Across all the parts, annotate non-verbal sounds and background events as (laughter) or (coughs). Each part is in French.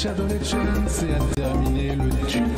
Shadow Let's Change, c'est à terminer le détruit.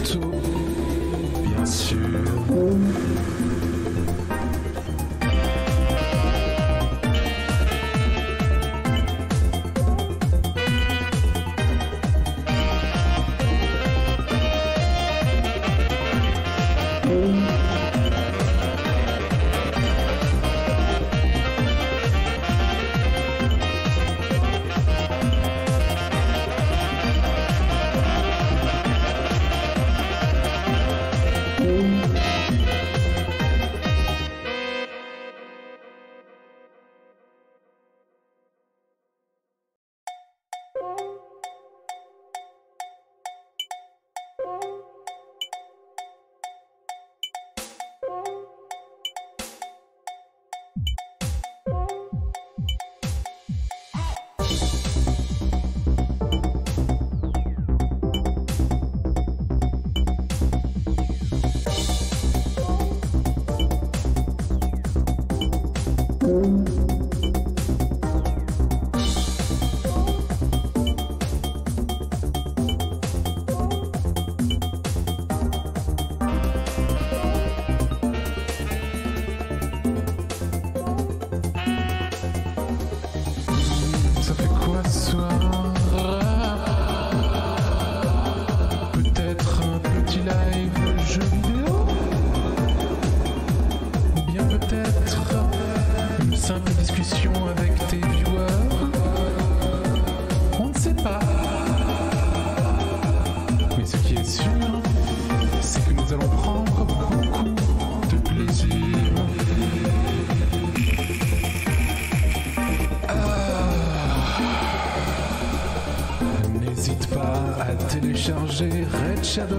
chers de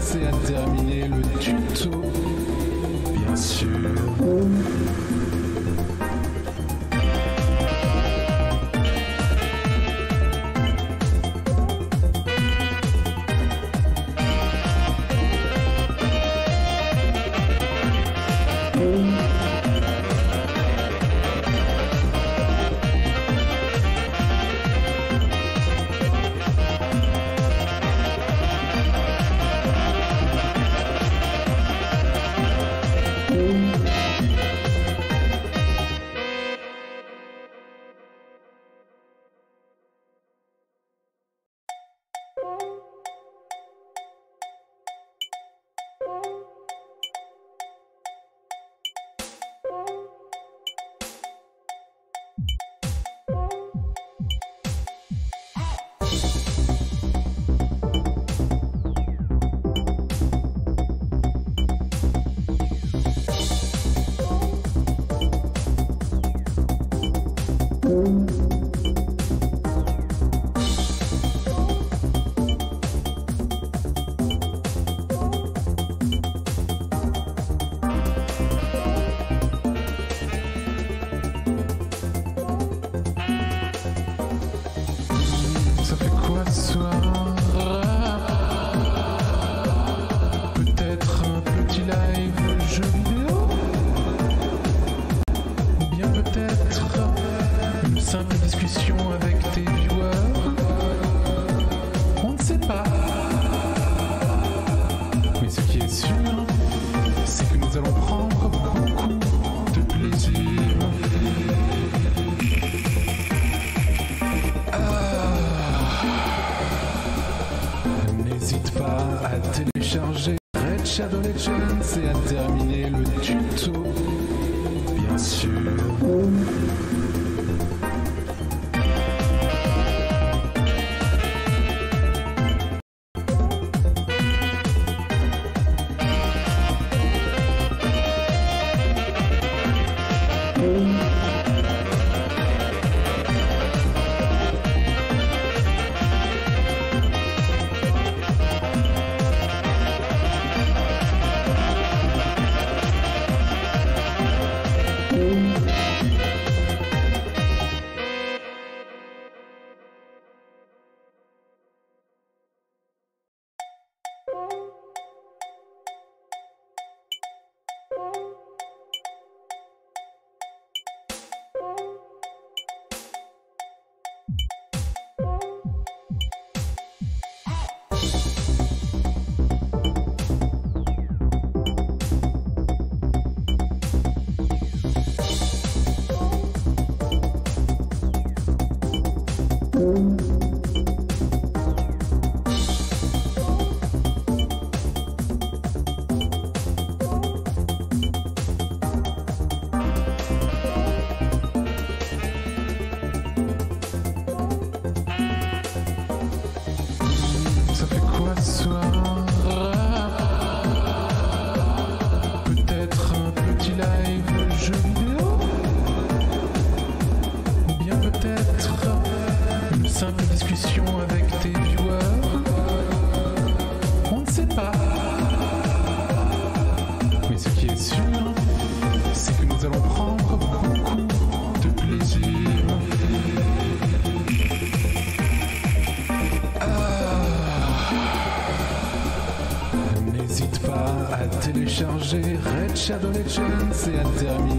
c'est à terminer le tuto. Red Shadow Legends et à terminer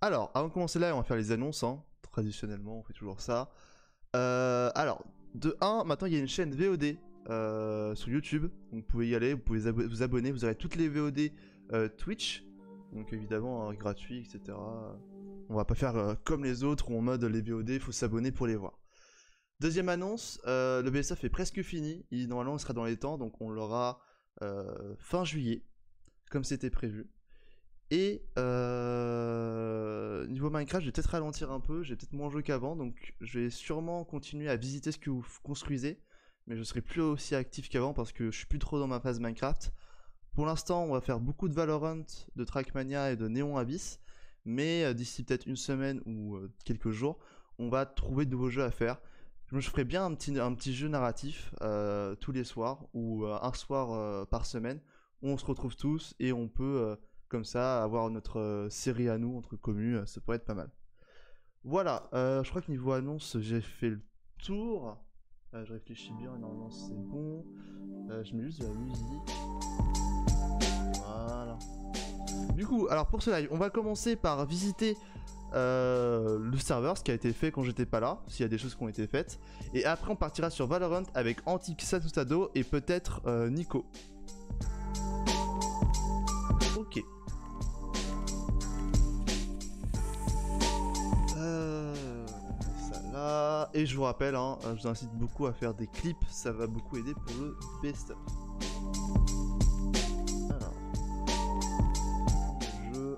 Alors, avant de commencer là, on va faire les annonces. hein. Traditionnellement, on fait toujours ça. Euh, alors, de 1, maintenant il y a une chaîne VOD euh, sur YouTube. Vous pouvez y aller, vous pouvez vous abonner. Vous aurez toutes les VOD euh, Twitch. Donc, évidemment, hein, gratuit, etc. On va pas faire comme les autres où en mode les VOD, il faut s'abonner pour les voir. Deuxième annonce, le BSF est presque fini. Il, normalement, il sera dans les temps, donc on l'aura fin juillet, comme c'était prévu. Et euh, niveau Minecraft, je vais peut-être ralentir un peu, j'ai peut-être moins joué qu'avant, donc je vais sûrement continuer à visiter ce que vous construisez, mais je serai plus aussi actif qu'avant parce que je suis plus trop dans ma phase Minecraft. Pour l'instant, on va faire beaucoup de Valorant, de Trackmania et de Néon Abyss, mais euh, d'ici peut-être une semaine ou euh, quelques jours, on va trouver de nouveaux jeux à faire. Je ferai bien un petit, un petit jeu narratif tous les soirs ou un soir par semaine où on se retrouve tous et on peut comme ça avoir notre euh, série à nous entre communes, ça pourrait être pas mal. Voilà, euh, je crois que niveau annonce j'ai fait le tour. Euh, je réfléchis bien, normalement c'est bon. Euh, je mets juste de la musique. Voilà. Du coup, alors pour ce live, on va commencer par visiter euh, le serveur, ce qui a été fait quand j'étais pas là, s'il y a des choses qui ont été faites. Et après, on partira sur Valorant avec Antique Satustado et peut-être euh, Nico. Et je vous rappelle, hein, je vous incite beaucoup à faire des clips, ça va beaucoup aider pour le best-of. Alors. Je. Vous.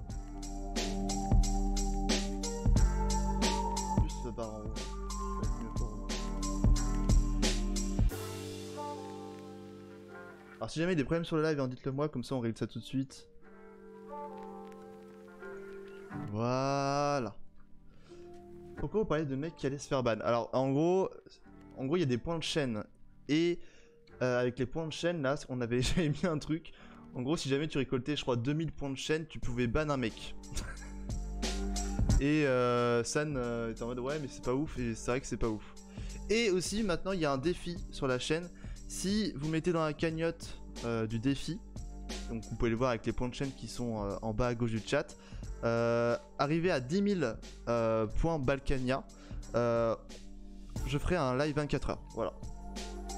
Alors, si jamais il y a des problèmes sur le live, hein, dites-le moi, comme ça on règle ça tout de suite. Voilà. Pourquoi vous parlez de mecs qui allaient se faire ban? Alors en gros, en gros il y a des points de chaîne et euh, avec les points de chaîne là, on avait (laughs) mis un truc. En gros, si jamais tu récoltais, je crois 2000 points de chaîne, tu pouvais ban un mec. (laughs) et euh, San euh, était en mode ouais mais c'est pas ouf et c'est vrai que c'est pas ouf. Et aussi maintenant il y a un défi sur la chaîne. Si vous mettez dans la cagnotte euh, du défi, donc vous pouvez le voir avec les points de chaîne qui sont en bas à gauche du chat. Euh, arrivé à 10 000 euh, points Balkania, euh, je ferai un live 24 heures. Voilà.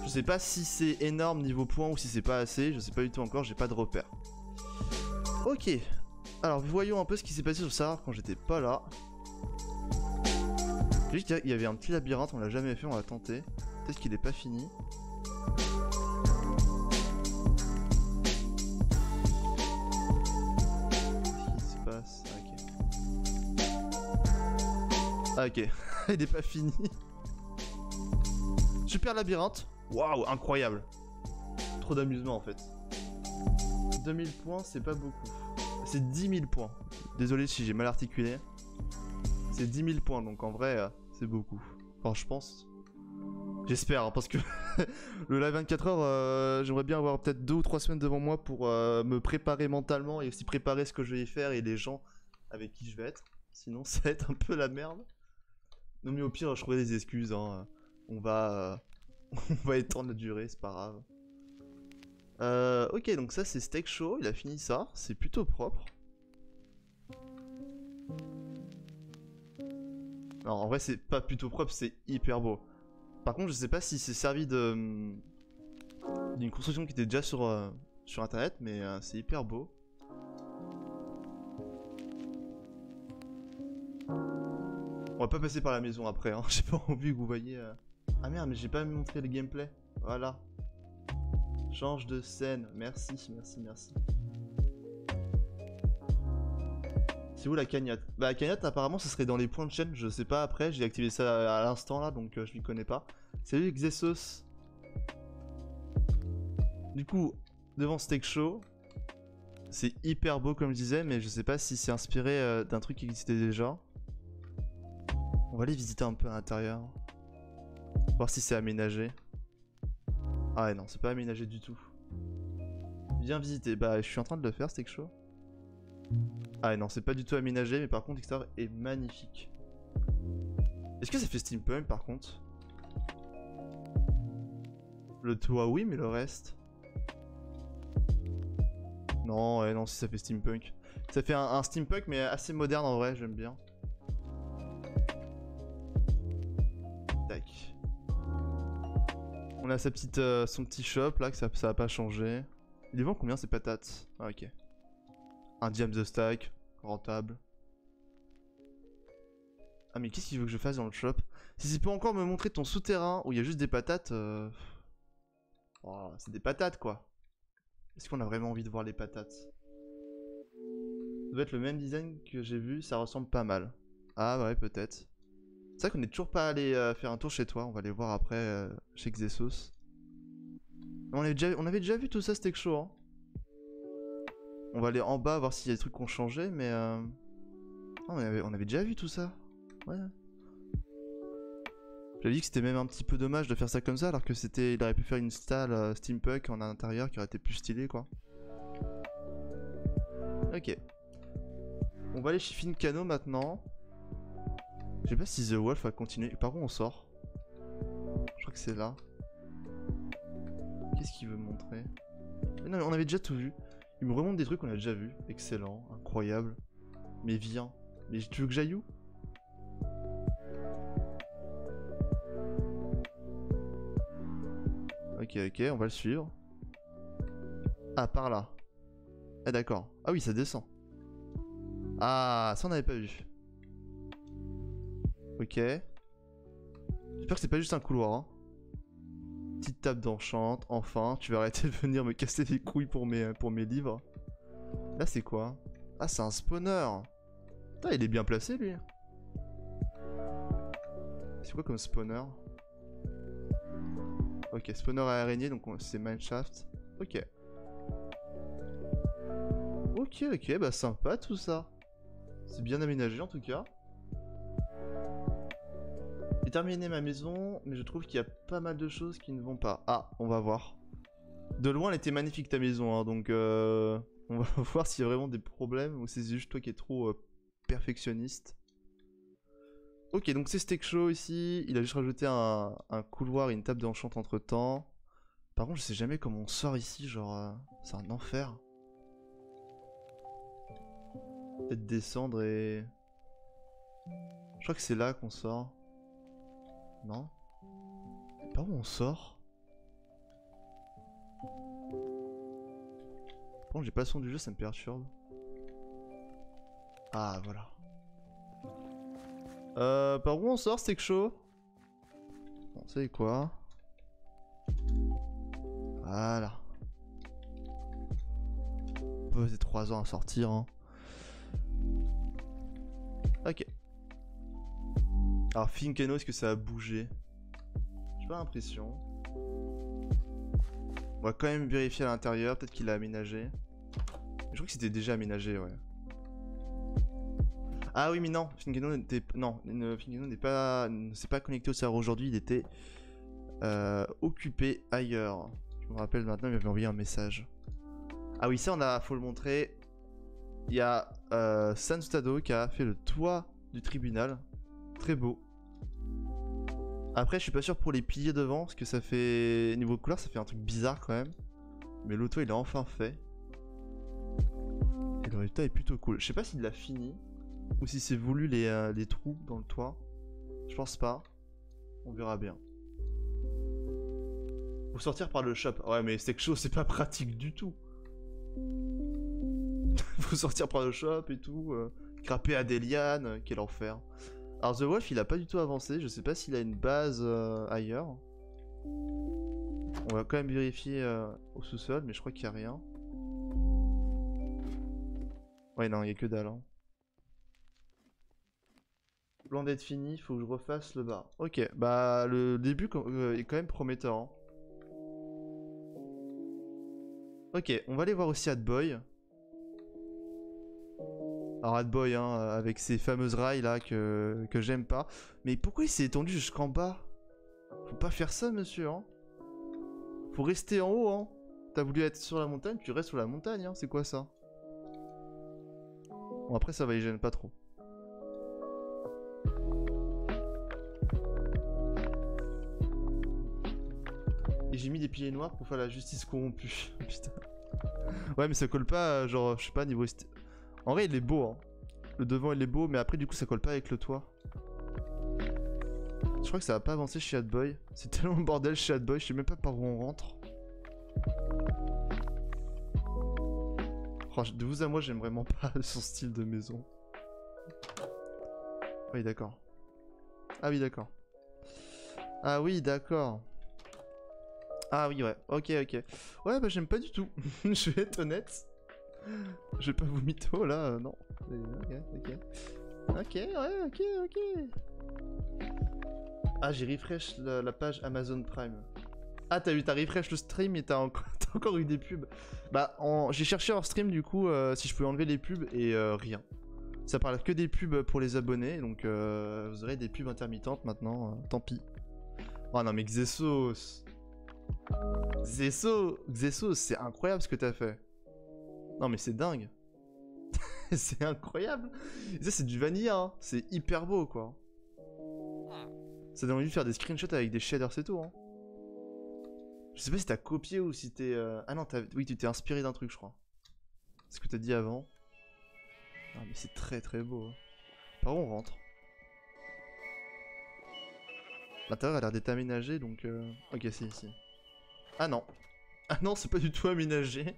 Je sais pas si c'est énorme niveau points ou si c'est pas assez, je sais pas du tout encore, j'ai pas de repère. Ok, alors voyons un peu ce qui s'est passé sur le serveur quand j'étais pas là. Qu'il y avait un petit labyrinthe, on l'a jamais fait, on va tenter. Peut-être qu'il est pas fini. Ah, ok. (laughs) Il est pas fini. Super labyrinthe. Waouh, incroyable. Trop d'amusement en fait. 2000 points, c'est pas beaucoup. C'est 10 000 points. Désolé si j'ai mal articulé. C'est 10 000 points, donc en vrai, euh, c'est beaucoup. Enfin, je pense. J'espère, hein, parce que (laughs) le live 24 heures, euh, j'aimerais bien avoir peut-être 2 ou 3 semaines devant moi pour euh, me préparer mentalement et aussi préparer ce que je vais y faire et les gens avec qui je vais être. Sinon, (laughs) ça va être un peu la merde. Non, au pire, je trouverai des excuses. Hein. On va, euh, (laughs) on va étendre la durée, c'est pas grave. Euh, ok, donc ça c'est Steak Show, il a fini ça, c'est plutôt propre. Non, en vrai c'est pas plutôt propre, c'est hyper beau. Par contre, je sais pas si c'est servi de hum, d'une construction qui était déjà sur euh, sur internet, mais c'est hyper beau. On va pas passer par la maison après, hein. (laughs) j'ai pas envie que vous voyez. euh. Ah merde, mais j'ai pas montré le gameplay. Voilà. Change de scène. Merci, merci, merci. C'est où la cagnotte? Bah la cagnotte apparemment ce serait dans les points de chaîne, je sais pas après, j'ai activé ça à l'instant là donc euh, je m'y connais pas. Salut Xesos Du coup, devant Steak Show, c'est hyper beau comme je disais mais je sais pas si c'est inspiré euh, d'un truc qui existait déjà. On va aller visiter un peu à l'intérieur. Voir si c'est aménagé. Ah non, c'est pas aménagé du tout. Viens visiter. Bah, je suis en train de le faire, Steak Show. Ah ouais, non, c'est pas du tout aménagé, mais par contre, l'extérieur est magnifique. Est-ce que ça fait steampunk, par contre? Le toit, oui, mais le reste... Non, ouais, non, si ça fait steampunk. Ça fait un steampunk, mais assez moderne en vrai, j'aime bien. On a sa petite, euh, son petit shop là, que ça, ça pas changé. Il vend combien ces patates? Ah ok. Un diam the stack, rentable. Ah mais qu'est-ce qu'il veut que je fasse dans le shop? Si tu peux encore me montrer ton souterrain où il y a juste des patates... euh, oh, c'est des patates quoi. Est-ce qu'on a vraiment envie de voir les patates? Ça doit être le même design que j'ai vu, ça ressemble pas mal. Ah ouais peut-être. C'est vrai qu'on est toujours pas allé euh, faire un tour chez toi, on va aller voir après euh, chez Xesos. On avait, déjà, vu tout ça, c'était chaud. Hein. On va aller en bas voir s'il y a des trucs qui ont changé, mais... euh, on, avait, déjà vu tout ça. Ouais. J'avais dit que c'était même un petit peu dommage de faire ça comme ça, alors que c'était, il aurait pu faire une style euh, steampunk en intérieur qui aurait été plus stylé, quoi. Ok. On va aller chez Fincano maintenant. Je sais pas si The Wolf va continuer. Par où on sort? Crois que c'est là. Qu'est-ce qu'il veut montrer? Non, mais on avait déjà tout vu. Il me remonte des trucs qu'on a déjà vu. Excellent, incroyable. Mais viens. Mais tu veux que j'aille où? Ok, ok, on va le suivre. Ah, par là. Ah, d'accord. Ah oui, ça descend. Ah, ça on n'avait pas vu. Ok. J'espère que c'est pas juste un couloir. Hein. Petite table d'enchante, enfin. Tu vas arrêter de venir me casser les couilles pour mes, pour mes livres. Là, c'est quoi? Ah, c'est un spawner. Putain, il est bien placé, lui. C'est quoi comme spawner? Ok, spawner à araignée, donc c'est mineshaft. Ok. Ok, ok, bah sympa tout ça. C'est bien aménagé en tout cas. Terminé ma maison, mais je trouve qu'il y a pas mal de choses qui ne vont pas. Ah, on va voir. De loin, elle était magnifique ta maison, hein, donc euh, on (laughs) va voir s'il y a vraiment des problèmes ou c'est juste toi qui es trop euh, perfectionniste. Ok, donc c'est Steak Show ici. Il a juste rajouté un, couloir et une table d'enchant entre temps. Par contre, je sais jamais comment on sort ici, genre, euh, c'est un enfer. Peut-être descendre et... Je crois que c'est là qu'on sort. Non Par où on sort contre, j'ai pas le son du jeu, ça me perturbe. Ah, voilà. Euh, par où on sort, c'est que chaud? Bon, c'est quoi? Voilà. On peut 3 ans à sortir, hein. Ok. Alors, Finkeno, est-ce que ça a bougé J'ai pas l'impression. On va quand même vérifier à l'intérieur, peut-être qu'il a aménagé. Je crois que c'était déjà aménagé, ouais. Ah oui, mais non, Finkeno n'était n'est pas ne s'est pas connecté au serveur aujourd'hui, il était euh, occupé ailleurs. Je me rappelle maintenant, il m'avait envoyé un message. Ah oui, ça on a faut le montrer. Il y a euh, Sanstado qui a fait le toit du tribunal. Très beau. Après, je suis pas sûr pour les piliers devant, parce que ça fait... Niveau couleur, ça fait un truc bizarre quand même. Mais le toit, il est enfin fait. Et le résultat est plutôt cool. Je sais pas s'il l'a fini. Ou si c'est voulu les, euh, trous dans le toit. Je pense pas. On verra bien. Faut sortir par le shop. Ouais, mais c'est quelque chose, c'est pas pratique du tout. (laughs) Faut sortir par le shop et tout. Euh, grapper à des lianes. Quel enfer. Alors The Wolf, il a pas du tout avancé. Je sais pas s'il a une base euh, ailleurs. On va quand même vérifier au sous-sol, mais je crois qu'il y a rien. Ouais, non, il y a que dalle. Hein plan d'être fini, faut que je refasse le bas. Ok, bah le début euh, est quand même prometteur. Hein. Ok, on va aller voir aussi Boy. Alors hein, avec ses fameuses rails là que, que j'aime pas. Mais pourquoi il s'est étendu jusqu'en bas? Faut pas faire ça, monsieur. Hein. Faut rester en haut. Hein. T'as voulu être sur la montagne, tu restes sur la montagne. Hein. C'est quoi ça? Bon, après, ça va, il gêne pas trop. Et j'ai mis des piliers noirs pour faire la justice corrompue. (laughs) Putain. Ouais, mais ça colle pas, genre, je sais pas, niveau... En vrai, il est beau, hein. Le devant, il est beau, mais après, du coup, ça colle pas avec le toit. Je crois que ça va pas avancer chez Adboy. C'est tellement bordel chez Adboy, je sais même pas par où on rentre. Oh, de vous à moi, j'aime vraiment pas (laughs) son style de maison. Oui, d'accord. Ah oui, d'accord. Ah oui, d'accord. Ah oui, ouais. Ok, ok. Ouais, bah j'aime pas du tout. (laughs) je vais être honnête. (gasps) Je vais pas vous mytho là, euh, non. Ok, ok. Ok. Ah, j'ai refresh la, page Amazon Prime. Ah, t'as eu, t'as refresh le stream et t'as (laughs) encore, eu des pubs. Bah, j'ai cherché hors stream du coup euh, si je pouvais enlever les pubs et euh, rien. Ça parle que des pubs pour les abonnés, donc vous aurez des pubs intermittentes maintenant, tant pis. Oh non mais Xesos Xeso, Xeso, c'est incroyable ce que t'as fait. Non mais c'est dingue. (laughs) c'est incroyable. ça c'est du vanilla, hein. c'est hyper beau quoi. Ça donne envie de faire des screenshots avec des shaders et tout. Hein. Je sais pas si t'as copié ou si t'es. euh, Ah non, oui, tu t'es inspiré d'un truc, je crois. Ce que t'as dit avant. Ah, mais c'est très très beau. hein. Par où on rentre? L'intérieur a l'air d'être aménagé donc. euh, Ok, c'est ici. Ah non. Ah non, c'est pas du tout aménagé.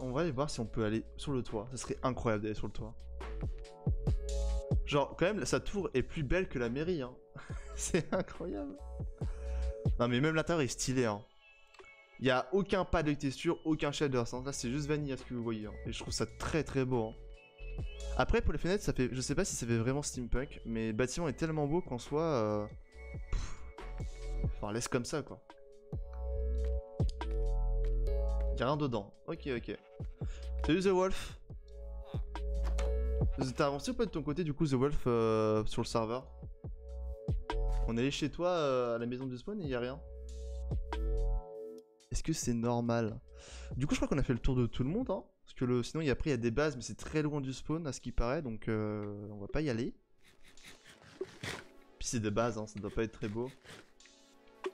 On va aller voir si on peut aller sur le toit. Ce serait incroyable d'aller sur le toit. Genre, quand même, sa tour est plus belle que la mairie. Hein. (laughs) c'est incroyable. Non, mais même l'intérieur est stylé. Hein. Il y a aucun pas de texture, aucun shader. Là, c'est juste vanille à ce que vous voyez. hein. Et je trouve ça très très beau. Après, pour les fenêtres, ça fait. Je sais pas si ça fait vraiment steampunk, mais le bâtiment est tellement beau qu'en soit. euh, Enfin, laisse comme ça, quoi. Y'a rien dedans. Ok, ok. Salut The Wolf. T'as avancé ou pas de ton côté, du coup, The Wolf, euh, sur le serveur? On est allé chez toi euh, à la maison du spawn et y a rien? Est-ce que c'est normal? Du coup, je crois qu'on a fait le tour de tout le monde, hein Parce que le... sinon, il y a- après, il y a des bases, mais c'est très loin du spawn, à ce qui paraît, donc euh, on va pas y aller. Puis c'est des bases, hein, ça doit pas être très beau.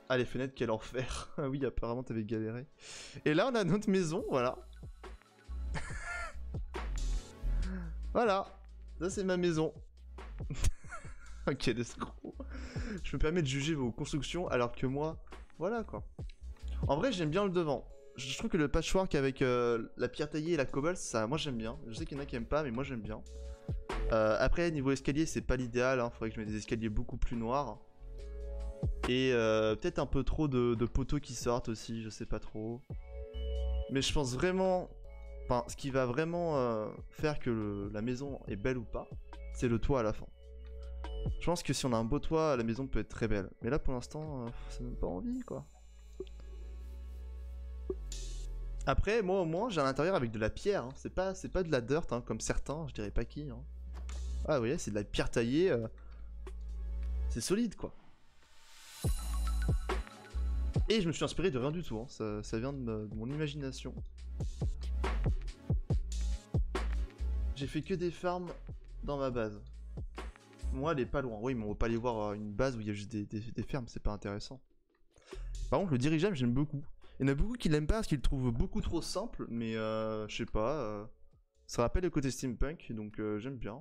Ah, les fenêtres, quel enfer (laughs) Ah oui, apparemment, t'avais galéré. Et là, on a notre maison, voilà. (laughs) voilà. Ça, c'est ma maison. (laughs) ok, l'escroc. Je me permets de juger vos constructions, alors que moi, voilà, quoi. En vrai, j'aime bien le devant. Je trouve que le patchwork avec euh, la pierre taillée et la cobble, ça, moi, j'aime bien. Je sais qu'il y en a qui aiment pas, mais moi, j'aime bien. Euh, après, niveau escalier, c'est pas l'idéal. Hein. Faudrait que je mette des escaliers beaucoup plus noirs. Et euh, peut-être un peu trop de, poteaux qui sortent aussi, je sais pas trop. Mais je pense vraiment. Enfin, ce qui va vraiment euh, faire que la maison est belle ou pas, c'est le toit à la fin. Je pense que si on a un beau toit, la maison peut être très belle. Mais là, pour l'instant, euh, ça donne pas envie, quoi. Après, moi au moins, j'ai un intérieur avec de la pierre. hein. C'est pas, pas de la dirt, hein, comme certains, je dirais pas qui. hein. Ah, vous voyez, c'est de la pierre taillée. euh, C'est solide, quoi. Et je me suis inspiré de rien du tout, hein. ça, vient de, mon imagination. J'ai fait que des farms dans ma base. Moi, elle est pas loin. Oui, mais on va pas aller voir euh, une base où il y a juste des fermes, c'est pas intéressant. Par contre, le dirigeable, j'aime beaucoup. Il y en a beaucoup qui l'aiment pas parce qu'ils le trouvent beaucoup trop simple, mais euh, je sais pas. euh, ça rappelle le côté steampunk, donc euh, j'aime bien.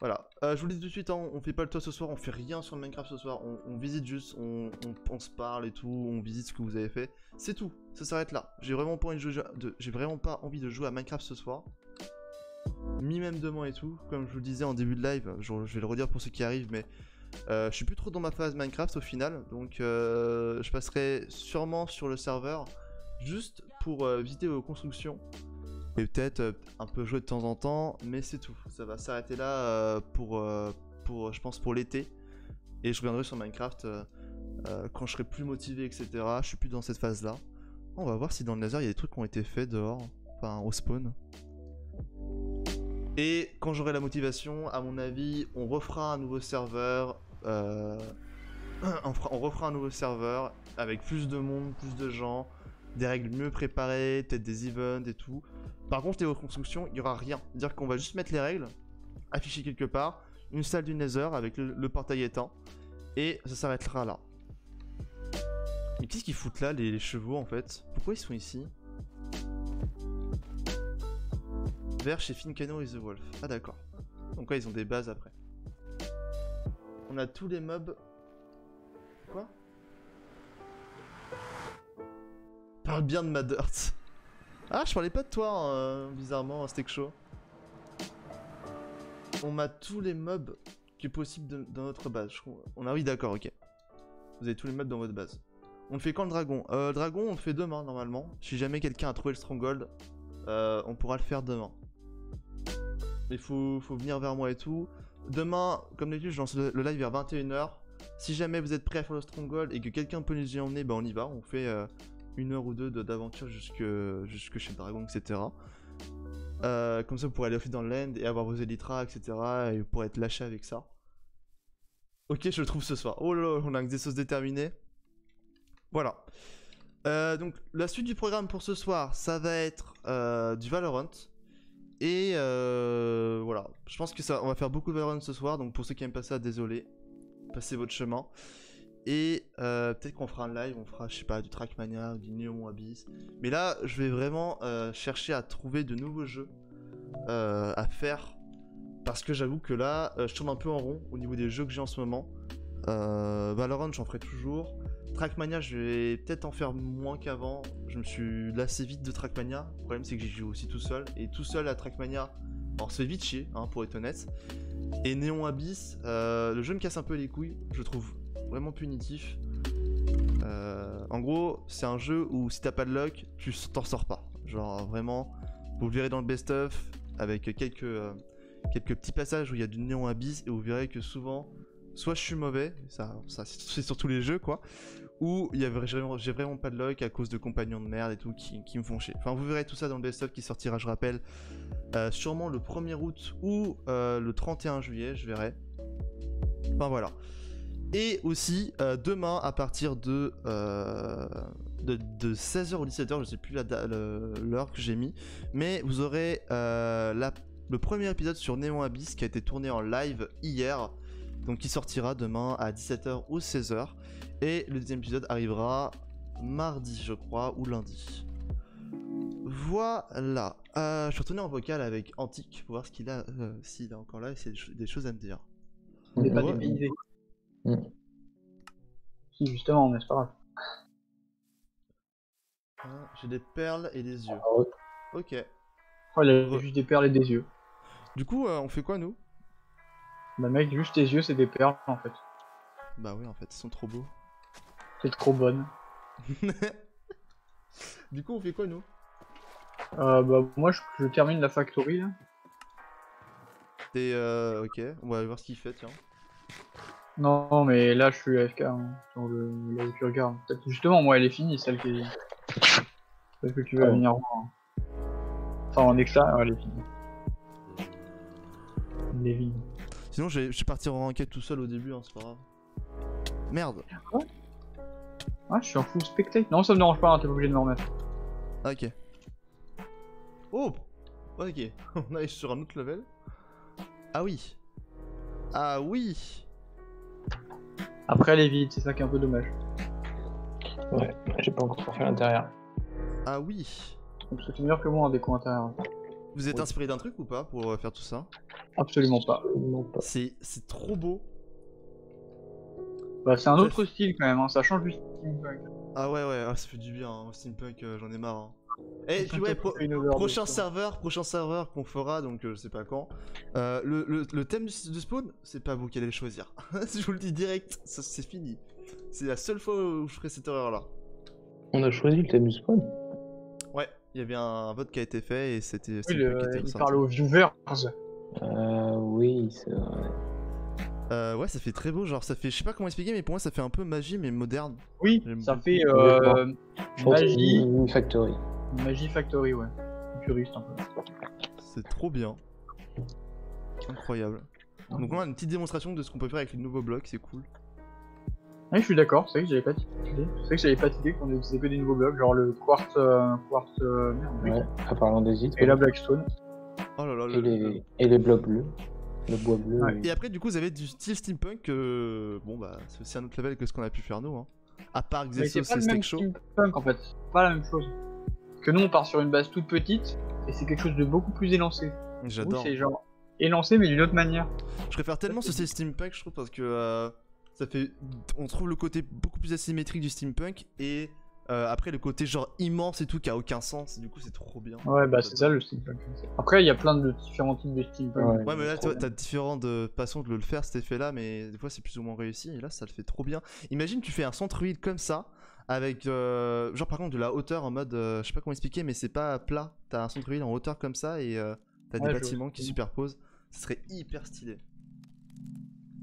Voilà, Euh, je vous le dis tout de suite, hein, on fait pas le toit ce soir, on fait rien sur Minecraft ce soir, on, visite juste, on, on, on se parle et tout, on visite ce que vous avez fait. C'est tout, ça s'arrête là. J'ai vraiment pas envie de jouer, à Minecraft ce soir. Mi même demain et tout, comme je vous le disais en début de live, je, je vais le redire pour ceux qui arrivent, mais euh, je suis plus trop dans ma phase Minecraft au final, donc euh, je passerai sûrement sur le serveur juste pour euh, visiter vos constructions et peut-être euh, un peu jouer de temps en temps, mais c'est tout. Ça va s'arrêter là euh, pour, euh, pour, je pense, pour l'été. Et je reviendrai sur Minecraft quand je serai plus motivé, etc. Je suis plus dans cette phase-là. On va voir si dans le laser il y a des trucs qui ont été faits dehors, enfin au spawn. Et quand j'aurai la motivation, à mon avis, on refera un nouveau serveur. (clears throat) on refera un nouveau serveur avec plus de monde, plus de gens, des règles mieux préparées, peut-être des events et tout. Par contre, les reconstructions, il n'y aura rien. C'est-à-dire qu'on va juste mettre les règles, afficher quelque part, une salle du Nether avec le, portail éteint, et ça s'arrêtera là. Mais qu'est-ce qu'ils foutent là, les, chevaux en fait? Pourquoi ils sont ici? Vert chez Fincano et The Wolf. Ah d'accord. Donc ouais, ils ont des bases après. On a tous les mobs. Quoi? Parle bien de ma dirt. Ah, je parlais pas de toi, hein, bizarrement, Steak Show. On m'a tous les mobs qui est possible dans notre base. je. On a oui, d'accord, ok. Vous avez tous les mobs dans votre base. On le fait quand le dragon? Euh, dragon, on le fait demain normalement. Si jamais quelqu'un a trouvé le stronghold, euh, on pourra le faire demain. Il faut, faut venir vers moi et tout. Demain, comme d'habitude, je lance le, le live vers 21h. Si jamais vous êtes prêt à faire le stronghold et que quelqu'un peut nous y emmener, bah on y va. On fait euh, une heure ou deux de- d'aventure jusque, jusque chez le dragon, etc. Euh, comme ça, vous pourrez aller au dans le land et avoir vos élytras, etc. Et vous pourrez être lâché avec ça. Ok, je le trouve ce soir. Oh là là, on a un Xesos déterminé. Voilà. Euh, donc, la suite du programme pour ce soir, ça va être euh, du Valorant. Et voilà. Je pense que ça, on va faire beaucoup de Valorant ce soir. Donc, pour ceux qui aiment pas ça, désolé. Passez votre chemin. Et euh, peut-être qu'on fera un live, on fera, je sais pas, du Trackmania, du Néon Abyss. Mais là, je vais vraiment euh, chercher à trouver de nouveaux jeux euh, à faire. Parce que j'avoue que là, je tourne un peu en rond au niveau des jeux que j'ai en ce moment. Valorant, j'en ferai toujours. Trackmania, je vais peut-être en faire moins qu'avant. Je me suis lassé vite de Trackmania. Le problème, c'est que j'y joue aussi tout seul. Et tout seul à Trackmania, alors ça fait vite chier, hein, pour être honnête. Et Néon Abyss, le jeu me casse un peu les couilles. Je trouve vraiment punitif. Euh, en gros, c'est un jeu où si t'as pas de luck, tu t'en sors pas. Genre vraiment, vous verrez dans le best-of avec quelques, euh, quelques petits passages où il y a du néon abyss et vous verrez que souvent, soit je suis mauvais, ça, ça c'est sur tous les jeux quoi, ou j'ai vraiment, pas de luck à cause de compagnons de merde et tout qui, me font chier. Enfin, vous verrez tout ça dans le best-of qui sortira, je rappelle, euh, sûrement le 1er août ou le 31 juillet, je verrai. Enfin voilà. Et aussi, euh, demain, à partir de, euh, de, de 16h ou 17h, je sais plus l'heure que j'ai mis, mais vous aurez euh, la- le premier épisode sur Néon Abyss qui a été tourné en live hier, donc qui sortira demain à 17h ou 16h, et le deuxième épisode arrivera mardi, je crois, ou lundi. Voilà. Je suis retourné en vocal avec Antique pour voir ce qu'il a, s'il est encore là et s'il a des, cho- des choses à me dire. On n'est pas Ouais. dépaysé. Mm. Si, justement, mais c'est pas grave. Ah, J'ai des perles et des yeux. Ah ouais. Ok. Oh, il a juste des perles et des yeux. Du coup, euh, on fait quoi nous? Bah, mec, juste tes yeux, c'est des perles en fait. Bah oui, en fait, ils sont trop beaux. C'est trop bonne. (laughs) du coup, on fait quoi nous? Euh, bah, moi, je, je termine la factory là. Et euh, ok, on va aller voir ce qu'il fait, tiens. Non, mais là, je suis AFK hein, sur le, là où tu regardes. Peut-être justement, moi, elle est finie, celle qui. Celle que tu veux Ah. venir voir. hein. Enfin, en extra, elle est finie. Elle est vide. Sinon, je vais, je vais partir en enquête tout seul au début, hein, c'est pas grave. Merde. Ah, je suis en full spectate. Non, ça me dérange pas, hein, t'es pas obligé de me remettre. Ah, ok. Oh Ok, (laughs) on arrive sur un autre level. Ah oui. Ah oui. Après, elle est vide, c'est ça qui est un peu dommage. Ouais, j'ai pas encore fait l'intérieur. Ah oui. Donc, c'est meilleur que moi en déco intérieur. Vous êtes Oui. inspiré d'un truc ou pas pour euh, faire tout ça? Absolument pas. C'est c'est trop beau. Bah, c'est un autre style quand même, hein. ça change du steampunk. Ah ouais ouais, ah, ça fait du bien, hein. steampunk, euh, j'en ai marre. hein. Et puis ouais, pro- prochain serveur, prochain serveur qu'on fera, donc euh, je sais pas quand. Euh, le, le- le thème du, spawn, c'est pas vous qui allez le choisir. (laughs) je vous le dis direct, ça, c'est fini. C'est la seule fois où je ferai cette erreur là. On a choisi le thème du spawn. Ouais, il y avait un vote qui a été fait et c'était Oui, le- qui était il parle aux viewers. Euh, oui, c'est vrai. Euh, ouais, ça fait très beau, genre ça fait, je sais pas comment expliquer, mais pour moi ça fait un peu magie mais moderne. Oui, ça beaucoup. fait euh, magie, Factory. Magie factory, ouais. Futuriste un peu. C'est trop bien. Incroyable. Donc on a une petite démonstration de ce qu'on peut faire avec les nouveaux blocs, c'est cool. Ouais, je suis d'accord, c'est vrai que j'avais pas d'idée. C'est vrai que j'avais pas d'idée qu'on utilisait que des nouveaux blocs, genre le quartz, euh, quartz, euh. Ouais, en parlant des îles. et la blackstone. Oh là là. Et le- les, et les blocs bleus. Le bois bleu. Ouais. et- Et après, du coup, vous avez du style steampunk. euh, Bon, bah, c'est aussi un autre level que ce qu'on a pu faire nous. Hein. À part Xesos pas et le même Steak Show. steampunk en fait, c'est pas la même chose. Que nous on part sur une base toute petite, et c'est quelque chose de beaucoup plus élancé. J'adore. c'est genre élancé mais d'une autre manière. Je préfère tellement ce steampunk, je trouve, parce que euh, ça fait. On trouve le côté beaucoup plus asymétrique du steampunk et euh, après le côté genre immense et tout qui a aucun sens. Du coup, c'est trop bien. Ouais, bah c'est ça le steampunk. Après, il y a plein de différents types de steampunk. Ouais. Ouais, mais là, t'as différentes euh, façons de le faire cet effet-là, mais des fois c'est plus ou moins réussi, et là ça le fait trop bien. Imagine, tu fais un centre-ville comme ça, avec euh, genre par contre de la hauteur en mode, euh, je sais pas comment expliquer, mais c'est pas plat. T'as un centre-ville en hauteur comme ça, et euh, t'as Ouais, des bâtiments vois. qui superposent. Ce serait hyper stylé.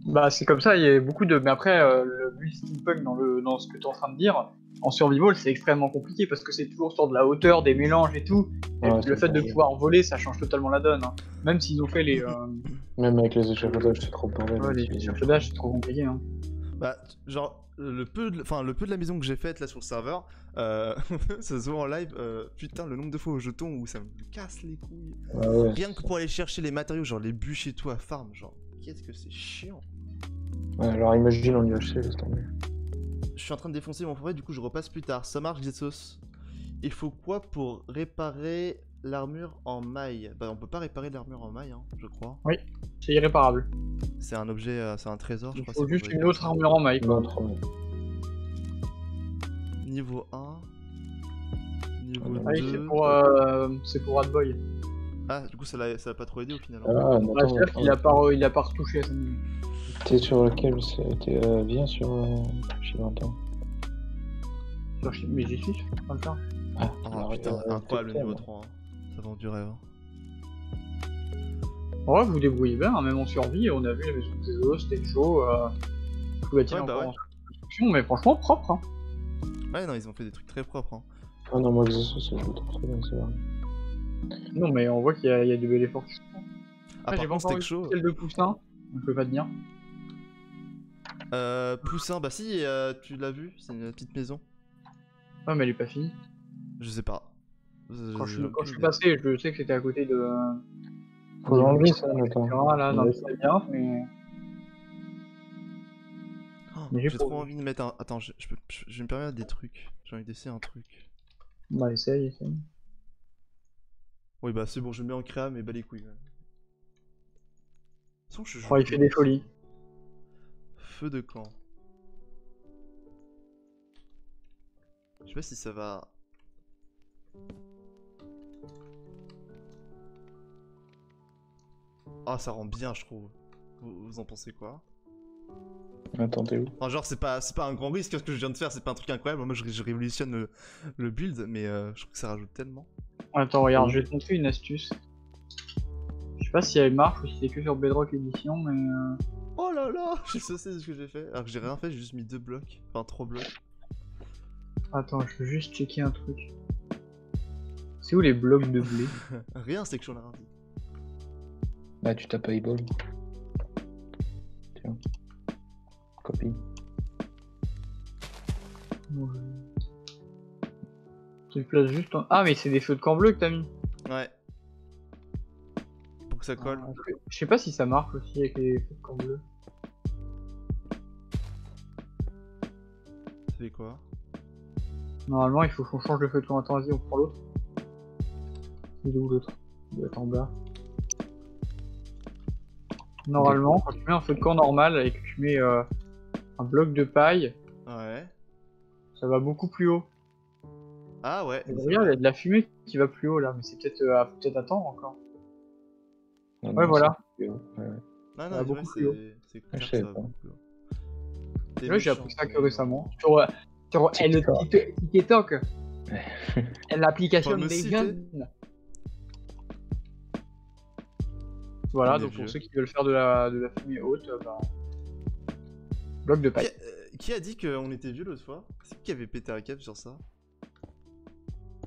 Bah c'est comme ça, il y a beaucoup de. Mais après, euh, le build steampunk dans, le... dans ce que tu es en train de dire, en survival, c'est extrêmement compliqué parce que c'est toujours sur de la hauteur, des mélanges et tout. Et Ouais, le fait de pouvoir voler, ça change totalement la donne. hein. Même s'ils ont fait les. euh, Même avec les échafaudages, c'est trop bordel. ouais, les échafaudages, c'est trop compliqué. Hein. Bah, genre, le peu, de, enfin, le peu de la maison que j'ai faite là sur le serveur, euh, (laughs) ça se voit en live, euh, putain, le nombre de fois au jeton où ça me casse les couilles. Ouais, Rien que pour aller chercher les matériaux, genre les bûches et tout à farm, genre, qu'est-ce que c'est chiant. Ouais, alors imagine en UHC, laisse tomber. je suis en train de défoncer mon forêt, du coup je repasse plus tard. Ça marche, Xesos. Il faut quoi pour réparer l'armure en maille? Bah on peut pas réparer l'armure en maille, hein, je crois. C'est irréparable. C'est un objet, euh, c'est un trésor, je Il crois. faut c'est juste une autre armure en maille. quoi. Niveau 1. Niveau Ah, Ah oui, 2. c'est pour, euh, c'est pour Radboy. Ah, du coup ça l'a pas trop aidé au final. hein. Ah, attends, C'est-à-dire qu'il a pas, re- il a pas retouché à sa mine. T'es sur lequel c'est- T'es euh, bien sur euh, Chivantin. Sur Mais j'y suis, je peux pas le faire. Ah, Oh alors, putain, euh, incroyable le niveau bien, 3. hein. Ça vend du rêve. hein. Ouais, vous vous débrouillez bien, hein, même en survie, on a vu la maison de Zézo, c'était chaud. Euh... Tout Ouais, bah encore ouais. en construction, mais franchement propre. Hein. Ouais, non, ils ont fait des trucs très propres. Hein. Ah non, moi, Exosos, ça joue trop très bien, c'est vrai. Non, mais on voit qu'il y, a- il y a du bel effort qui se fait. Ah, Ah, par j'ai pas encore eu celle de Poussin, donc je peux pas te dire. Euh, Poussin, bah si, euh, tu l'as vu, c'est une petite maison. Ouais, mais elle est pas finie. Je sais pas. Quand je, quand je suis passé, je sais que c'était à côté de. Faut l'enlever, ça. Ah, là, dans le mais. Oh, Mais j'ai trop envie de mettre un. Attends, je, je peux- je- je vais me permettre des trucs. J'ai envie d'essayer un truc. Bah, essaye, essaye. Oui, bah c'est bon, je le mets en créa, mais bas les couilles. ouais. De toute façon, je joue Oh, il fait des folies. Feu de camp. Je sais pas si ça va. Ah, ça rend bien, je trouve. Vous, vous en pensez quoi? Attends, t'es où? Enfin, genre, c'est pas, c'est pas un grand risque ce que je viens de faire, c'est pas un truc incroyable. Moi, je, je révolutionne le, le build, mais euh, je trouve que ça rajoute tellement. Attends, regarde, je vais te montrer une astuce. Je sais pas si elle marche ou si c'est que sur Bedrock Edition, mais. euh, Oh là là Je sais ce que j'ai fait. Alors que j'ai rien fait, j'ai juste mis deux blocs. Enfin, trois blocs. Attends, je veux juste checker un truc. C'est où les blocs de blé? (laughs) Rien, c'est que j'en ai rien dit. Bah, tu tapes Eyeball. Tiens. Copie. Ouais. Tu le places juste en... Ah, mais c'est des feux de camp bleu que t'as mis. Ouais. Pour que ça colle. Ah, Je sais pas si ça marche aussi avec les feux de camp bleu. Quoi Normalement, il faut qu'on change le feu de camp. Attends, vas-y, on prend l'autre. Il est où l'autre? Il en bas. Normalement, quand tu mets un feu de camp normal et que tu mets euh, un bloc de paille, Ouais. ça va beaucoup plus haut. Ah ouais. Regarde, il y a de la fumée qui va plus haut là, mais c'est peut-être euh, à- peut-être attendre encore. Non, Ouais, non, voilà. c'est. Ouais, ouais. Non, non, plus haut. Ah, clair ça va beaucoup plus haut. J'ai appris ça que récemment. Sur, euh, sur eh, le TikTok. (laughs) L'application des jeunes. Voilà, donc pour ceux qui veulent faire de la, de la fumée haute, bah, bloc de Qui paille. a, euh, qui a dit qu'on était vieux l'autre fois? C'est qui qui avait pété un câble sur ça?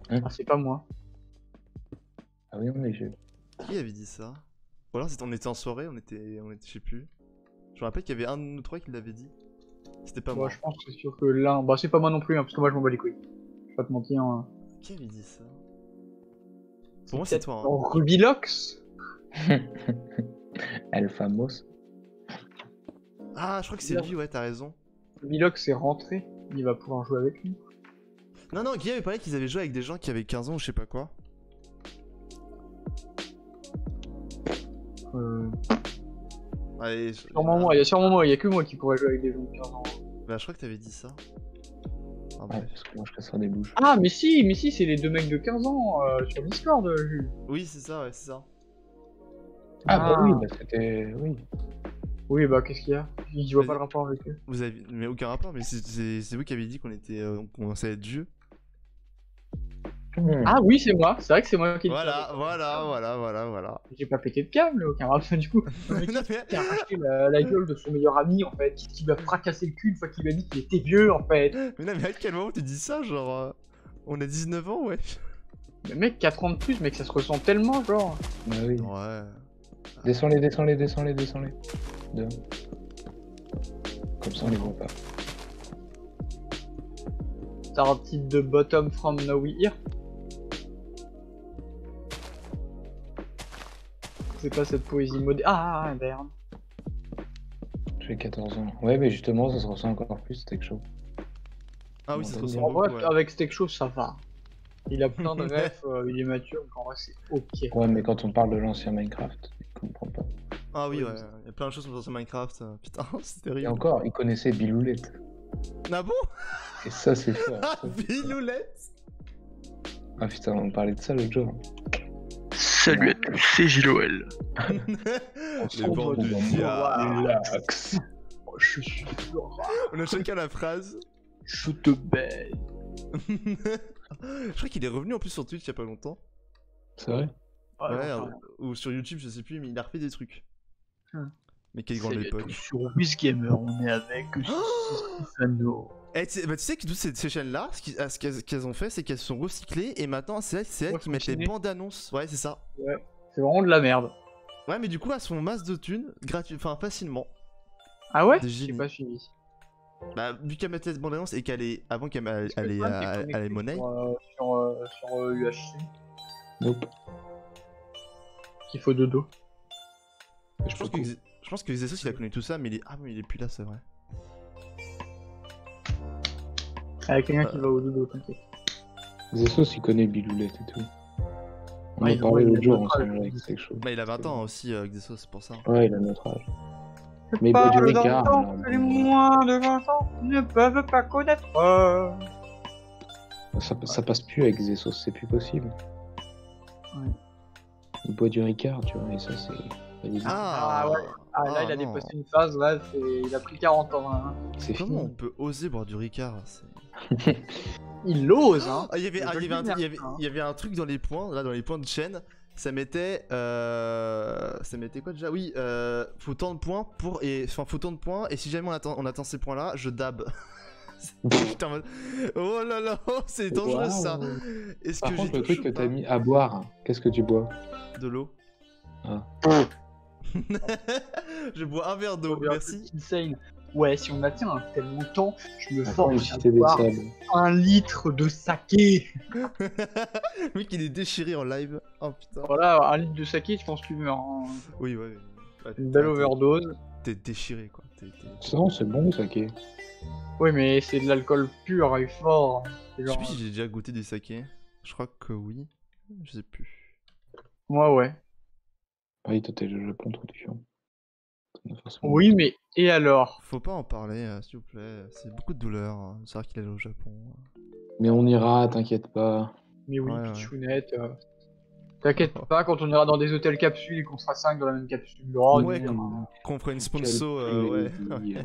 Ah, c'est pas moi. Ah oui, on est vieux. Qui avait dit ça? Ou alors on était en soirée, on était, on était, je sais plus. Je me rappelle qu'il y avait un de nous trois qui l'avait dit. C'était pas Moi, moi. je pense que c'est sûr que l'un. Bah, c'est pas moi non plus, hein, parce que moi je m'en bats les couilles. Je vais pas te mentir. Hein. Qui avait dit ça? Pour moi c'est toi. hein. Oh, Rubilox (laughs) El Famos. Ah, je crois que c'est lui, ouais, t'as raison. Rubilox est rentré. Il va pouvoir jouer avec lui. Non, non, Guy avait parlé qu'ils avaient joué avec des gens qui avaient 15 ans ou je sais pas quoi. Euh, Allez, je... sûrement moi, il y a sûrement moi, il y a que moi qui pourrais jouer avec des gens de 15 ans. Bah, je crois que t'avais dit ça. Ah, Ouais, parce que moi, je casserai des bouches. Ah, mais si, mais si, c'est les deux mecs de 15 ans euh, sur Discord, euh, Jules. Oui, c'est ça, ouais, c'est ça. Ah, bah Ah. oui, bah c'était. Oui. Oui, bah qu'est-ce qu'il y a? Je vois pas le rapport avec eux. Vous avez. Mais aucun rapport, mais c'est- vous qui avez dit qu'on était. euh, on commençait à être vieux. Hmm. Ah oui, c'est moi, c'est vrai que c'est moi qui ai dit Voilà, voilà, voilà, voilà, voilà. J'ai pas pété de câble, aucun rapport (laughs) du coup. Le (laughs) mec Non, mais- qui a arraché la, la gueule de son meilleur ami en fait, qui, qui lui a fracassé le cul une fois qu'il lui a dit qu'il était vieux en fait. Mais non, mais à quel moment tu dis ça Genre. euh, On a 19 ans, ouais? Le mec 4 ans de plus, mec, ça se ressent tellement, genre. Bah oui. Ouais. Descends-les, descends-les, descends-les, descends-les. Deux. Comme ça, on les voit pas. Started the bottom from nowhere? C'est pas cette poésie moderne. Ah, moderne. J'ai 14 ans. Ouais, mais justement, ça se ressent encore plus, c'était chaud. Ah oui, ça se En ressemble En vrai, avec Steak Show, ça va. Il a plein de (laughs) refs, euh, il est mature, donc en vrai, c'est ok. Ouais, mais quand on parle de l'ancien Minecraft, il comprend pas. Ah oui, ouais, il y a plein de choses sur Minecraft. euh, Putain, (laughs) c'est Et terrible. encore, il connaissait Biloulette. Ah bon? Et ça, c'est (laughs) fort. Ah. Biloulette Ah putain, on parlait de ça l'autre jour. Salut à tous, c'est Les. Relax. Je suis On a chacun la phrase. Je te baise. Je crois qu'il est revenu en plus sur Twitch il y a pas longtemps. C'est vrai? Ah, ouais, euh, ou sur YouTube, je sais plus, mais il a refait des trucs. Hmm. Mais quelle grande époque. Sur WizGamer, on est avec (gasps) Stefano. Eh, tu sais- bah, tu sais que toutes ces, ces chaînes-là, ce ah, ce qu'elles ont fait, c'est qu'elles sont recyclées et maintenant c'est elles, elles Ouais, qui mettent les bandes annonces. Ouais, c'est ça. C'est vraiment de la merde. Ouais, mais du coup, elles se font masse de thunes, gratuit, enfin facilement. Ah ouais? J'ai pas suivi. Bah, vu qu'elles mettent les bandes annonces et qu'elle est. Avant qu'elle elle, Est-ce que elle le est fan à, t'es à- à connecté la monnaie. Sur, euh, sur, euh, UHC, Nope. qu'il faut dodo. Je pense que, je pense que il a connu tout ça, mais il est. Ah, mais il est plus là, c'est vrai. Avec quelqu'un Euh. qui va au dodo, t'inquiète. Zesos, il connaît Biloulette et tout. On Ouais, en parlait l'autre jour ensemble avec quelque chose. Bah, il a 20 ans aussi, euh, Xesos, c'est pour ça. Ouais, il a notre âge. Mais il boit du que les bon, moins de 20 ans ne peuvent pas connaître. euh. ça, ça passe plus avec Zesos, c'est plus possible. Ouais. Il boit du Ricard, tu vois, et ça, c'est. Ah, Ah ouais. Ah là, Ah, il a non. dépassé une phase, là, c'est- il a pris 40 ans. hein. c'est Comment on fini. peut oser boire du Ricard c'est- (laughs) Il ose, hein. Ah, il y avait, Je ah, il y le avait un, dis, il y avait- hein. il y avait un truc dans les points, là, dans les points de chaîne. Ça mettait. Euh, ça mettait quoi déjà? Oui, euh, faut tant de points pour. Et, enfin, faut tant de points, et si jamais on atteint, on atteint ces points-là, je dab. (laughs) Putain, oh là là, (laughs) c'est dangereux ça. Est-ce Par que contre, j'ai le truc que t'as mis à boire, qu'est-ce que tu bois? De l'eau. Ah. je bois un verre d'eau, merci. Insane. Ouais, si on a tient un tel montant, je me Attends, force à boire un litre de saké. (laughs) Le mec, il est déchiré en live. Oh putain. Voilà, un litre de saké, je pense que tu meurs. hein. Oui, ouais. ouais. Une belle overdose. T'es déchiré quoi. Non, c'est bon, saké. Oui, mais c'est de l'alcool pur et fort. C'est Je sais genre... plus si j'ai déjà goûté du saké. Je crois que oui. Je sais plus. Moi, ouais. Ah oui, toi, t'es le Japon, trop chiant. Oui, mais et alors? Faut pas en parler, euh, s'il vous plaît. C'est beaucoup de douleur. hein, de savoir qu'il est allé au Japon. Mais on ira, t'inquiète pas. Mais oui, Ouais, ouais. pitchounette. euh, T'inquiète pas, quand on ira dans des hôtels capsules et qu'on sera 5 dans la même capsule. Oh, Ouais, Qu'on ferait une Quel sponsor, euh, (laughs) ouais. ouais,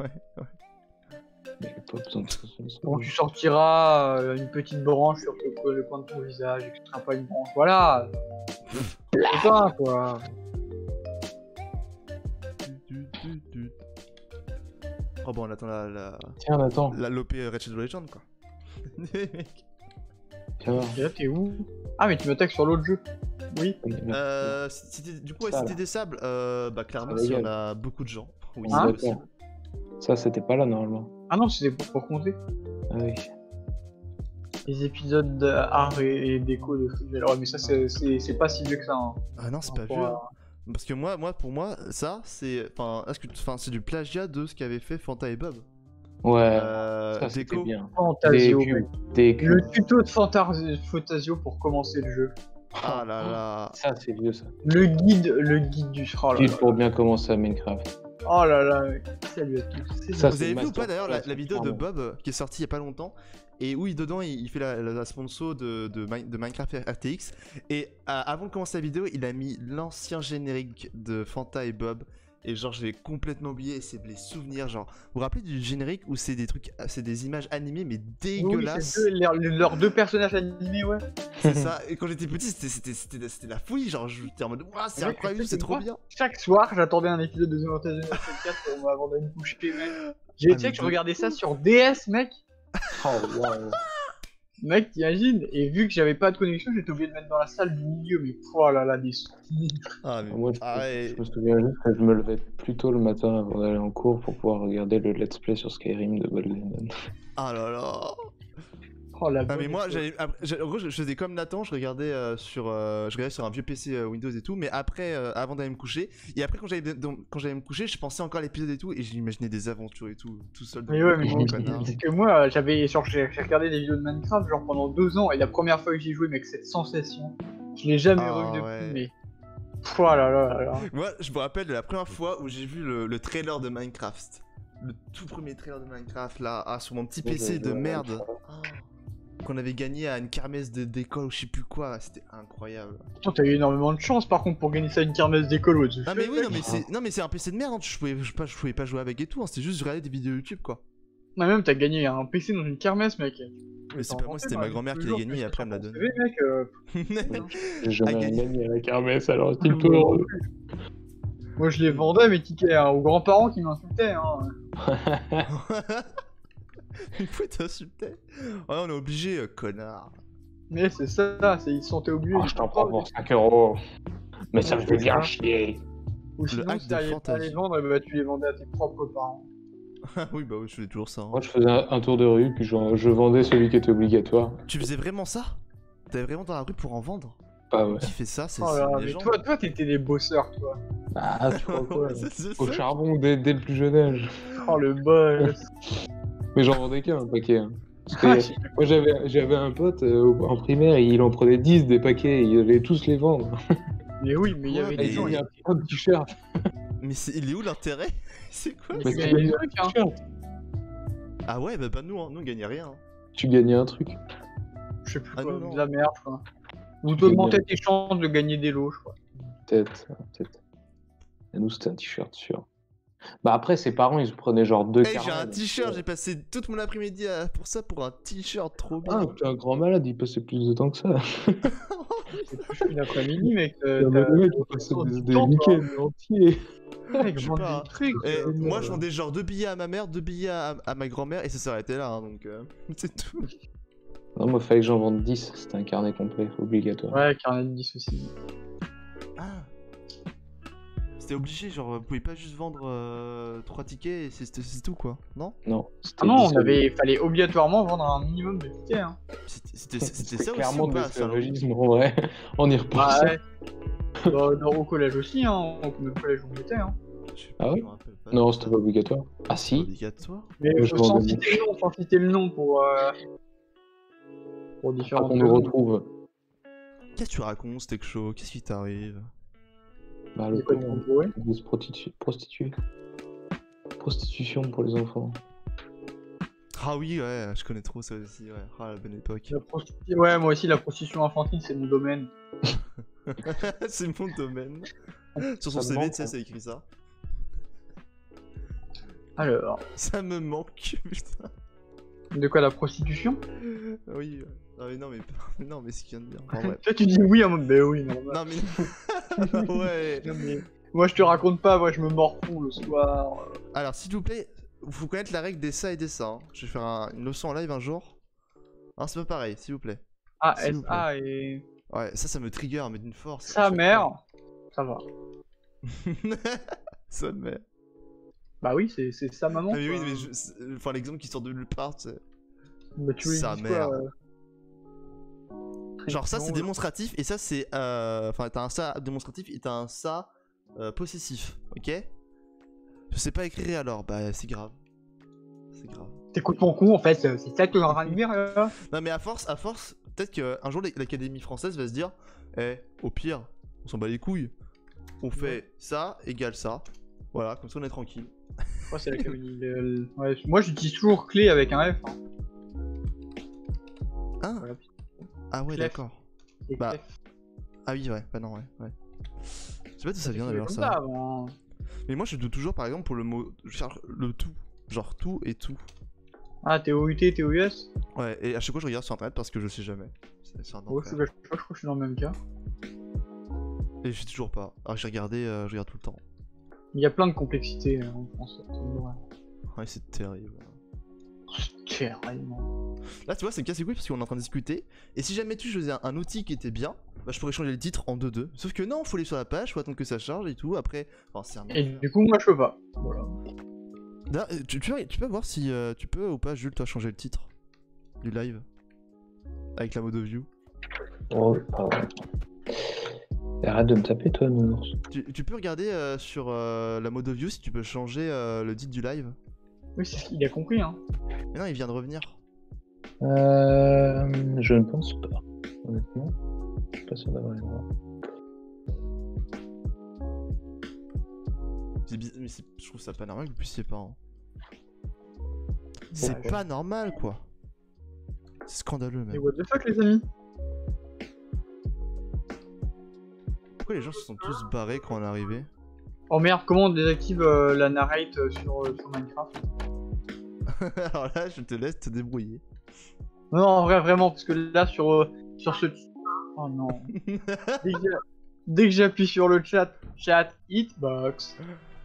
ouais. Mais pas besoin de ça, ça, ça. Quand tu sortiras euh, une petite branche sur le, le coin de ton visage et que ce sera pas une branche, voilà. (laughs) C'est pas quoi. Oh bon, on attend la, la, Tiens, attends, la l'OP Red Shadow Legend quoi. Mec. tiens, voir. Et là, t'es où? Ah, mais tu m'attaques sur l'autre jeu. Oui. Euh, Cité- du coup, ouais, Ça, Cité là. des Sables, euh, bah clairement, si on a beaucoup de gens. Oui, Hein? C'est possible. D'accord. Ça, c'était pas là normalement. Ah non, c'était pour, pour compter. Ah oui. Les épisodes d'art et, et déco de Freevale. Ouais, mais ça, c'est- c'est c'est pas si vieux que ça. Hein. Ah non, c'est pas vieux. Parce que moi, moi, pour moi, ça, c'est, enfin, est-ce que, enfin, c'est du plagiat de ce qu'avait fait Fanta et Bob. Ouais, Euh, ça c'était déco. bien. Fantasio. Le tuto de Fantas- Fantasio pour commencer le jeu. Ah là là. Ça, c'est vieux ça. Le guide, le guide du. Oh là Guide là. pour bien commencer à Minecraft. Oh là là. Salut à tous. C'est Ça, Vous avez vu ou pas d'ailleurs la, la vidéo de. Bob euh, qui est sortie il y a pas longtemps et où il dedans il, il fait la, la- la sponsor de, de, Mi- de Minecraft RTX et euh, avant de commencer la vidéo il a mis l'ancien générique de Fanta et Bob. Et genre j'ai complètement oublié. C'est les souvenirs genre. Vous vous rappelez du générique où c'est des trucs c'est des images animées mais Oui, dégueulasses? leurs, deux personnages animés, ouais. c'est ça. Et quand j'étais petit c'était la folie. Genre j'étais en mode c'est incroyable c'est trop bien. Chaque soir, j'attendais un épisode de The Fantasy 4 pour avant (laughs) d'aller me coucher, mec. J'ai Ah, que je je- regardais ça sur DS, mec. Oh, waouh. Mec, t'imagines Et vu que j'avais pas de connexion, j'étais obligé de mettre dans la salle du milieu, mais oh là là, des souvenirs. ah mais Moi, je, ah, ouais. je me souviens juste que je me levais plus tôt le matin avant d'aller en cours pour pouvoir regarder le let's play sur Skyrim de Lennon. ah là là Oh la Ah mais moi après, en gros je je faisais comme Nathan, je regardais euh, sur euh, je regardais sur un vieux PC euh, Windows et tout, mais après euh, avant d'aller me coucher et après quand j'allais dans- quand j'allais me coucher, je pensais encore à l'épisode et tout et j'imaginais des aventures et tout tout seul. dans Mais ouais, mais parce que moi, j'avais genre, j'ai j'ai regardé des vidéos de Minecraft genre pendant deux ans et la première fois que j'y joué, mec, cette sensation, je l'ai jamais Ah, revu depuis, ouais. mais. Oh là là là là. Moi, je me rappelle de la première fois où j'ai vu le, le trailer de Minecraft. Le tout premier trailer de Minecraft là, ah, sur mon petit PC de merde. Oh. Qu'on avait gagné à une kermesse d'école ou je sais plus quoi, c'était incroyable. Putain, t'as eu énormément de chance par contre pour gagner ça à une kermesse d'école. the Ah mais oui, non mais c'est non mais c'est un PC de merde, hein, je, pouvais, je, pas, je pouvais pas jouer avec et tout, hein, c'était juste je regardais des vidéos YouTube quoi. Non, même t'as gagné un PC dans une kermesse, mec. Mais c'est pas moi, c'était ma grand-mère qui l'a gagné et après elle me l'a donné. mec, euh, (laughs) J'ai jamais gagné à la kermesse, alors c'est moi, tout heureux. Moi, je les vendais mes tickets hein, aux grands-parents qui m'insultaient. Hein. (laughs) (laughs) (laughs) Une fois t'insultais. Ouais on est obligé, euh, connard. Mais c'est ça, c'est- ils sentaient obligés. Oh, je t'en prends pour 5 euros. Mais ça me fait bien chier. Ou sinon, hack si pas à les vendre, bah, tu les vendais à tes propres parents. Ah oui bah oui je faisais toujours ça. hein. Moi, je faisais un, un tour de rue, puis je, je vendais celui qui était obligatoire. Tu faisais vraiment ça? T'allais vraiment dans la rue pour en vendre? Ah ouais. Qui fait ça C'est Oh là, mais toi, toi, t'étais des bosseurs, toi. Ah, (laughs) tu crois quoi? Ouais, c'est- c'est Au ça. charbon dès, dès le plus jeune âge. Oh le boss. (laughs) Mais j'en vendais qu'un, un paquet. hein. Parce que, Ah, moi, j'avais j'avais un pote euh, en primaire, et il en prenait 10 des paquets, et il allait tous les vendre. (laughs) mais oui, mais il y avait des Et gens. il il y y a a- un t-shirt. (laughs) Mais c'est- il est où l'intérêt? (laughs) C'est quoi? Mais un hein. t-shirt. Ah ouais bah pas nous, hein. nous on gagnait rien. hein. Tu gagnais un truc. Je sais plus Ah, quoi, non, non. de la merde, Tu t'augmentais tes chances de gagner des lots, je crois. Peut-être, peut-être. Et nous, c'était un t-shirt sûr. Bah après, ses parents, ils se prenaient genre deux Hey, j'ai un t-shirt, j'ai passé toute mon après-midi à- pour ça, pour un t-shirt trop Ah, bien. t'es un grand malade, il passait plus de temps que ça. (laughs) C'est plus une après-midi, mec. euh, Le mec, il passait des, des week-ends entiers. Mec, Je pas. trucs. Et euh, moi je euh, vendais genre deux billets à ma mère, deux billets à, à ma grand-mère et ça s'arrêtait là, hein, donc euh, (laughs) c'est tout. Non, moi, fallait que j'en vende 10. C'était un carnet complet, obligatoire. Ouais, carnet de 10 aussi. C'était obligé, genre vous pouvez pas juste vendre euh, trois tickets et c'est- tout quoi, non? Non, c'était Ah non, 10 on avait, fallait obligatoirement vendre un minimum de tickets. Hein. C'était ça aussi clairement ou de pas ça, non? l'esclavagisme, en vrai. (laughs) On y Bah repense. ouais. Bah, dans- au collège aussi, hein. Au même collège où on était, hein. Ah ouais. Non, c'était pas obligatoire. Ah si obligatoire? Mais je sans citer le nom, sans citer le nom pour. Euh... Pour différents. qu'on nous retrouve. Qu'est-ce que tu racontes, Steak Show Qu'est-ce qui t'arrive? Bah, le de se prostitu- prostituer. Prostitution pour les enfants. Ah oui, ouais, je connais trop ça aussi, ouais. Ah la bonne époque. La Ouais, moi aussi, la prostitution infantile, c'est mon domaine. (laughs) c'est mon domaine. Sur son CV, tu sais, hein. c'est écrit ça. Alors, Ça me manque, (laughs) putain. de quoi la prostitution? Oui, ouais. Non mais non mais, mais (laughs) non mais ce qu'il vient de dire. En vrai. Toi, tu dis oui en mode, bah oui, normal. non mais (laughs) (laughs) ouais. Non, mais Moi, je te raconte pas, moi, je me morfonds le soir. Alors s'il vous plaît, faut connaître la règle des ça et des ça. hein. Je vais faire un- une leçon en live un jour. Hein, c'est pas pareil, s'il vous plaît. Ah, vous SA et. Ouais, ça, ça me trigger, mais d'une force. Sa mère, fois. ça va. Sa mère. Bah oui, c'est c'est sa maman. Ah, mais oui, mais je- c'est- enfin l'exemple qui sort de nulle part, sais. Bah, tu veux Sa quoi, mère. euh Genre ça c'est démonstratif et ça c'est euh... enfin t'as un ça démonstratif et t'as un ça euh, possessif, ok? Je sais pas écrire alors, bah c'est grave. C'est grave. T'écoutes mon coup en fait, c'est ça que tu es en train de dire là Non mais à force, à force, peut-être qu'un jour l'Académie française va se dire, eh, au pire, on s'en bat les couilles. On fait ça égale ça. Voilà, comme ça on est tranquille. Moi c'est (laughs) ouais, moi j'utilise toujours clé avec un F. Hein. Ah, Voilà. Ah ouais d'accord. Bah. Ah oui ouais, bah non ouais, ouais. Je sais pas d'où ça vient d'ailleurs ça. avant. Mais moi je doute toujours par exemple pour le mot, je cherche le tout. Genre tout et tout. Ah, t'es OUT, t'es OUS Ouais, et à chaque fois je regarde sur internet parce que je sais jamais. C'est c'est un Ouais, je, enfer. je, je crois que je suis dans le même cas. Et je sais toujours pas. Alors j'ai regardé, euh, je regarde tout le temps. Il y a plein de complexités euh, en France. horreur. Ouais, c'est terrible. Carrément. Là, tu vois, c'est casse couilles parce qu'on est en train de discuter. Et si jamais tu faisais un, un outil qui était bien, bah je pourrais changer le titre en 2-2. Sauf que non, faut aller sur la page, faut attendre que ça charge et tout. Après, enfin, c'est un. Et du coup, moi je peux pas. Voilà. Euh, tu, tu, peux- tu peux voir si euh, tu peux ou pas, Jules, toi, changer le titre du live avec la mode view. Oh, pardon. Arrête de me taper, toi, nounours. Tu, tu peux regarder euh, sur euh, la mode view si tu peux changer euh, le titre du live. Oui, c'est ce qu'il a compris, hein. Mais non, il vient de revenir. Euh, je ne pense pas, honnêtement. Je suis pas sûr d'avoir les droits. C'est mais c'est- je trouve ça pas normal que vous puissiez pas. hein. C'est Pourquoi pas normal quoi. C'est scandaleux Et même. what the fuck, les amis? Pourquoi les gens se sont tous barrés quand on est arrivé? Oh merde, comment on désactive euh, la narrate euh, sur, euh, sur Minecraft (laughs) Alors là, je te laisse te débrouiller. Non, en vrai, vraiment, parce que là, sur, sur ce... Oh non. (laughs) dès que j'appuie sur le chat, chat, hitbox.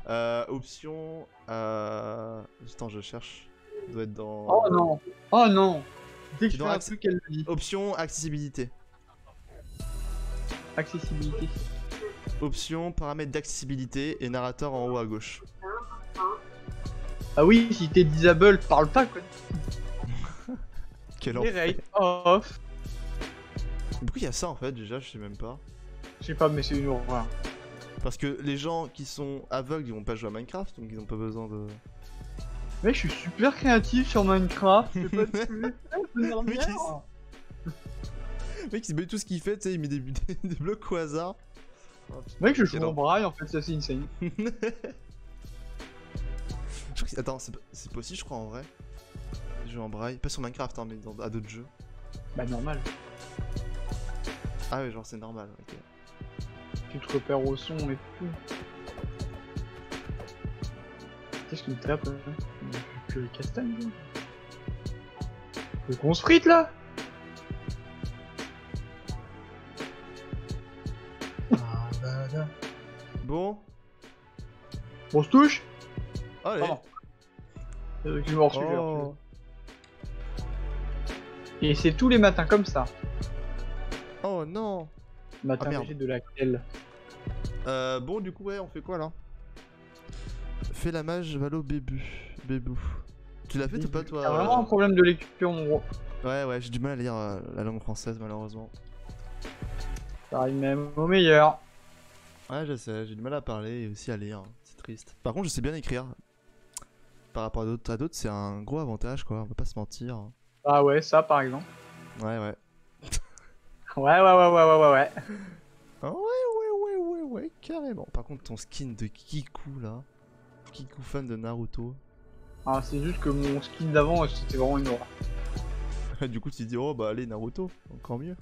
Euh, option. Euh... Attends, je cherche. Ça doit être dans. Oh non. Oh non. Dès que je fais un truc, elle dit. Option accessibilité. Accessibilité. Option paramètres d'accessibilité et narrateur en haut à gauche. Ah oui, si t'es disable, parle pas quoi. (laughs) Quel enfer. off. Pourquoi il y a ça en fait déjà Je sais même pas. Je sais pas, mais c'est une horreur. Parce que les gens qui sont aveugles ils vont pas jouer à Minecraft donc ils ont pas besoin de. Mec, je suis super créatif sur Minecraft. Je sais pas. Le (laughs) mec il se met tout ce qu'il fait, tu sais, il met des, (laughs) des, des blocs au hasard. Mec, je joue en braille, en fait, ça c'est insane. (laughs) Je crois que- Attends, c'est possible, je crois en vrai. Jouer en braille, pas sur Minecraft, hein, mais dans, à d'autres jeux. Bah, normal. Ah ouais, genre c'est normal, ok. Tu te repères au son et tout. Qu'est-ce que me tape là Que le castagne Le frite là? Ah. Bon, On se touche? Allez. Euh, Je hors Oh. Et c'est tous les matins comme ça. oh non. Matin Ah, de laquelle Euh, bon, du coup, ouais, on fait quoi là? Fais la mage Valo Bébu. Bébou. Tu l'as fait ou pas toi T'as vraiment un euh, problème de lecture, mon gros. Ouais, ouais, j'ai du mal à lire euh, la langue française malheureusement. Ça arrive même au meilleur. Ouais, je sais, j'ai du mal à parler et aussi à lire. hein. C'est triste. Par contre, je sais bien écrire. Par rapport à d'autres, c'est un gros avantage quoi, on va pas se mentir. Ah ouais, ça par exemple. Ouais, ouais. Ouais, (laughs) ouais, ouais, ouais, ouais, ouais, ouais. Ah ouais, ouais, ouais, ouais, ouais, carrément. Par contre, ton skin de Kiku là. Kiku fan de Naruto. Ah, c'est juste que mon skin d'avant, c'était vraiment une horreur. (laughs) du coup, tu te dis, oh bah allez, Naruto, encore mieux.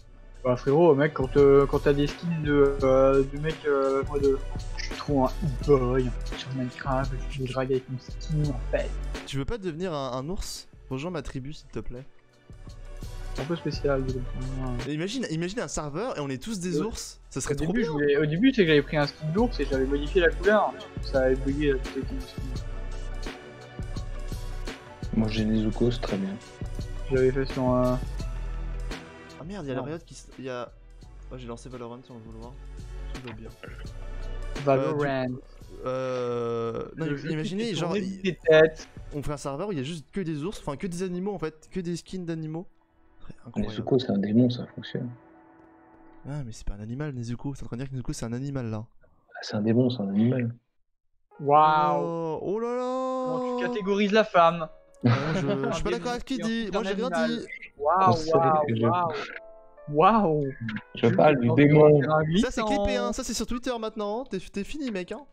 Bah frérot, mec, quand, euh, quand t'as des skins de, euh, de mecs euh, en mode je suis trop un boy sur Minecraft, je me drague avec mon skin en fait. Tu veux pas devenir un, un ours? Rejoins ma tribu s'il te plaît. C'est un peu spécial. de- Et imagine, imagine un serveur et on est tous des Euh, ours. Ça Au serait trop début, bien. je voulais... Au début, c'est que j'avais pris un skin d'ours et j'avais modifié la couleur. Ça avait bugué la skin. Moi j'ai des Zoukos, très bien. Je l'avais fait sur un. Ah merde, il y a la Non. Riot qui. Il y a. Oh, j'ai lancé Valorant sans le vouloir. Tout va bien. Valorant. Euh. Non, Le jeu qui imaginez, genre, il- on fait un serveur où il y a juste que des ours, enfin que des animaux en fait, que des skins d'animaux. Incroyable. Zoukos, c'est un démon, ça fonctionne. Ah, mais c'est pas un animal, Nezuko. C'est en train de dire que Nezuko c'est un animal là. Ah, C'est un démon, c'est un animal. Waouh. Oh, oh là Comment tu là catégorises la femme Non, je... je suis pas d'accord avec ce qu'il dit. Moi j'ai rien dit. Waouh, C'est- waouh, je- waouh. Waouh. Je parle du démon. Ça c'est clippé, hein. Ça c'est sur Twitter maintenant. hein. T'es fini, mec, hein.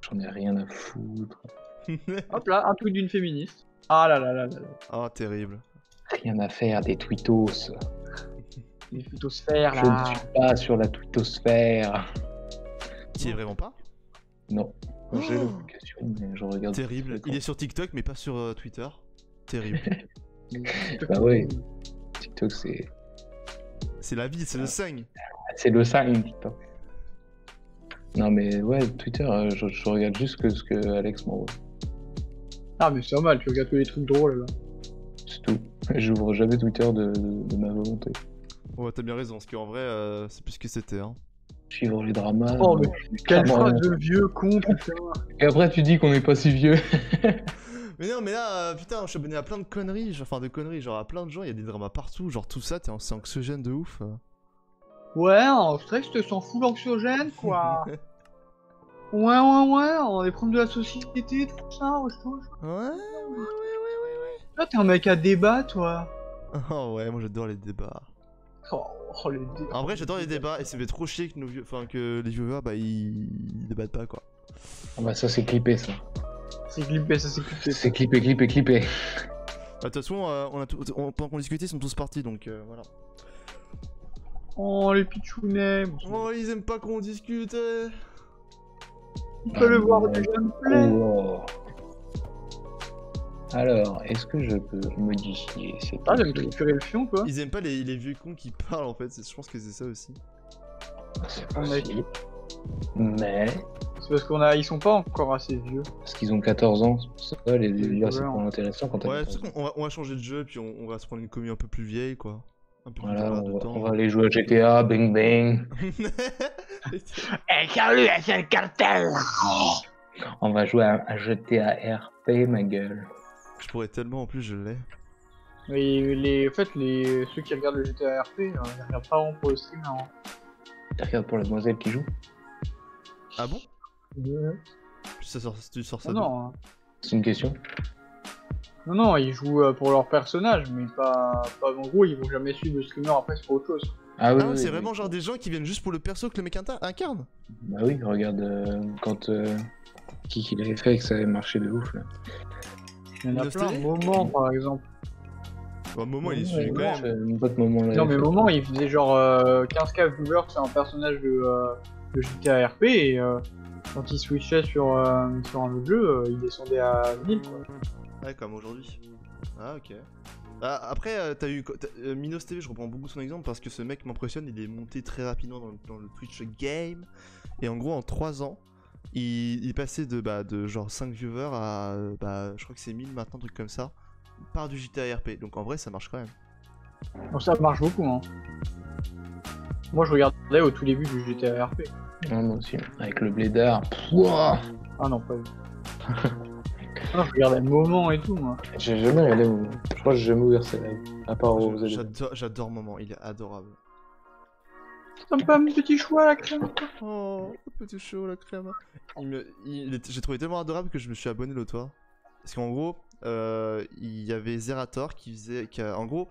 J'en ai rien à foutre. (laughs) Hop là, un tweet d'une féministe. Ah là là là là là. oh, terrible. Rien à faire des tweetos. Les photosphères Je ne là. suis pas sur la tweetosphère. T'y es vraiment pas? Non. J'ai Oh. l'application, mais je regarde. Terrible. Il est sur TikTok, mais pas sur euh, Twitter. Terrible. (laughs) Bah ouais. TikTok, c'est. c'est la vie, c'est le 5. C'est le sign, TikTok. Non, mais ouais, Twitter, euh, je, je regarde juste que ce que Alex m'envoie. Ah mais c'est normal, tu regardes que les trucs drôles là. C'est tout. (laughs) J'ouvre jamais Twitter de, de ma volonté. Ouais, t'as bien raison, parce qu'en vrai, euh, c'est plus ce que c'était. Hein. Suivre les dramas. Oh, mais Quelle phrase de vieux con putain. Et après, tu dis qu'on n'est pas si vieux. (laughs) Mais non, mais là, euh, putain, je suis abonné à plein de conneries, genre, enfin de conneries, genre à plein de gens, il y a des dramas partout, genre tout ça, t'es en- c'est anxiogène de ouf. euh. Ouais, en stress, te sens full anxiogène, quoi. (laughs) ouais, ouais, ouais, on est problèmes de la société, tout ça, ouais, je touche. Ouais, ouais, ouais, ouais, Là, t'es un mec à débat, toi. ouais, (laughs) ouais. Oh ouais, moi j'adore les débats. Oh, oh, les débats. En vrai, j'adore les débats et ça me fait trop chier que, nos vieux... enfin, que les viewers, bah ils... ils débattent pas quoi. Ah bah ça c'est clippé ça. C'est clippé, ça c'est clippé. C'est clippé, clippé, clippé. Bah, De toute façon, euh, on a tout- on- pendant qu'on discutait, ils sont tous partis donc euh, voilà. Oh, les pitchounets. Bon, Oh, ils aiment pas qu'on discute. eh. tu peux le voir du gameplay. Oh. Alors, est-ce que je peux modifier cette Ah, j'aime triturer le fion, quoi. Ils aiment pas les, les vieux cons qui parlent en fait, je pense que c'est ça aussi. C'est On possible. Mais, parce qu'on a, ils sont pas encore assez vieux. parce qu'ils ont 14 ans, c'est ça, les viewers, c'est pas intéressant quand Ouais, 14 c'est qu'on on va, on va changer de jeu puis on, on va se prendre une commu un peu plus vieille quoi. Un peu plus Voilà, on va, dedans. on va aller jouer à GTA, bang bang. (laughs) Eh, salut, c'est le cartel On va jouer à, à GTA RP, ma gueule. je pourrais tellement en plus, je l'ai. Mais les, en fait, les, ceux qui regardent le GTA RP, euh, ils regardent pas vraiment pour le stream. Hein. Tu regardes pour la demoiselle qui joue? Ah bon? Ça sort, Tu sors ça Non, hein. C'est une question non, non, ils jouent euh, pour leur personnage, mais pas, pas en gros, ils vont jamais suivre le streamer après c'est pour autre chose. Ah oui, Ah oui, c'est oui. vraiment genre des gens qui viennent juste pour le perso que le mec incarne Bah oui, regarde euh, quand. euh, qui qui l'avait fait que ça avait marché de ouf là. Il y en a plein, Moment par exemple. Au moment, il est Ouais, suivi quand même. Mon pote moment là. Non, mais Moment, il faisait genre euh, 15k viewers sur un personnage de, euh, de GTA RP, et euh, quand il switchait sur, euh, sur un autre jeu, euh, il descendait à 1000 quoi. Ouais, comme aujourd'hui. Ah, ok. Ah, après, euh, t'as eu. t'as- euh, Minos TV, je reprends beaucoup son exemple parce que ce mec m'impressionne. Il est monté très rapidement dans le, dans le Twitch game. Et en gros, en 3 ans, il, il passé de, bah, de genre 5 viewers à. euh, Bah, je crois que c'est 1000 maintenant, un truc comme ça. Par du GTA RP. Donc en vrai, ça marche quand même. Donc ça marche beaucoup, hein. Moi je regardais au tout début du GTA RP. Ah, moi aussi. Avec le blédard. Ah non, pas vu. (laughs) non, je regardais le moment et tout, moi. J'ai jamais regardé mon. Je crois que j'ai jamais ouvert celle-là. À part aux. J'adore Moment, il est adorable. T'aimes pas mes petits choix à la crème Oh, petit chaud la crème. Il me- il est- J'ai trouvé tellement adorable que je me suis abonné l'autre fois. Parce qu'en gros, euh, il y avait Zerator qui faisait. Qui a- en gros,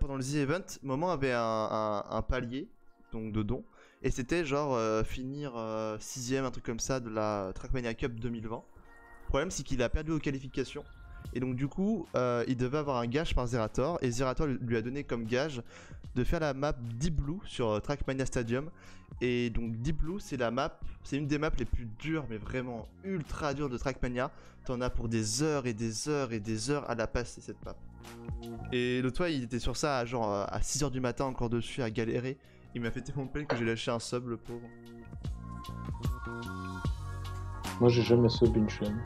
pendant le The Event, Moment avait un, palier donc de dons. Et c'était genre euh, finir 6ème, un truc comme ça, de la Trackmania Cup 2020. Le problème, c'est qu'il a perdu aux qualifications. Et donc, du coup, euh, il devait avoir un gage par Zerator. Et Zerator lui- lui a donné comme gage de faire la map Deep Blue sur euh, Trackmania Stadium. Et donc Deep Blue, c'est la map, c'est une des maps les plus dures, mais vraiment ultra dures de Trackmania. T'en as pour des heures et des heures et des heures à la passer cette map. Et le toit, il était sur ça à genre euh, à 6h du matin encore dessus à galérer. Il m'a fait tellement peine que j'ai lâché un sub, le pauvre. Moi j'ai jamais sub une chaîne.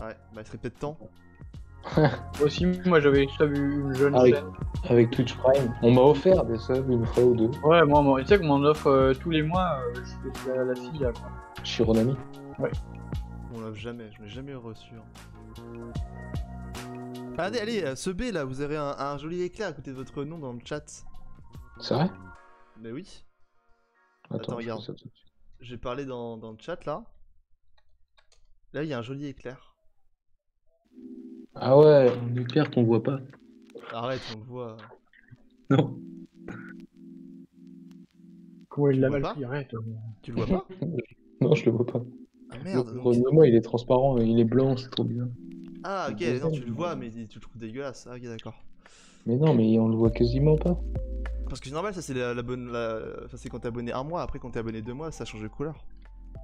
Ouais, bah il serait peut-être temps. (laughs) Aussi, moi j'avais sub une jeune oui. chaîne. Avec Twitch Prime. On m'a offert des subs une fois ou deux. Ouais, moi, moi tu sais qu'on m'en offre euh, tous les mois, euh, je fais la, la fille là quoi. Shironami. On l'a jamais, je l'ai jamais reçu. hein. Allez, allez, euh, ce B là, vous avez un, un joli éclair à côté de votre nom dans le chat. C'est vrai? Mais oui. Attends, regarde. J'ai parlé dans, dans le chat là. Là, il y a un joli éclair. Ah ouais, un éclair qu'on voit pas. Arrête, on le voit. Non. Comment il l'a mal arrête. Tu le vois pas? (laughs) Non, je le vois pas. Ah merde. Le donc- il est transparent, il est blanc, c'est trop bien. Ah ok, non, tu le vois, mais tu le trouves dégueulasse. Ah ok, d'accord. Mais non, mais on le voit quasiment pas. Parce que c'est normal, ça c'est la, la bonne. La... Enfin, c'est quand t'es abonné un mois, après quand t'es abonné deux mois, ça change de couleur.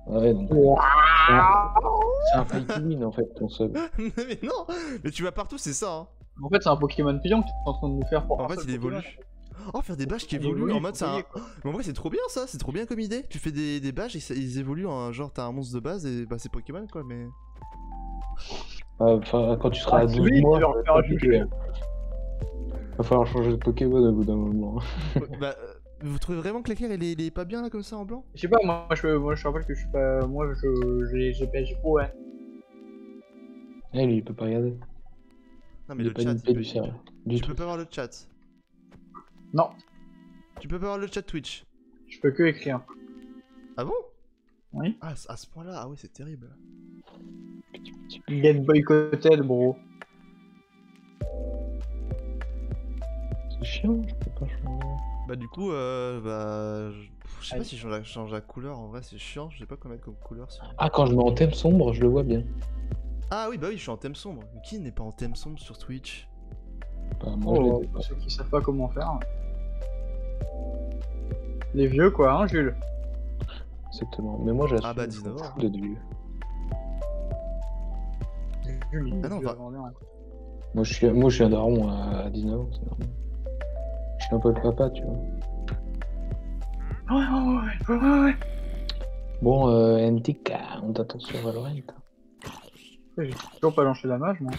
Ouais, donc. C'est un (laughs) win en fait, ton sub. (laughs) mais non Mais tu vas partout, c'est ça hein. En fait, c'est un Pokémon payant que tu es en train de nous faire pour En un fait, seul il évolue. Oh, faire des badges qui évoluent évolue, en mode ça. quoi. Mais en vrai, c'est trop bien ça, c'est trop bien comme idée. Tu fais des, des badges et ça- ils évoluent en genre t'as un monstre de base et bah c'est Pokémon quoi, mais. Ah, Enfin, quand tu seras Ah, à 12 oui, mois, tu vas ça va refaire être un compliqué, hein. Va falloir changer de Pokémon au bout d'un moment. bah, euh, vous trouvez vraiment que l'éclair il est, il est pas bien là comme ça en blanc? Je sais pas, moi je, moi je rappelle que je suis pas. Moi je j'ai PSG Pro, ouais. Eh, lui, il peut pas regarder. Non, mais il le pas chat, il peut- du tu tout. peux pas voir le chat. Non, Tu peux pas voir le chat Twitch. je peux que écrire. Ah bon? Oui. Ah, à ce point-là, ah ouais, c'est terrible. Get boycotted, bro. C'est chiant, je peux pas changer. Bah, du coup, euh, bah. Je sais pas si je change la, je change la couleur en vrai, c'est chiant, je sais pas quoi mettre comme couleur. sur- Ah, quand je mets en thème sombre, je le vois bien. Ah oui, bah oui, je suis en thème sombre. Mais qui n'est pas en thème sombre sur Twitch? Bah, moi, Oh, ceux qui savent pas comment faire. Les vieux, quoi, hein, Jules? Exactement. Mais moi, j'assume. Ah bah, fous de Dieu. Ah non. Moi, je suis, moi, je suis un daron à, à 19 ans, c'est normal. Je suis un peu le papa, tu vois. Ouais, ouais, ouais, ouais, ouais. Bon, euh, NTK, on t'attend sur Valorant. J'ai toujours pas lancé la mage, moi.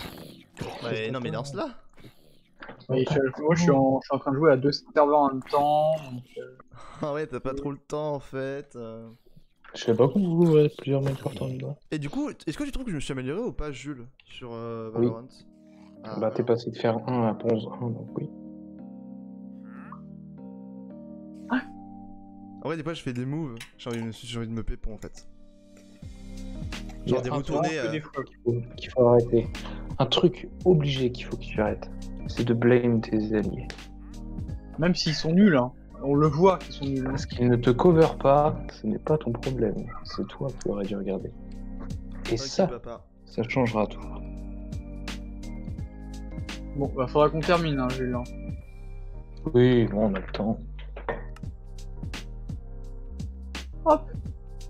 Bah, non, mais Mais je- moi, je suis, en, je suis en train de jouer à deux serveurs en même temps. donc, euh, Ah ouais, t'as pas trop le temps en fait. euh. Je sais pas qu'on vous ouvrez plusieurs Minecraft en même temps. Et du coup, est-ce que tu trouves que je me suis amélioré ou pas, Jules, sur euh, Oui. Valorant? Ah, Bah, t'es passé de faire 1 à 11 1, donc oui. En vrai, des fois, je fais des moves, j'ai envie, de me- j'ai envie de me pépon en fait. Il y a Genre des vraiment que euh, qu'il faut- qu'il faut arrêter. Un truc obligé qu'il faut que tu arrêtes, c'est de blame tes alliés. Même s'ils sont nuls, hein. On le voit qu'ils sont nuls. hein. Parce qu'ils ne te cover pas, ce n'est pas ton problème. C'est toi qui aurais dû regarder. Et ça, papa. ça changera tout. Bon, bah, faudra qu'on termine, hein, Jules. hein. Oui, bon, on a le temps.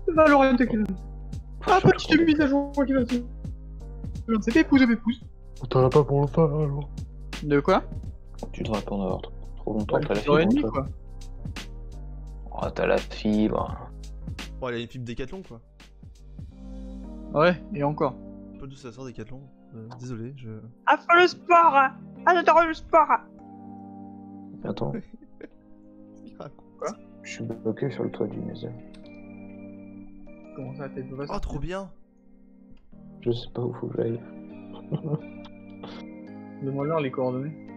Valorant qui va. Ah, petite mise à jour qui va se. C'est épouse, épouse. On t'en a pas pour longtemps, alors De quoi? Tu devrais pas en avoir trop, longtemps. Ouais, t'as la fibre, quoi. Oh, t'as la fibre. Bon, elle a une fibre décathlon quoi. Ouais, et encore. Pas d'où ça sort décathlon. Euh, désolé, je. Ah, faut le sport Ah, j'adore le sport Attends, (laughs) je suis bloqué sur le toit du musée. Comment ça, t'es pas Oh, trop bien Je sais pas où faut que j'aille. (laughs) Demande-leur les coordonnées.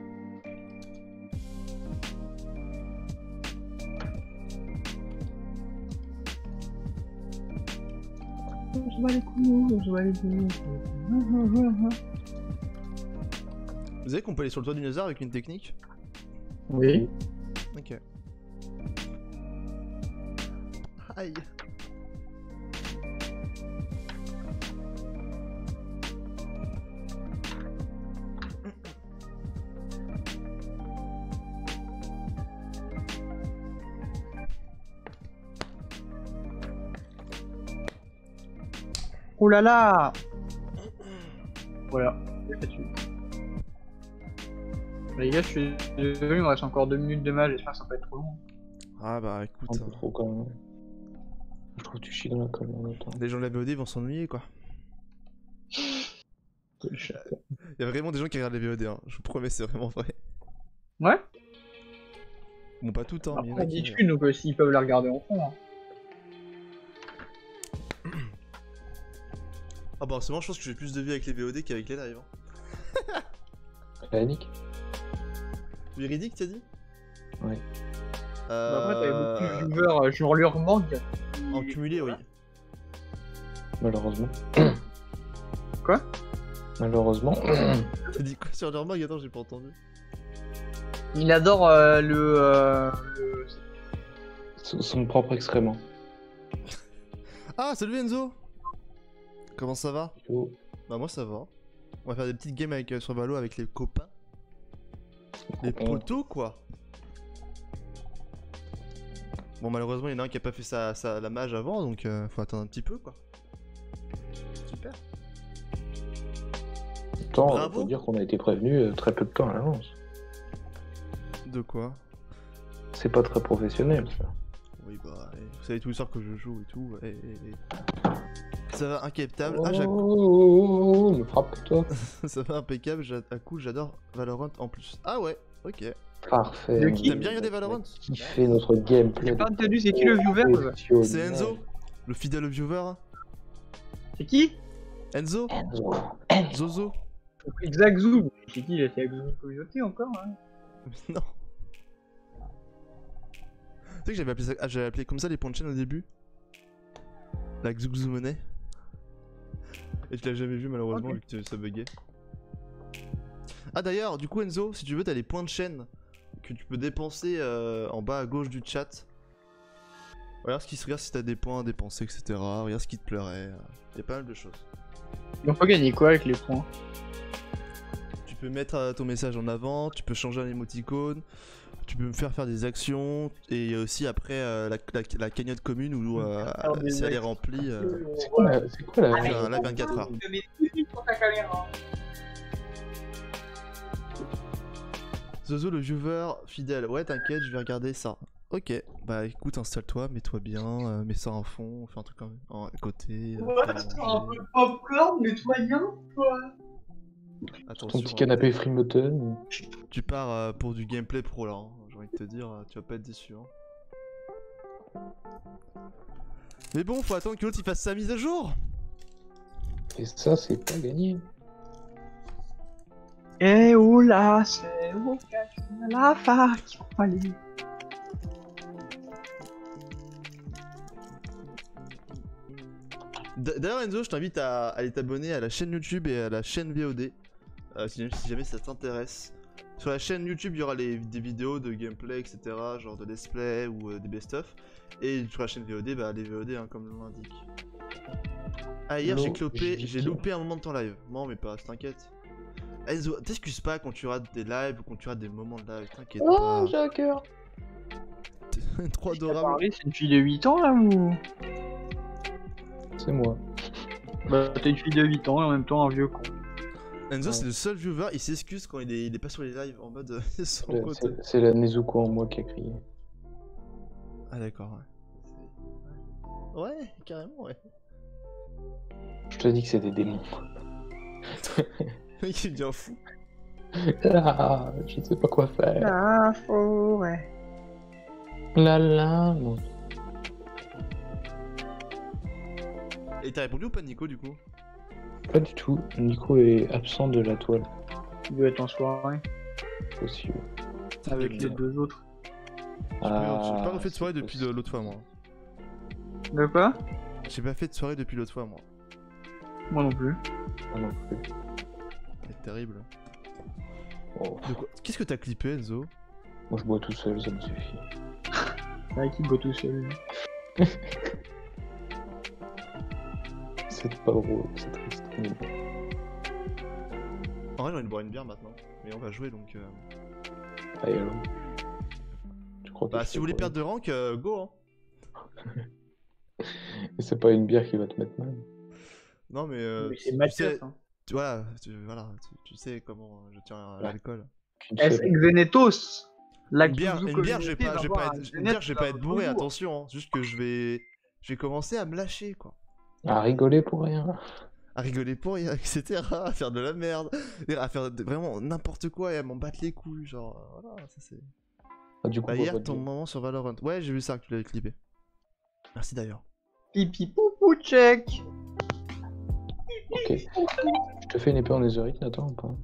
Vois les coups, je vois les coups. Vous savez qu'on peut aller sur le toit du Nazar avec une technique? Oui. Ok. Aïe Oh là là Voilà. Les gars, je suis désolé, il me reste encore deux minutes de mal, j'espère que ça va pas être trop long. Ah bah écoute, Un peu trop quand même. Je trouve que tu chies dans la colle en même temps. les gens de la VOD vont s'ennuyer quoi. (laughs) Il y a vraiment des gens qui regardent les VOD, hein. je vous promets, c'est vraiment vrai. Ouais Bon, pas tout le temps, mais il y en a Après, donc euh, s'ils peuvent la regarder en fond. Hein. Ah bah, en ce moment, je pense que j'ai plus de vues avec les VOD qu'avec les lives. Hein. (laughs) Yannick? Véridique, t'as dit? Ouais. Euh... Bah, après, t'avais beaucoup de viewers, euh, genre leur manque. En cumulé, oui. Malheureusement. (coughs) Quoi? Malheureusement. (coughs) T'as dit quoi sur leur Attends, j'ai pas entendu. Il adore euh, le, euh, le- Son- Son propre excrément. Ah, salut Enzo Comment ça va Oh, Bah, moi ça va. On va faire des petites games avec, euh, sur Valo avec les copains. Les copains. potos, quoi. Bon, malheureusement, il y en a un qui a pas fait sa, sa- la mage avant, donc euh, faut attendre un petit peu, quoi. Super. On peut dire qu'on a été prévenu très peu de temps à l'avance. De quoi C'est pas très professionnel, ça. Oui, bah, eh, vous savez tous les soirs que je joue et tout. Ça va incaptable. Ah, j'ac- oh, oh, oh, me frappe toi. (laughs) ça va impeccable. j'a- À coup, j'adore Valorant en plus. Ah ouais, ok. Parfait. Qui T'aimes bien regarder Valorant Qui fait notre gameplay J'ai pas entendu, c'est qui le viewer. C'est Enzo, le fidèle viewer. C'est qui Enzo Enzo. Zozo Xaxou. J'ai dit, il était avec une communauté encore. Hein. (laughs) Non. Tu sais que j'avais appelé, ça... ah, j'avais appelé comme ça les points de chaîne au début La Xuxu monnaie. Et tu l'as jamais vu malheureusement vu que ça buguait. Ah d'ailleurs, du coup Enzo, si tu veux, t'as les points de chaîne que tu peux dépenser euh, en bas à gauche du chat. Regarde ce qui se regarde si t'as des points à dépenser, etc. Regarde ce qui te plairait. Il y a pas mal de choses. Et on peut gagner quoi avec les points? Peux mettre euh, ton message en avant, tu peux changer un émoticône, tu peux me faire faire des actions, et il y a aussi après euh, la, la- la cagnotte commune où euh, si elle est remplie, euh, C'est quoi la. C'est quoi la. fait un live 24 heures. Zozo le viewer fidèle, ouais t'inquiète, je vais regarder ça. Ok, bah écoute, installe-toi, mets-toi bien, euh, mets ça en fond, fais un truc en, en- à côté. Ouais, un peu popcorn, nettoyant, quoi. Attention, Ton petit canapé Freemoton. Tu pars euh, pour du gameplay pro là, hein. j'ai envie de te dire, euh, tu vas pas être déçu. hein. Mais bon, faut attendre que l'autre il fasse sa mise à jour. Et ça, c'est pas gagné. Eh oh là, c'est au cache la fac? Aller. D- D'ailleurs Enzo, je t'invite à aller t'abonner à la chaîne YouTube et à la chaîne VOD, euh, si, si jamais ça t'intéresse. Sur la chaîne YouTube, il y aura les, des vidéos de gameplay, etc., genre de let's play ou euh, des best-of. Et sur la chaîne VOD, bah les VOD, hein, comme le nom l'indique. Ah, hier j'ai clopé, j'ai loupé un moment de ton live. Non, mais pas, t'inquiète. Enzo, t'excuses pas quand tu rates des lives ou quand tu rates des moments de live, t'inquiète Oh, pas. j'ai un cœur. Trop Qui t'a adorable. parlé, C'est une fille de 8 ans là ou? C'est moi. Bah t'es une fille de 8 ans et en même temps un vieux con. Enzo, Ouais. c'est le seul viewer, il s'excuse quand il est, il est pas sur les lives en mode euh. (laughs) C'est la Nezuko en moi qui a crié. Ah d'accord, ouais. Ouais, carrément, ouais. Je te dis que c'est des démons. (laughs) Le mec il devient fou. Ah, je ne sais pas quoi faire. La forêt. La la. non. Et t'as répondu ou pas Nico du coup? Pas du tout. Nico est absent de la toile. Il doit être en soirée Possible. avec les deux autres. J'ai pas refait de soirée depuis l'autre fois moi. De quoi? J'ai pas fait de soirée depuis l'autre fois moi. Moi non plus. Ah non plus. C'est terrible. Oh, Qu'est-ce que t'as clippé Enzo? Moi je bois tout seul, ça me suffit. Ah, qui boit tout seul. (laughs) C'est pas drôle, c'est triste. En vrai j'ai envie de boire une bière maintenant. Mais on va jouer donc... euh, Allez, alors. Tu crois que Bah si vous voulez perdre de rank, euh, go hein. (laughs) Et c'est pas une bière qui va te mettre mal. Non mais... Euh, Mais tu- c'est tu Mathias. sais- Hein. tu- Voilà, tu, voilà tu, tu sais comment je tiens à l'alcool. Qu'une Es seule. Xenetos La Une bière, une bière, je vais pas, être, bourré, attention, hein. juste que je vais, je vais commencer à me lâcher, quoi, À rigoler pour rien. à rigoler pour rien, (laughs) etc., à faire de la merde, à faire de- vraiment n'importe quoi et à m'en battre les couilles, genre, voilà, ça c'est. Ah, du coup, Bah on va hier ton dire. moment sur Valorant, ouais j'ai vu ça que tu l'avais clippé. Merci d'ailleurs. Pipi poupou check Ok. Je te fais une épée en netherite, Nathan, ou pas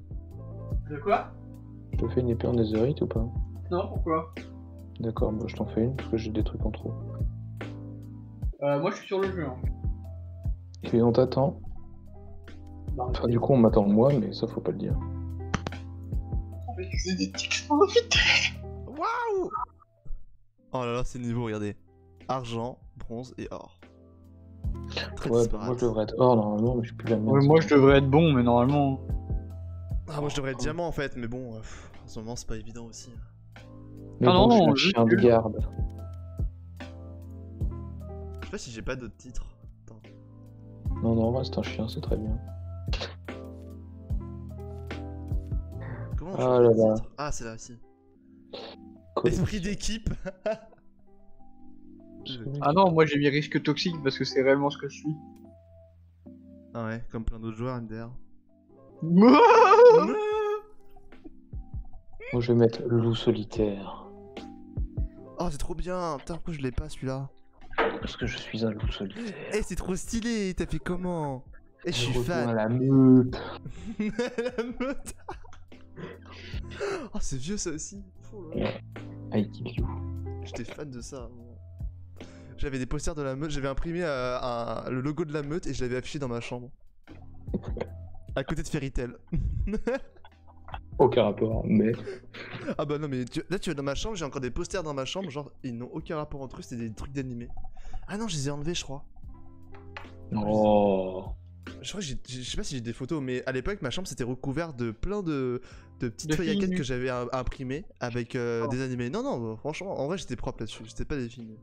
De quoi? Je te fais une épée en netherite ou pas? Non, pourquoi? D'accord, bah je t'en fais une parce que j'ai des trucs en trop. euh, Moi je suis sur le jeu. Hein. Et on t'attend. Enfin, du coup, on m'attend moi, mais ça, faut pas le dire. c'est des tics sans vite Waouh Oh là là, c'est le niveau, regardez. Argent, bronze et or. Très Ouais, bah, disparate. moi, je devrais être hors normalement, mais je suis plus la même. Ouais, moi je devrais être bon, mais normalement. Ah moi je devrais être diamant en fait, mais bon, euh, pff, en ce moment c'est pas évident aussi. Mais Ah bon, non, je suis un garde. Je sais pas si j'ai pas d'autres titres. Non, non, reste un chien, c'est très bien. Comment on Ah change là là. Ah c'est là, si. Cool. Esprit d'équipe (laughs) Ah non, moi j'ai mis risque toxique parce que c'est réellement ce que je suis. Ah ouais, comme plein d'autres joueurs MDR. (laughs) Moi, je vais mettre loup solitaire. Oh c'est trop bien Putain pourquoi je l'ai pas celui-là? Parce que je suis un loup solitaire. Eh c'est trop stylé T'as fait comment? Et je suis Retour à fan. la meute. (laughs) la meute. (laughs) oh, c'est vieux ça aussi. Là là. I kill you. J'étais fan de ça. J'avais des posters de la meute, j'avais imprimé euh, un- le logo de la meute et je l'avais affiché dans ma chambre. (laughs) À côté de Fairy Tail. Aucun rapport, mais. ah bah non mais tu- là tu vas dans ma chambre, j'ai encore des posters dans ma chambre, genre ils n'ont aucun rapport entre eux, c'était des trucs d'animé. Ah non, je les ai enlevés je crois. Oh. Je crois que je sais pas si j'ai des photos, mais à l'époque ma chambre c'était recouvert de plein de, de petites De feuilles à quête que j'avais im- imprimées avec euh, Oh. des animés. Non non, bah, franchement, en vrai j'étais propre là-dessus, j'étais pas des filles.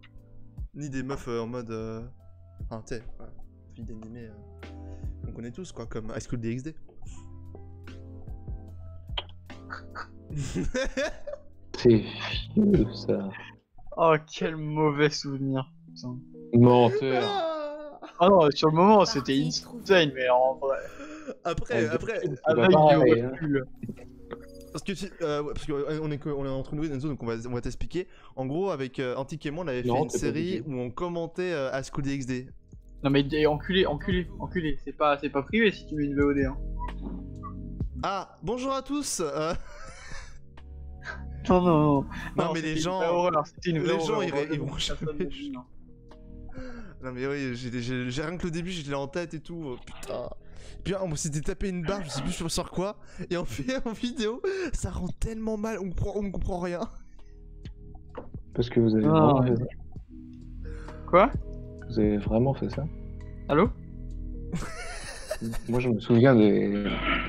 Ni des meufs euh, en mode... Euh... Enfin tu sais, voilà, filles d'animé. euh, On connaît tous quoi, comme High School DxD. (laughs) C'est vieux ça. Oh, quel mauvais souvenir. Putain. Menteur. Ah non, sur le moment, c'était insane, mais en vrai. après, Ouais, après, pas du pareil, hein. Parce que, tu- euh, parce que, euh, on, est, on est entre nous Enzo, donc on va, on va t'expliquer. En gros, avec euh, Antique et moi, on avait fait une série où on commentait euh, à School DxD. Non, mais enculé, enculé, enculé. C'est pas, c'est pas privé si tu mets une VOD. Hein. Ah, bonjour à tous euh, (laughs) Non, non, non. Non, mais les gens- horreur, les gens, horreur, ils ils vont jamais-. Non mais oui, j'ai rien que le début, je l'ai en tête et tout, oh, putain. Puis on s'était tapé une barre, je sais plus sur- sur quoi, et en (laughs) fait en vidéo, ça rend tellement mal, on comprend, on comprend rien. Parce que vous avez, vraiment ouais. fait ça. Quoi? Vous avez vraiment fait ça? Allô? Moi je me souviens des...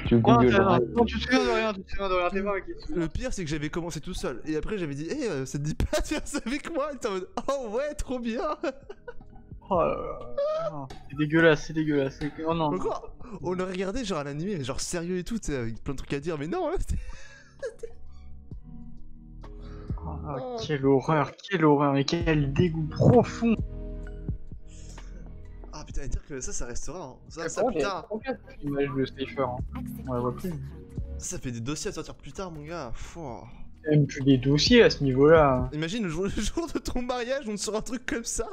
du non, Google non, tu te souviens de rien, tu te souviens de rien, t'es pas avec les souvenirs. Le pire c'est que j'avais commencé tout seul, et après j'avais dit, hé, euh, ça te dit pas de faire ça avec moi? Et t'es en mode, oh ouais, trop bien (laughs) Oh là C'est dégueulasse, c'est dégueulasse. Oh non. Encore On aurait regardé genre un animé, mais genre sérieux et tout, avec plein de trucs à dire, mais non, hein, (laughs) Oh, ah, quelle horreur, quelle horreur, mais quel dégoût profond. Ah putain, et dire que ça, ça restera, hein. ça, ça bon, tard, l'image de. Hein. On la voit plus. ça, ça fait des dossiers à sortir plus tard, mon gars, Fouah. Même plus des dossiers à ce niveau-là. Imagine le jour, le jour de ton mariage, on te sort un truc comme ça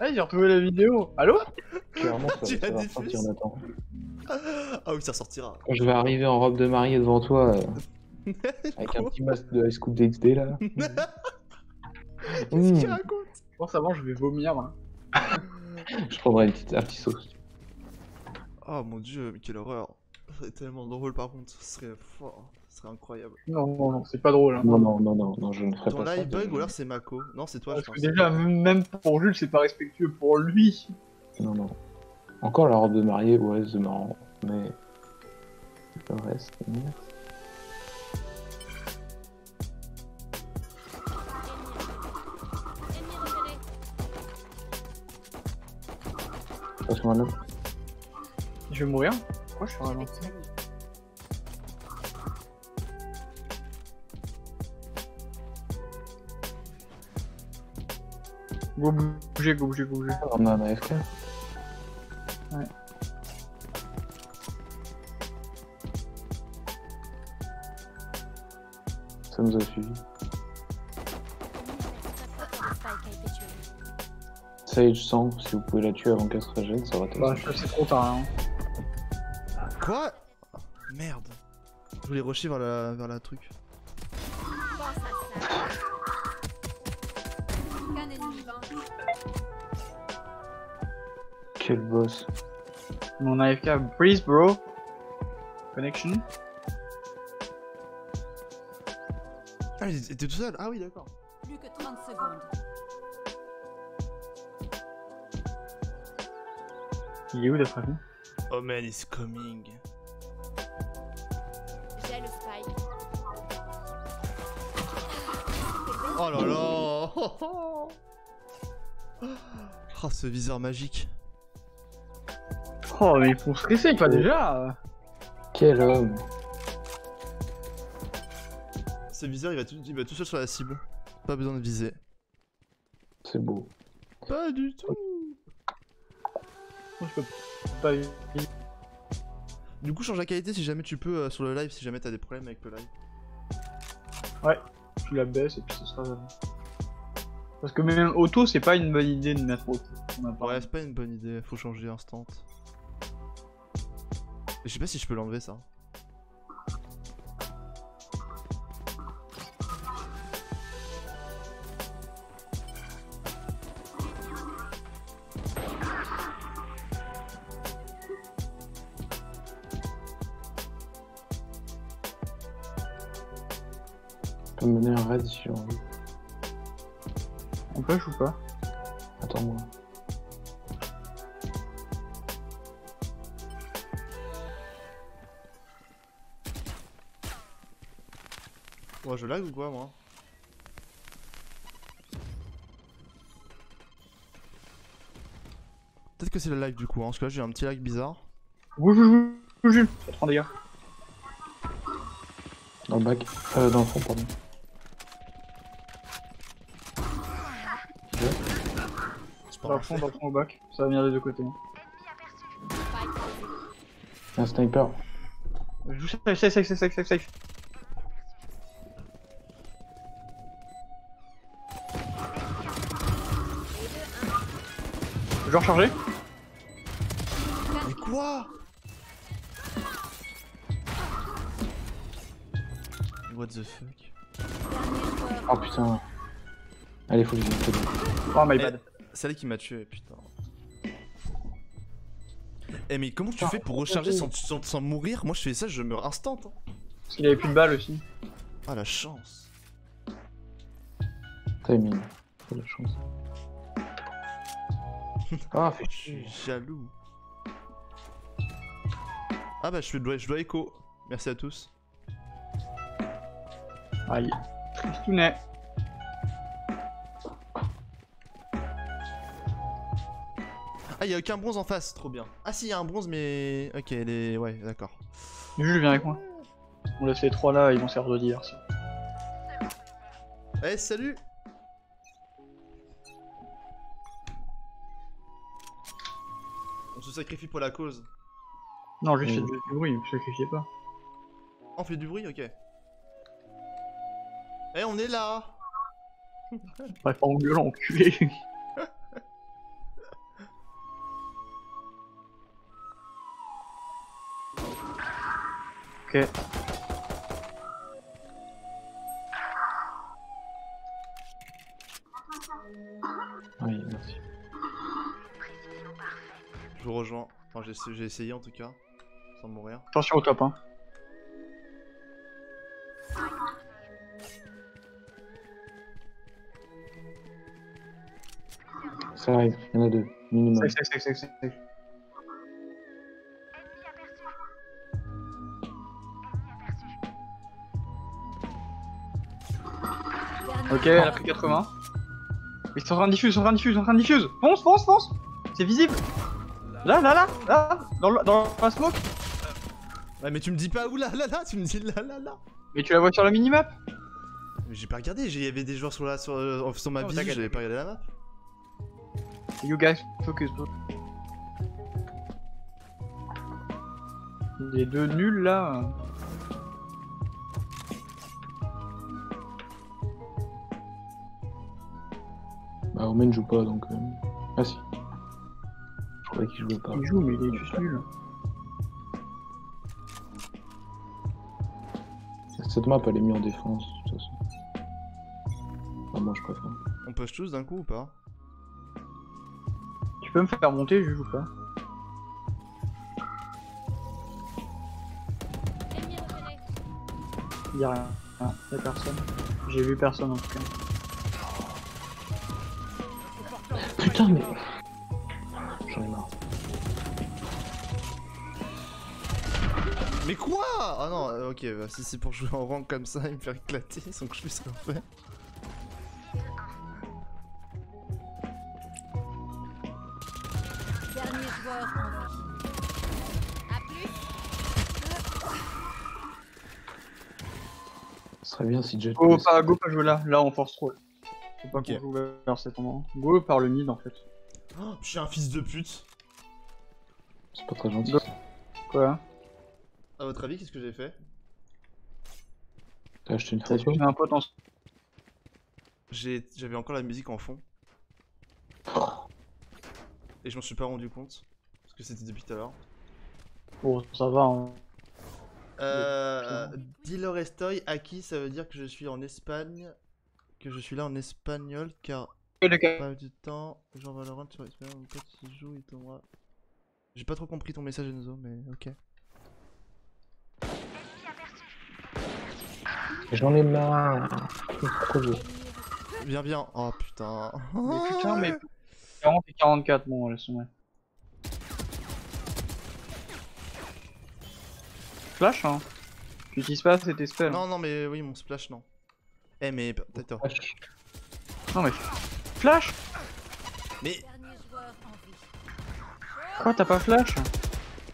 Ah, j'ai retrouvé la vidéo. Allô Clairement, ça, Tu ça la va diffuses ressortir Nathan. Ah oui, ça ressortira. Quand je vais arriver en robe de mariée devant toi, euh, (laughs) avec un petit masque de High School DxD là. (laughs) Qu'est-ce qu'il Mmh. raconte Je pense avant, je vais vomir. hein. Je prendrai une petite, un petit sauce. Oh mon dieu, mais quelle horreur. Ça serait tellement drôle par contre, ce serait fort, serait incroyable. Non, non, non, c'est pas drôle. Hein. Non, non, non, non, non, je ne ferai Ton pas ça. live bug ou alors c'est Mako Non, c'est toi, Parce je que déjà, même pour Jules, c'est pas respectueux pour lui. Non, non. Encore la robe de mariée, ouais, c'est marrant. Mais. Le reste, merde. Attention à l'homme. Je vais mourir. Pourquoi je suis ralenti Go bouger, go bouger, go bouger. On a un AFK. Ouais. Ça nous a suivi. Sage 100, si vous pouvez la tuer avant qu'elle se régène, ça va être Bah, ça c'est trop tard. Hein. Quoi? Merde. Je voulais rusher vers la, vers la truc. Quel boss. Mon AFK, breeze bro. Connection. Ah, il était tout seul Ah oui, d'accord. Plus que 30 secondes. Il est où d'après vous Oh man, it's coming. J'ai le spike. Oh là là (laughs) Oh, ce viseur magique. Oh, mais ils font stresser quoi déjà Quel homme Ce viseur, il va, tout, il va tout seul sur la cible. Pas besoin de viser. C'est beau. Pas du tout Je peux pas. Du coup, change la qualité si jamais tu peux euh, sur le live, si jamais t'as des problèmes avec le live. Tu la baisses et puis ce sera. Parce que même auto, c'est pas une bonne idée de mettre auto. pas. Ouais, c'est pas une bonne idée, faut changer instant. Je sais pas si je peux l'enlever ça. Peux mener un raid envie. On push ou pas? Attends-moi. Ouais, je lag ou quoi moi Peut-être que c'est le live du coup, hein, parce que là j'ai un petit lag bizarre. Bouge, bouge, bouge, Jules. Ça prend des gars. Dans le bac. Euh, dans le fond, pardon. C'est pas Dans le fond, dans le fond, au bac. Ça va venir des deux côtés. Posé. Un sniper. Je joue safe, safe, safe, safe, safe, safe. Je vais recharger. Mais quoi What the fuck. Oh putain. Allez, faut que je le Oh my Eh, bad. C'est elle qui m'a tué, putain. Eh mais comment tu fais pour recharger sans, sans, sans mourir? Moi je fais ça, je meurs instant. hein. Parce qu'il avait plus de balles aussi. Ah la chance. Timing. Faut la chance. Ah, fais Je suis chier. jaloux. Ah bah je dois, je dois écho. Merci à tous. Aïe. Tristounet. Ah y'a aucun bronze en face, trop bien. Ah si y'a un bronze mais... Ok, les... Ouais, d'accord. Jules, viens avec moi. On laisse les trois là, ils vont servir de diversion. Eh salut se sacrifie pour la cause. Non, juste Mm. faites du bruit, ne sacrifiez pas. On fait du bruit, ok. Eh on est là (laughs) Bref, en gueulant, enculé. (laughs) ok. Enfin j'ai essayé en tout cas. Sans mourir. Attention au top, hein. Ça arrive, il y en a deux, minimum. Safe, safe, safe, safe, safe. Dernier Ok, elle a pris 80. Ils sont en train de diffuse, ils sont en train de diffuse, ils sont en train de diffuse. Fonce, fonce, fonce C'est visible Là, là, là, là Dans, le- dans la smoke Ouais mais tu me dis pas où là là là, tu me dis là là là Mais tu la vois sur la minimap Mais j'ai pas regardé, il y avait des joueurs sur, la, sur, euh, sur ma Oh, vie, t'inquiète. j'avais pas regardé la map. You guys, focus, bro. Les deux nuls là. Bah, Omen joue pas donc. euh. Qu'il pas. Il joue, mais il est juste nul. Cette map elle est mise en défense, de toute façon. Moi je préfère. On push tous d'un coup ou pas Tu peux me faire monter, je joue pas. Y'a rien. Ah, y'a personne. J'ai vu personne en tout cas. Putain, mais. Mais quoi Ah non, euh, ok, bah, si c'est pour jouer en rang comme ça et me faire éclater (laughs) sans que je puisse rien faire. Dernier joueur en vie. A plus. Ce serait bien si Jet. Go pas, go pas jouer là, là on force trop. Faut pas Ok. qu'on joue vers cet endroit. Go par le mid en fait. Oh, je suis un fils de pute. C'est pas très gentil. Go. Quoi À votre avis, qu'est-ce que j'ai fait? T'as acheté une un J'avais encore la musique en fond. Et je m'en suis pas rendu compte. Parce que c'était depuis tout à l'heure. Bon, ça va. hein. Euh, Dealer Estoy, Aki, ça veut dire que je suis en Espagne. Que je suis là en espagnol car pas du temps. Jean Valorant sur espagnol, mon pote il joue, il tombera. J'ai pas trop compris ton message Enzo, mais ok. J'en ai marre. Viens, viens. Oh putain. Mais putain, mais 40 et 44, bon, laisse tomber. Flash, hein. Tu utilises pas cet spell. Non, non, mais oui, mon splash, non. Eh, mais peut-être. Wesh. Non, mais. Flash Mais. Quoi, t'as pas flash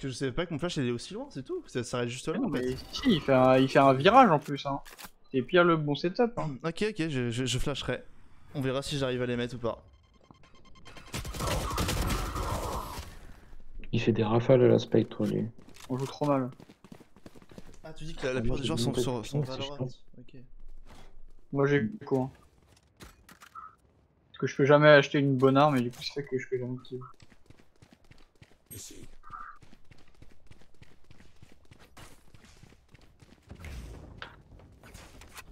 que je savais pas que mon flash allait aussi loin, c'est tout. Ça s'arrête juste là Non, en fait. mais si, il fait, un, il fait un virage en plus, hein. C'est pire le bon setup, hein. Ok, ok, je, je, je flasherai. On verra si j'arrive à les mettre ou pas. Il fait des rafales à la Spectre, lui. On joue trop mal. Ah, tu dis que la, la Ah, plupart des joueurs sont sur, sont c'est Valorant. Ok. Moi j'ai quoi hein. Parce que je peux jamais acheter une bonne arme et du coup ça fait que je peux jamais kill.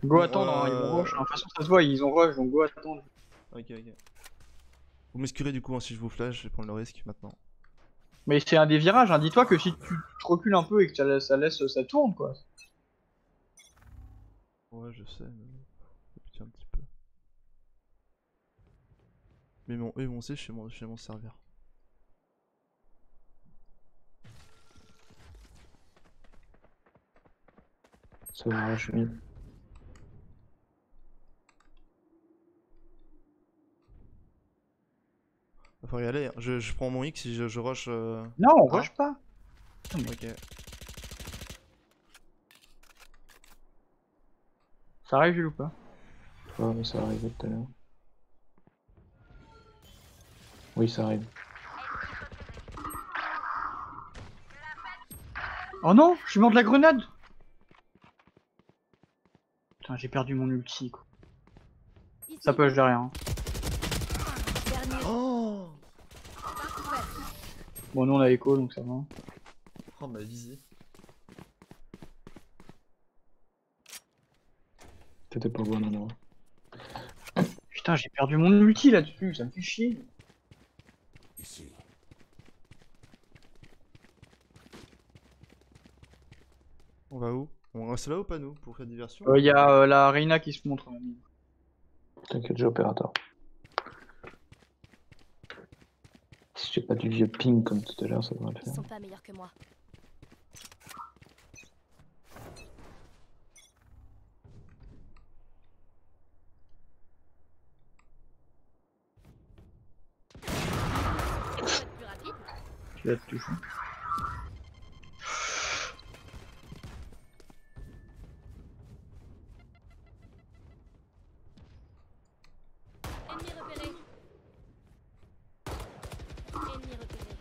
Go attendre, hein, ils vont Euh. rush. hein. De toute façon ça se voit, ils ont rush donc go attendre. Ok, ok. Vous m'excurez du coup hein, si je vous flash, je vais prendre le risque maintenant. Mais c'est un des virages, hein. dis-toi que si tu te recules un peu et que ça laisse, ça, laisse, ça tourne quoi. Ouais, je sais, mais. Un petit peu. Mais bon, eux ils vont c'est chez mon, chez mon serveur. Ça va arracher bien. Va falloir y aller. hein. Je, je prends mon X si je, je rush. euh, Non, on Ah. rush pas. Ok. Ça arrive Jules ou pas? Ouais, mais ça arrive tout à l'heure. Oui, ça arrive. Oh non, je suis mort de la grenade Putain, j'ai perdu mon ulti quoi. Ça push derrière. Hein. Dernier Oh pas couvert. Bon, nous on a écho donc ça va. Oh, ma visée. T'étais pas bon, non, non. Putain, j'ai perdu mon ulti là-dessus, ça me fait chier. On va où? On reste là ou pas nous pour faire diversion? Il y a euh, la Reina qui se montre. T'inquiète, j'ai opérateur. J'ai pas du vieux ping comme tout à l'heure, ça devrait le Ils faire. sont pas meilleurs que moi. Tu l'as touché. Ennemi repéré. Ennemi repéré.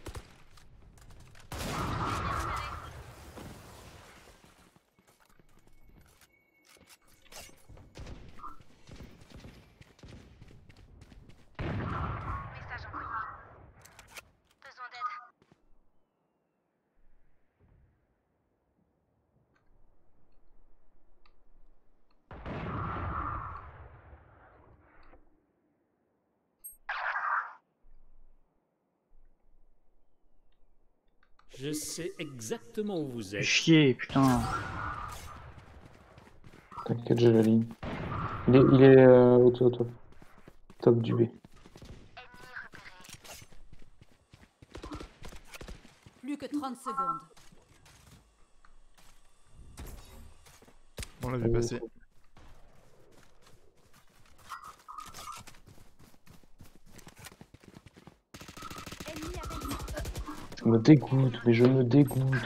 Je sais exactement où vous êtes. chier, putain. T'inquiète, j'ai la ligne. Il est, il est euh, au top, top. Top du B. Plus que 30 secondes. On l'a vu passer. Ennemi avec Je me dégoûte, mais je me dégoûte. plus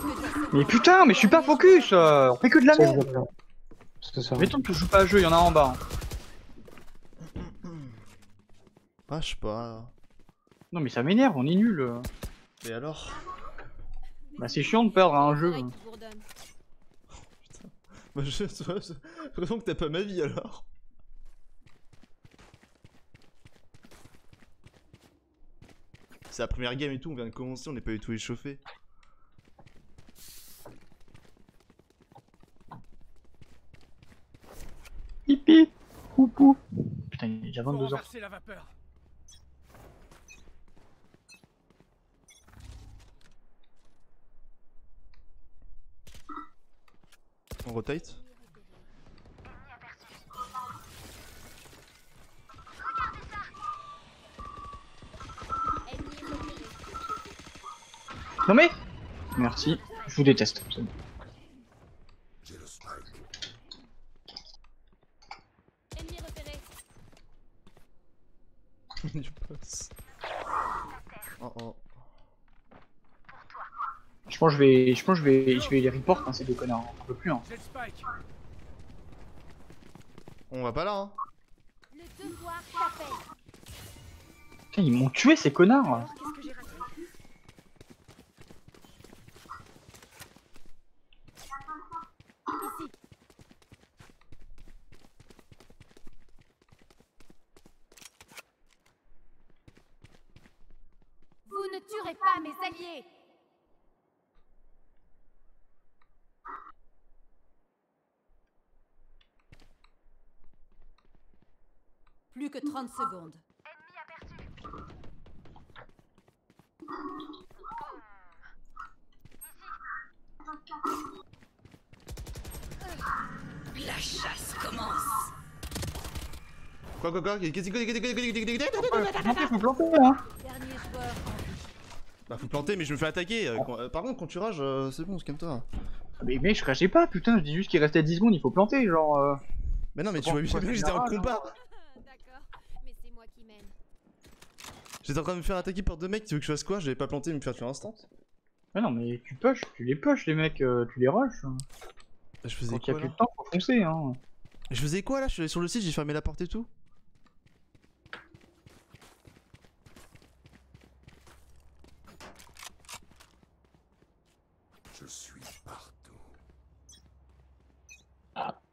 que 10 secondes. Mais putain, mais je suis pas focus euh, On fait que de la merde ça. Mettons que je joue pas à jeu, il y en a en bas. Ah, je sais pas. Non mais ça m'énerve, on est nul. euh. Et alors Bah c'est chiant de perdre à un jeu. Bourdonne. Bah, je, tu vois, j'ai l'impression que t'as pas ma vie alors. C'est la première game et tout, on vient de commencer, on n'est pas du tout échauffé. Pipi Poupou Putain, il est déjà Faut 22h. renverser la vapeur. On rotate. Non mais Merci, je vous déteste. c'est bon. Ennemi repéré. du pass. Oh oh. Je pense que je vais, je pense que je vais, je vais les report hein, ces deux connards. On peut plus hein. On va pas là, hein. Le devoir. Putain, ils m'ont tué ces connards. Alors, qu'est-ce que j'ai raté Ici. Pas mes alliés Plus que 30 secondes. La chasse commence. Quoi, quoi, quoi Qu'est-ce que- Bah, faut planter, mais je me fais attaquer. euh, quand- euh, Par contre, quand tu rages, euh, c'est bon, calme-toi. Mais mec, je crachais pas, putain, je dis juste qu'il restait 10 secondes, il faut planter, genre. euh. Mais non, mais tu vois bien que (laughs) j'étais en combat. (laughs) D'accord, mais c'est moi qui mène. J'étais en train de me faire attaquer par deux mecs, tu veux que je fasse quoi? J'avais pas planté et me faire tuer instant Ouais, non, mais tu push, tu les push, les mecs, euh, tu les rush. hein. Je faisais Quand il y a quoi plus de temps, faut foncer, hein. Je faisais quoi là? Je suis allé sur le site, j'ai fermé la porte et tout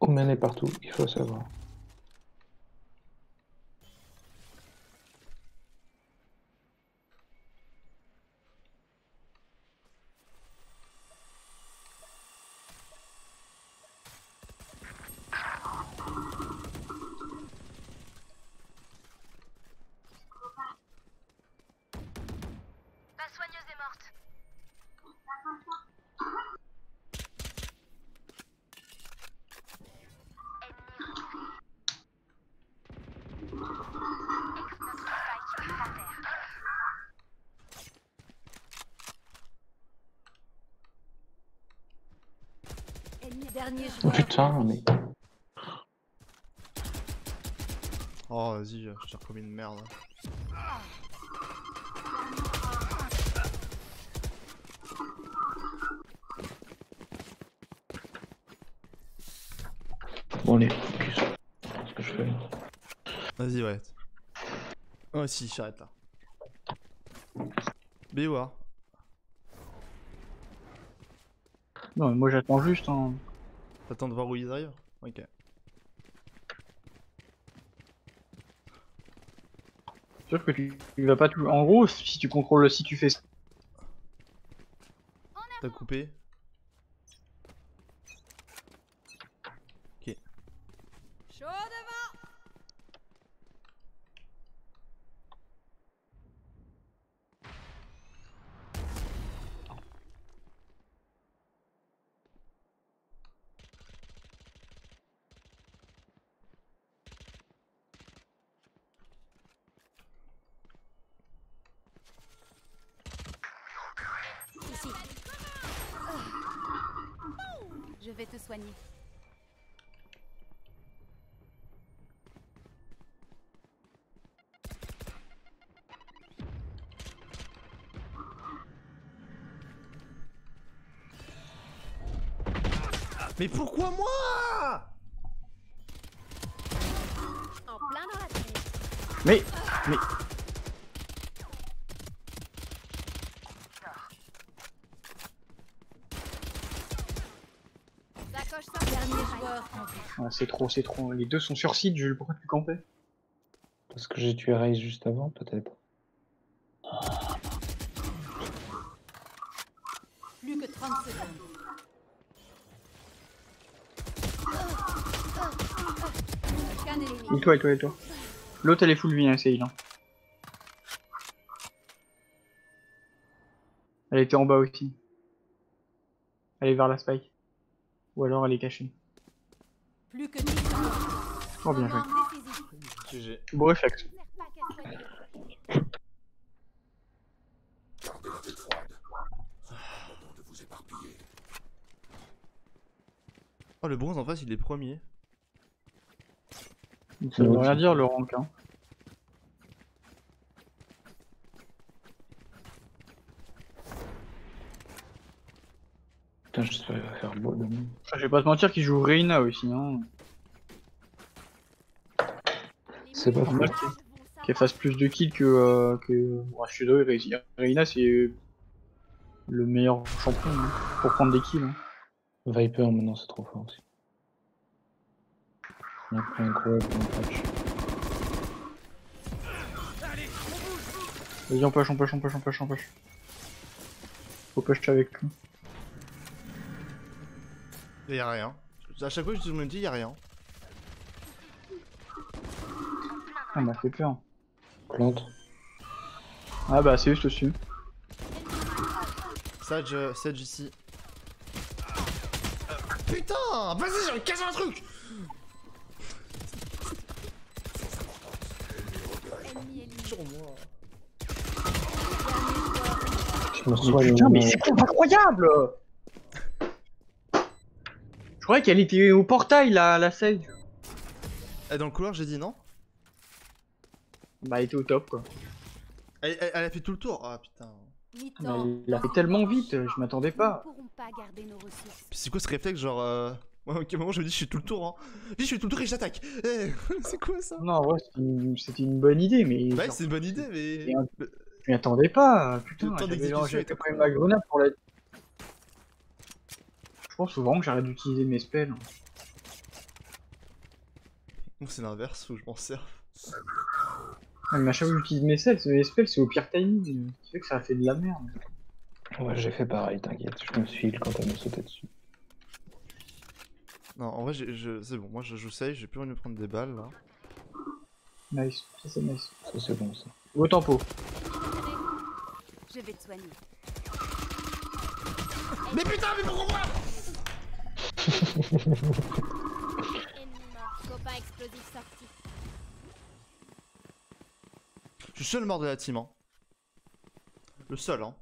Ah, Omen est partout, il faut savoir. Dernier Oh, joueur. putain, mais. Oh, vas-y, je tire comme une merde. Bon, allez, focus. Ce que je fais. Vas-y, ouais. Oh, si, j'arrête là. BOA. Non, mais moi j'attends juste, hein. T'attends de voir où ils arrivent Ok. Sûr que tu, tu vas pas tout. En gros, si tu contrôles, si tu fais. T'as coupé Chaud devant. Ici. Je vais te soigner. Mais pourquoi moi. Mais. Mais. Ah, c'est trop, c'est trop. Les deux sont sur site, Jules, pourquoi tu campais? Parce que j'ai tué Raze juste avant, peut-être. 30 secondes. Aucun ennemi. Et toi, et toi, et toi. L'autre, elle est full vie, hein, c'est il. hein. Elle était en bas aussi. Elle est vers la spike. Ou alors elle est cachée. Plus que 10 secondes. Oh, bien joué. Beau réflexe. Oh, le bronze en face, il est premier. Ça veut rien dire le rank. Hein. Putain, j'espère qu'il va faire beau demain. Je vais pas te mentir qu'il joue Reina aussi. Hein. C'est pas faux. qu'elle- fasse plus de kills que. Euh, que... Désolé, Re- Reina c'est le meilleur champion hein, pour prendre des kills. hein. Viper maintenant c'est trop fort aussi. On a pris un gros up dans le patch. Vas-y, on push, on push, on push, on push, on push. Faut push avec lui. Y'a rien. À chaque fois que je me dis, y'a rien. Ah, m'a fait peur. Plante. Ah bah, c'est juste dessus. Sage, euh, Sage ici. Euh, Putain Vas-y, j'ai cassé un truc me soigne. Putain, mais c'est quoi incroyable Je croyais qu'elle était au portail, la, la Sage. Elle est dans le couloir, j'ai dit non? Bah, elle était au top, quoi. elle, elle- elle a fait tout le tour. Ah putain. Mi-temps. Mais elle a fait tellement vite, je m'attendais pas. C'est quoi ce réflexe genre euh... Ok, moment je me dis je suis tout le tour hein. Je fais tout le tour et j'attaque. Eh, (laughs) c'est quoi ça? Non, ouais, c'était une, c'était une bonne idée, mais Ouais, c'est une bonne idée, mais. Je m'y attendais pas. Putain, j'avais pris pas ma grenade pour la. Je pense souvent que j'arrête d'utiliser mes spells. Ou c'est l'inverse, faut que je m'en serve. Ah, Mais à chaque fois que j'utilise mes spells, mes spells c'est au pire timing. Ce qui fait que ça a fait de la merde. Ouais, j'ai fait pareil, t'inquiète. Je me suis heal quand elle me sautait dessus. Non, en vrai, j'ai- je... c'est bon, moi je joue safe, j'ai plus envie de me prendre des balles là. Nice, ça c'est nice. Ça c'est bon ça. Au tempo. Je vais te soigner. Mais putain, mais pourquoi moi. Je suis seul mort de la team, hein. Le seul, hein.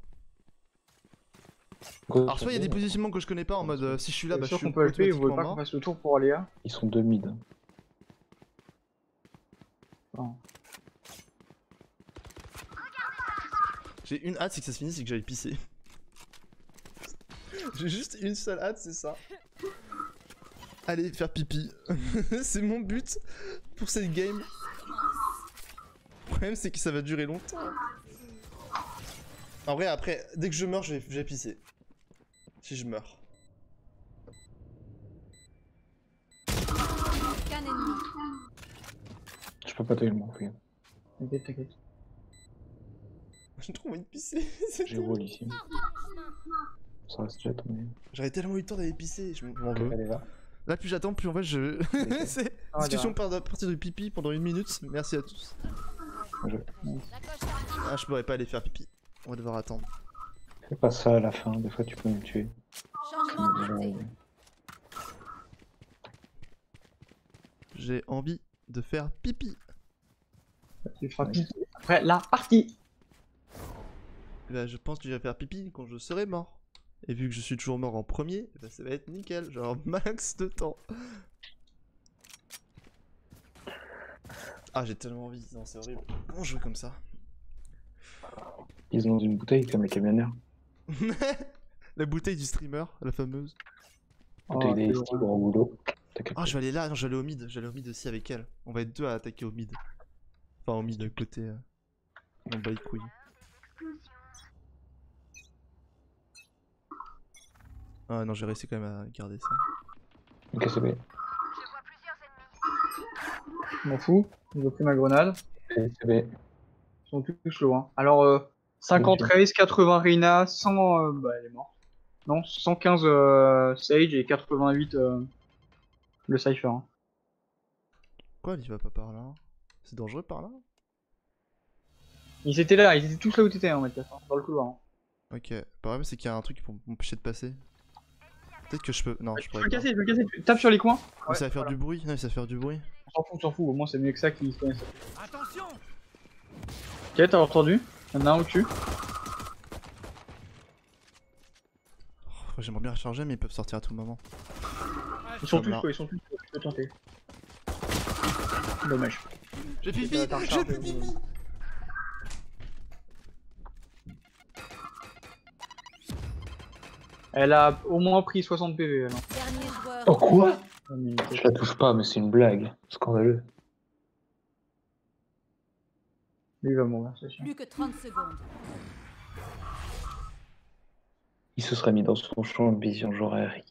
Alors, soit il y a des positionnements que je connais pas en mode euh, si je suis là, bah je sûr suis qu'on peut le tuer, vous voulez pas qu'on fasse le tour pour Aléa Ils sont deux mid. Non. J'ai une hâte, c'est que ça se finisse et que j'aille pisser. (laughs) J'ai juste une seule hâte, c'est ça. Allez, faire pipi. (laughs) c'est mon but pour cette game. Le problème, c'est que ça va durer longtemps. En vrai, après, dès que je meurs, je vais, je vais pisser. Si je meurs. Je peux pas te heal mon fouille. T'inquiète, t'inquiète. J'ai trop envie de pisser. c'est J'ai ici. Ça reste mais. J'aurais tellement eu le temps d'aller pisser, je m'en veux. Là. Plus j'attends, plus en fait je. (laughs) c'est Ah, discussion par à partir de pipi pendant une minute. Merci à tous. Tardive. Ah, je pourrais pas aller faire pipi. On va devoir attendre. Fais pas ça à la fin, des fois tu peux me tuer. J'ai envie de faire pipi. Tu feras pipi. Après la partie. Ben, je pense que je vais faire pipi quand je serai mort. Et vu que je suis toujours mort en premier, ben, ça va être nickel. Genre (laughs) max de temps. Ah, j'ai tellement envie. Non, c'est horrible. Comment jouer comme ça? Ils dans une bouteille comme les camionneurs. (laughs) La bouteille du streamer, la fameuse. Bouteille Oh, des boulot. Ah, je vais aller là. Non, je vais aller au mid. Je vais aller au mid aussi avec elle. On va être deux à attaquer au mid. Enfin, au mid, de côté. Euh... On bat les couilles. Ah non, j'ai réussi quand même à garder ça. Ok, c'est bien. Je m'en fous. Ils ont pris ma grenade. C'est bien. Ils sont tous loin. Alors, euh, 50 Ok. Raze, 80 Rina, 100. euh, bah, elle est morte. Non, 115 euh, Sage et 88 euh, le Cypher. hein. Quoi, il va pas par là? C'est dangereux par là? Ils étaient là, ils étaient tous là où t'étais, en fait, dans le couloir. hein. Ok. Le problème, c'est qu'il y a un truc pour m'empêcher de passer. Peut-être que je peux. Non, je Je peux le casser, je peux le casser. tu- Tape sur les coins. Mais ça va Ouais, faire voilà. du bruit. Non, mais ça va faire du bruit. On s'en fout, on s'en fout. Au moins, c'est mieux que ça qu'ils se connaissent. Attention Ok, t'as entendu? Y'en a un au-dessus. Oh, J'aimerais bien recharger, mais ils peuvent sortir à tout moment. Ils sont tous quoi, ils sont tous quoi. Je peux tenter. Dommage. J'ai pipi j'ai pipi Elle a au moins pris 60 PV, joueur. Oh quoi? Ah, Je la touche pas, mais c'est une blague. Scandaleux. Lui il va mourir, c'est sûr. Plus que 30 secondes. Il se serait mis dans son champ de vision, j'aurais ri.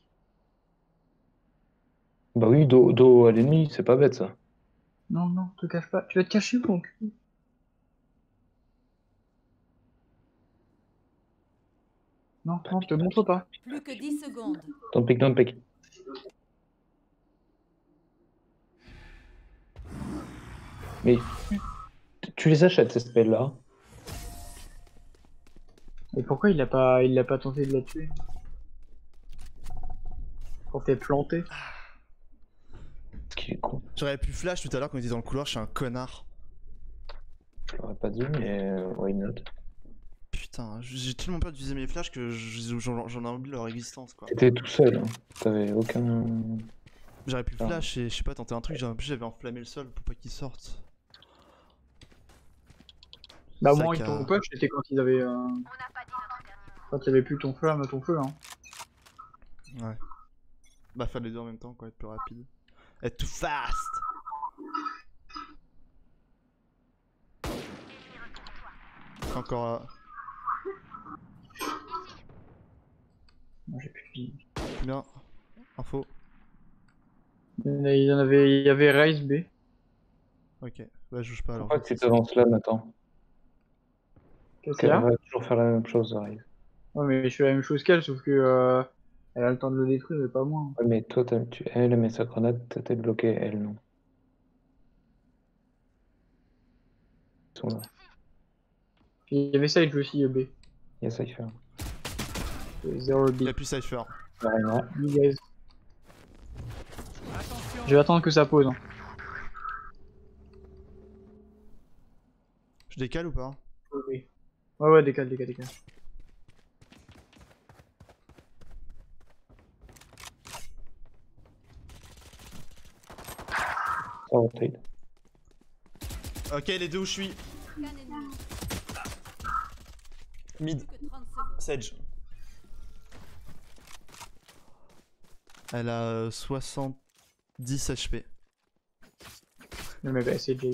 Bah oui, dos, dos à l'ennemi, c'est pas bête ça. Non, non, te cache pas. Tu vas te cacher mon cul. Non, non, je te montre pas. Plus que 10 secondes. Don't pick, don't pick. Mais tu- les achètes ces spells là Et pourquoi il a pas, il a pas tenté de la tuer? Quand t'es planté. Qu'il est con. J'aurais pu flash tout à l'heure quand on était dans le couloir, je suis un connard. Je l'aurais pas dit, mais euh, why not? Putain, j'ai tellement peur d'utiliser mes flashs que je- j'en ai oublié leur existence quoi. T'étais tout seul, hein. t'avais aucun. J'aurais pu Ah. flash et je sais pas tenter un truc, j'avais enflammé le sol pour pas qu'ils sortent. Bah au moins ils t'ont push, c'était quand ils avaient. Euh... Quand il y avait plus ton flamme, ton feu. Hein. Ouais. Bah faire les deux en même temps quoi, être plus rapide. Être too fast Encore Non, j'ai plus de vie. bien. Info. Il y en avait, il y avait Raze B. Ok. Bah je juge pas alors. Pourquoi tu t'avances là, Nathan Qu'est-ce qu'il y Elle a va toujours faire la même chose, arrive. Ouais, mais je fais la même chose qu'elle, sauf que euh, elle a le temps de le détruire, mais pas moi. Ouais, mais toi, t'as- tu... elle met sa grenade, t'as tête bloquée, elle non. Ils sont là. Il y avait Sage aussi, euh, B. Il y a Cypher. Zero B. Il a plus Cypher. Attention Je vais attendre que ça pose. hein. Je décale ou pas Oui. Ouais, ouais, décale, décale, décale. Ok les deux où je suis. Mid. Plus que 30 secondes. Sedge. Elle a euh, 70 HP. Non, mais bah, c'est Jay.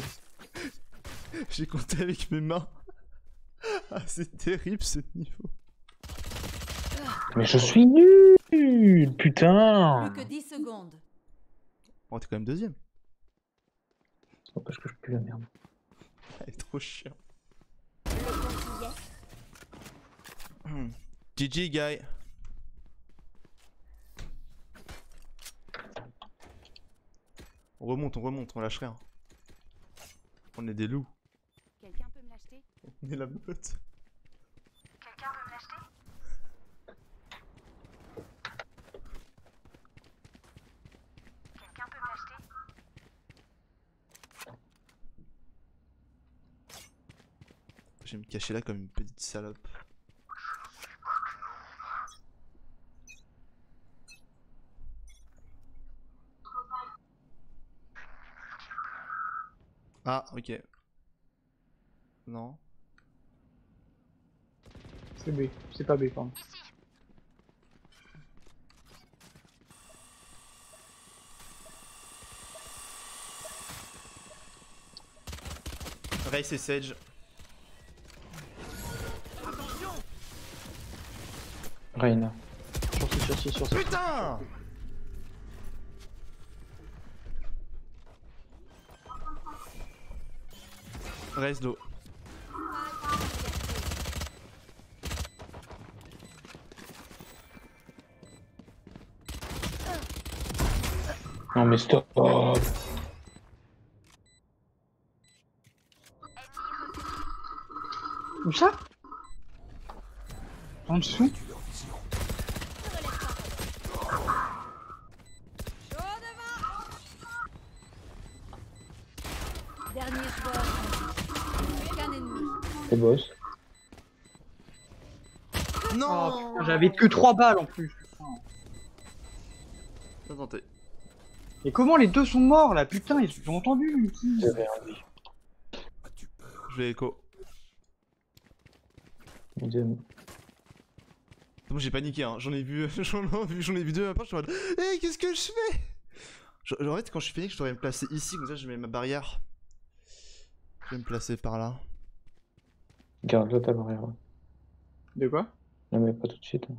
(laughs) J'ai compté avec mes mains. (laughs) ah c'est terrible ce niveau. Mais je suis nul Putain Plus que 10 secondes. Oh t'es quand même deuxième. N'empêche que je pue la merde. Elle est trop chiant. (clears throat) GG guy. On remonte, on remonte, on lâche rien. On est des loups. Quelqu'un peut me l'acheter? On est la meute. Je vais me cacher là comme une petite salope. Ah, ok. Non. C'est B. C'est pas B, pardon. Race et Sage. Reina. Sur ci, sur ci, sur ci. Putain Reste d'eau. Non mais stop. Où ça? En dessous? Boss. Oh, Non putain, J'avais que 3 balles en plus. Bien tenté. Et comment les deux sont morts là? Putain, ils ont entendu l'ulti. J'avais envie. Je vais écho. Moi j'ai paniqué, hein. j'en ai vu, (laughs) j'en ai vu, j'en ai vu deux à part, je suis en mode, hé, qu'est-ce que je fais? Je- En fait, quand je suis fini, je devrais me placer ici, comme ça je mets ma barrière. Je vais me placer par là. Garde-la ta barrière. De quoi? Non mais pas tout de suite. hein.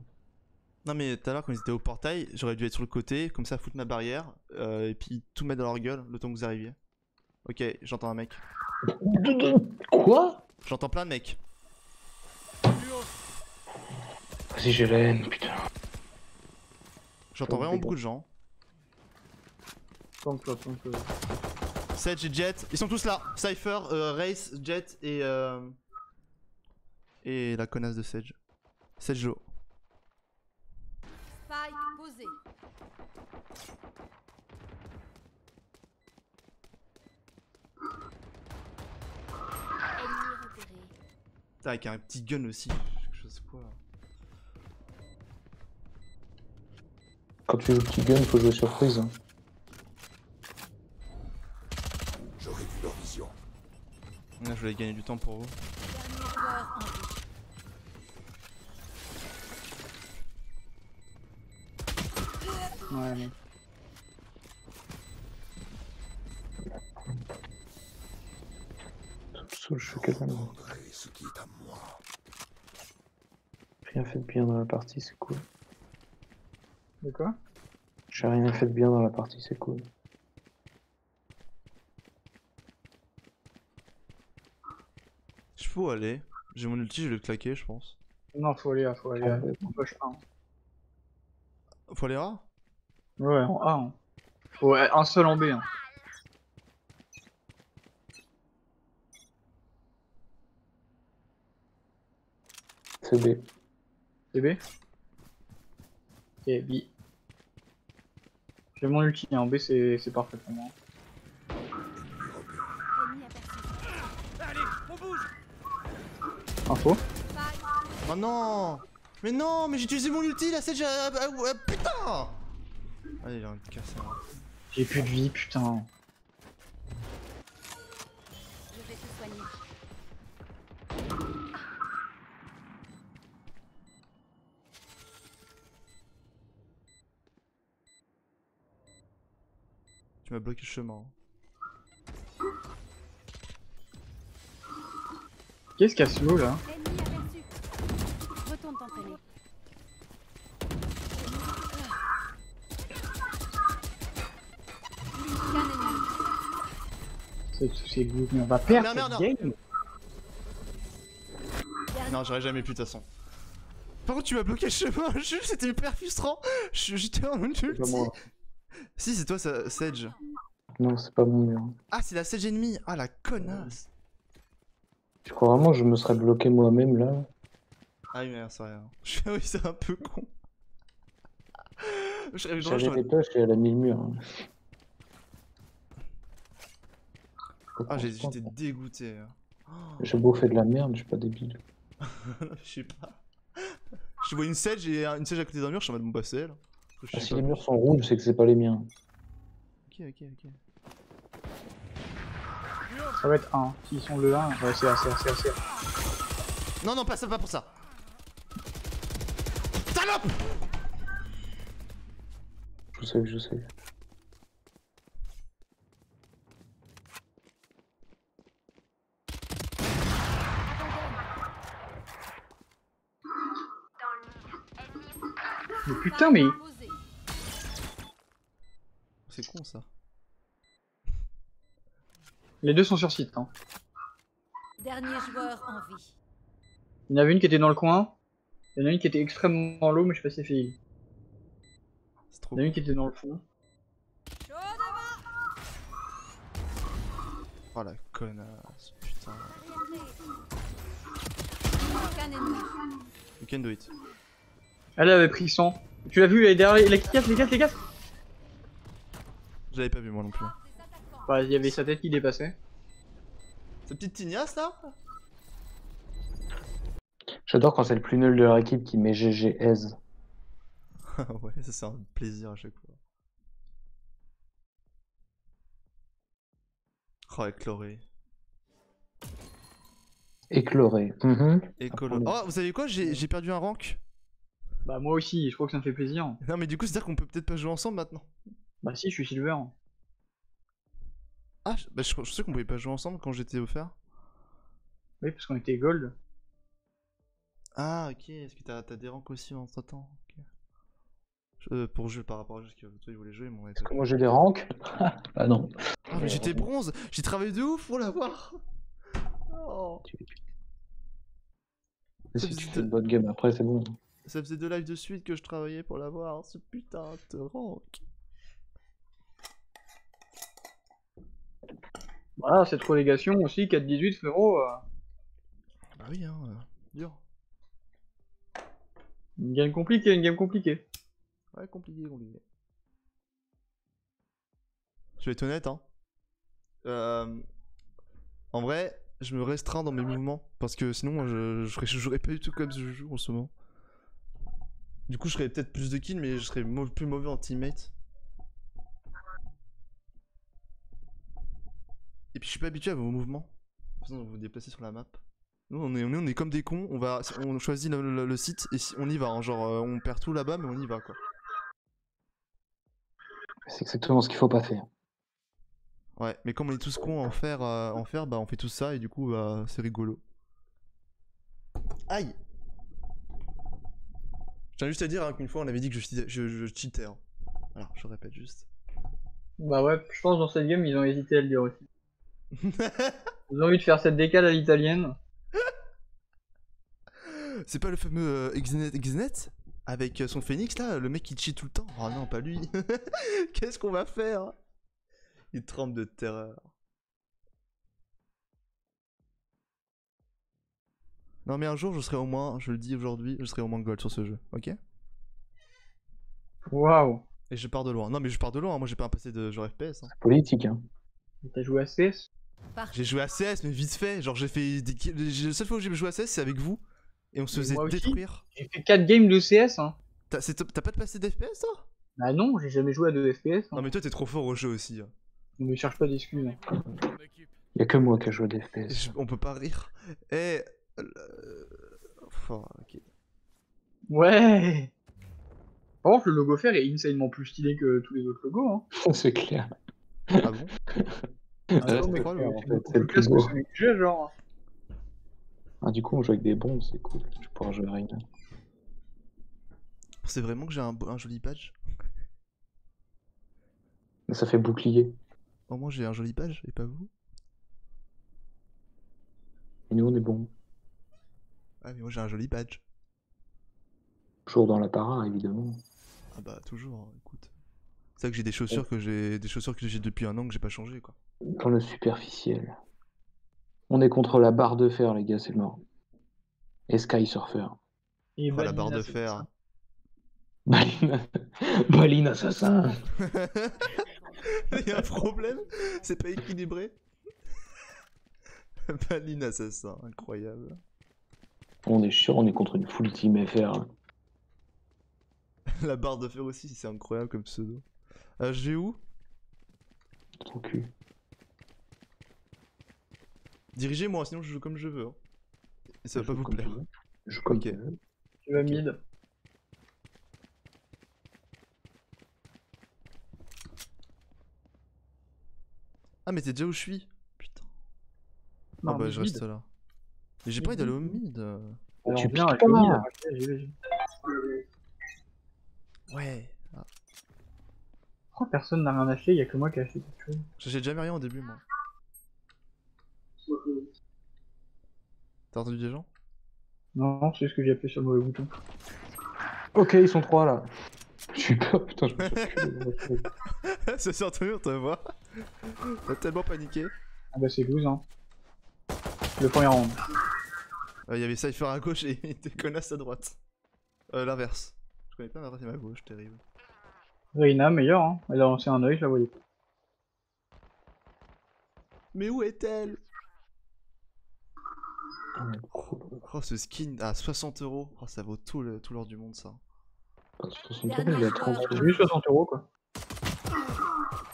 Non, mais tout à l'heure, quand ils étaient au portail, j'aurais dû être sur le côté, comme ça, foutre ma barrière, euh, et puis tout mettre dans leur gueule le temps que vous arriviez. Ok, j'entends un mec. (laughs) Quoi? J'entends plein de mecs. Vas-y j'ai la haine, putain. J'entends vraiment beaucoup de gens. Tant que toi, tant que toi. Sedge et Jet, ils sont tous là. Cypher, euh, Race, Jet et euh... et la connasse de Sedge. Sedge low. Spike posé. Ennemi repéré. Putain, avec un petit gun aussi. Quelque chose quoi. Quand tu joues petit gun, faut jouer surprise. hein. Là, je voulais gagner du temps pour vous. Ouais, mais... Sauf je suis Rien fait de bien dans la partie, c'est cool. De quoi? J'ai rien fait de bien dans la partie, c'est cool. Je peux aller. J'ai mon ulti, je vais le claquer, je pense. Non, faut aller là, faut aller Ah, là. En poche 1. Faut aller là? Ouais, en A. Hein. Faut un seul en B. Hein. C'est B. C'est B? Ok, B. J'ai mon ulti, en B c'est c'est parfait pour moi. Ennemi aperçu. Info? Spike. Oh non Mais non Mais j'ai utilisé mon ulti, la Sedge a... a- a- a- Putain Allez, il a un cassé. hein. J'ai plus de vie, putain. Je vais te soigner. Tu m'as bloqué le chemin. Qu'est-ce qu'il y a sous l'eau là? C'est c'est good, mais on va perdre Merde, cette merde, game. Non, j'aurais jamais pu de toute façon. Par contre, tu m'as bloqué le chemin, (laughs) c'était hyper frustrant. J'étais en ulti. C'est pas moi. Si, c'est toi, ça, Sedge. Non, c'est pas mon mur. Ah, c'est la Sedge ennemie. Ah, la connasse. Tu crois vraiment que je me serais bloqué moi-même là? Ah oui, mais c'est rien. (laughs) Oui, c'est un peu con. Non, J'avais des touches et elle a mis le mur. hein. Ah, j'ai- j'étais dégoûté. Oh, J'ai beau fait de la merde, je suis pas débile. (laughs) je sais pas. Je vois une Sedge et un- une Sedge à côté d'un mur, je suis en mode bon bah c'est elle. Je Ah, sais si pas. les murs sont rouges, c'est que c'est pas les miens. Ok, ok, ok. Ça va être 1. S'ils sont le 1, ouais, c'est assez, assez, assez. Non, non, pas ça, pas pour ça. Salope Je sais, je sais. Mais. C'est con ça. Les deux sont sur site. Hein. Dernier joueur en vie. Il y en avait une qui était dans le coin. Il y en a une qui était extrêmement dans l'eau, mais je sais pas si elle fait il. Il y en a une qui était dans le fond. Oh la connasse, putain. You can do it. Elle avait pris 100. Tu l'as vu, elle est derrière les, cases, les cases, les cases Je l'avais pas vu moi non plus. Bah, il y avait sa tête qui dépassait. Cette petite tignasse là J'adore quand c'est le plus nul de leur équipe qui met GG aise. (laughs) Ouais, ça c'est un plaisir à chaque fois. Oh, écloré. Écloré. Mhm. Écolo. Apprends-le. Oh, vous savez quoi J'ai j'ai perdu un rank. Bah, moi aussi, je crois que ça me fait plaisir. (laughs) Non, mais du coup, c'est-à-dire qu'on peut peut-être pas jouer ensemble maintenant. Bah, si, je suis silver. Ah, je, bah, je, je sais qu'on pouvait pas jouer ensemble quand j'étais offert. Oui, parce qu'on était gold. Ah, ok. Est-ce que t'as des ranks aussi entre temps Pour jouer par rapport à juste que toi, il voulait jouer, mais on était- Est-ce que moi j'ai des ranks (laughs) Ah non. Ah, mais j'étais bronze J'ai travaillé de ouf pour l'avoir Oh. Si tu fais une bonne game après, c'est bon. Ça faisait deux lives de suite que je travaillais pour l'avoir, ce putain de rank. Voilà, cette relégation aussi, 4-18, frérot. euh, Bah oui, hein, euh, dur. Une game compliquée, une game compliquée. Ouais, compliqué, compliqué. Je vais être honnête, hein. Euh, En vrai, je me restreins dans mes mouvements parce que sinon, je, je, je jouerais pas du tout comme je joue en ce moment. Du coup, je ferais peut-être plus de kills, mais je serais plus mauvais en teammate. Et puis, je suis pas habitué à vos mouvements. De toute façon, vous vous déplacez sur la map. Nous, on est, on est, on est comme des cons. On, va, on choisit le, le- le site et on y va. hein. Genre, euh, on perd tout là-bas, mais on y va quoi. C'est exactement ce qu'il faut pas faire. Ouais, mais comme on est tous cons à en faire, euh, en faire bah on fait tout ça et du coup bah, c'est rigolo. Aïe Je tiens juste à dire hein, qu'une fois on avait dit que je, cheatais- je, je cheatais. hein. Je répète juste. Bah ouais, je pense dans cette game, ils ont hésité à le dire aussi. Ils ont envie de faire cette décale à l'italienne. (laughs) c'est pas le fameux euh, Xnet, Xnet Avec euh, son phoenix là, le mec qui cheat tout le temps Oh non, pas lui (laughs) Qu'est-ce qu'on va faire? Il tremble de terreur. Non mais un jour je serai au moins, je le dis aujourd'hui, je serai au moins gold sur ce jeu, ok? Waouh. Et je pars de loin. Non mais je pars de loin, moi j'ai pas un passé de genre FPS. hein. Politique, hein. T'as joué à CS J'ai joué à CS mais vite fait, genre j'ai fait des... La seule fois où j'ai joué à CS c'est avec vous. Et on se Mais faisait détruire. J'ai fait 4 games de CS, hein. T'as pas de passé d'FPS toi? Bah non, j'ai jamais joué à 2 FPS. Hein. Non mais toi t'es trop fort au jeu aussi. hein. Ne me cherche pas d'excuses. hein. Y a que moi qui a joué des FPS. Je- On peut pas rire. Eh... euh, oh, ok. Ouais. Par contre, le logo fer est insanement plus stylé que tous les autres logos. Hein. (laughs) c'est clair. Ah bon? Ah, Ouais, non, c'est mais quoi, le en fait, c'est le j'ai, genre. Ah, du coup, on joue avec des bons, c'est cool. Je vais pouvoir jouer à Reyna. C'est vraiment que j'ai un, un joli badge? Mais ça fait bouclier. Au moins j'ai un joli badge et pas vous? Et nous, on est bons. Ah mais moi j'ai un joli badge. Toujours dans la para, évidemment. Ah bah toujours, hein, écoute. C'est ça que j'ai des chaussures que j'ai des chaussures que j'ai depuis un an que j'ai pas changé quoi. Dans le superficiel. On est contre la barre de fer, les gars, c'est mort. Et Sky Surfer. Et Oh, la barre de fer. Baline assassin. (laughs) Il y a un problème C'est pas équilibré (laughs) Baline assassin, incroyable. On est sûr, on est contre une full team FR. La barre de fer aussi, c'est incroyable comme pseudo. Euh, je vais où? Ton cul. Dirigez-moi, sinon je joue comme je veux. hein. Et ça va pas vous plaire. Je joue comme Ok. tu veux. Tu vas mid. Ah mais t'es déjà où je suis? Putain. Non, ah bah je mid. reste là. Mais j'ai pas envie d'aller au mid. mid. Alors, Tu je vais. Ouais. Ah. Pourquoi personne n'a rien acheté Il y a que moi qui ai acheté quelque chose. J'ai jamais rien au début moi. T'as entendu des gens? Non, c'est ce que j'ai appuyé sur le mauvais bouton. Ok, ils sont trois là. Eu peur, putain, je me suis s'est entendu, on te voit. T'as tellement paniqué. Ah bah c'est 12 hein. Le premier round. Euh, Il y avait Cypher à gauche et (laughs) des connasses à droite. Euh, l'inverse. Je connais pas ma droite et ma gauche, terrible. Reina, meilleure hein. Elle a lancé un œil, je la voyais pas. Mais où est-elle? Oh, ce skin à 60 euros. Oh, ça vaut tout le- tout l'or du monde, ça. pas 60 euros, il a 30 J'ai vu 60 euros quoi.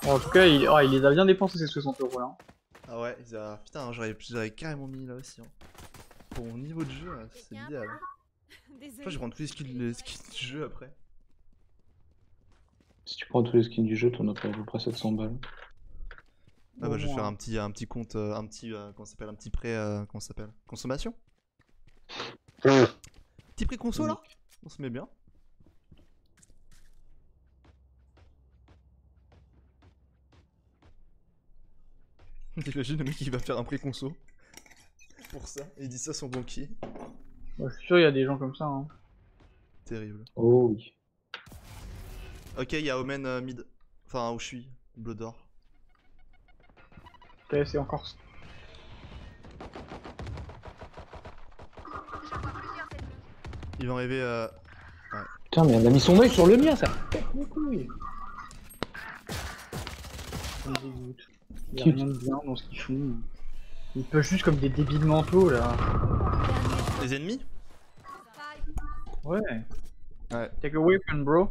Bon, en tout cas, il... il les a bien dépensé ces 60 euros là. Ah ouais, ils a- putain, j'aurais j'aurais carrément mis là aussi. Hein. Pour mon niveau de jeu, là, c'est idéal. (laughs) Je Désolé. crois que je vais prendre tous les skins, les skins du jeu après. Si tu prends tous les skins du jeu, t'en as pour à peu près 700 balles. Ah bah, je vais faire un petit, un petit compte, euh, un petit, euh, comment ça s'appelle, un petit prêt, euh, comment ça s'appelle Consommation Petit prêt conso là? On se met bien. (laughs) T'imagines le mec qui va faire un prêt conso Pour ça, et il dit ça à son banquier. Ouais, je suis sûr il y a des gens comme ça hein. Terrible. Oh oui. Ok, il y a Omen euh, mid. Enfin, où je suis, bleu d'or. Ok, c'est encore. Il va arriver. Euh... Putain, mais elle a mis son œil sur le mien, ça pète dégoûte. Il y a Qui- rien de bien dans ce qu'ils font. Ils peuvent juste comme des débiles mentaux là. Les ennemis? Ouais. Ouais. Take a weapon bro.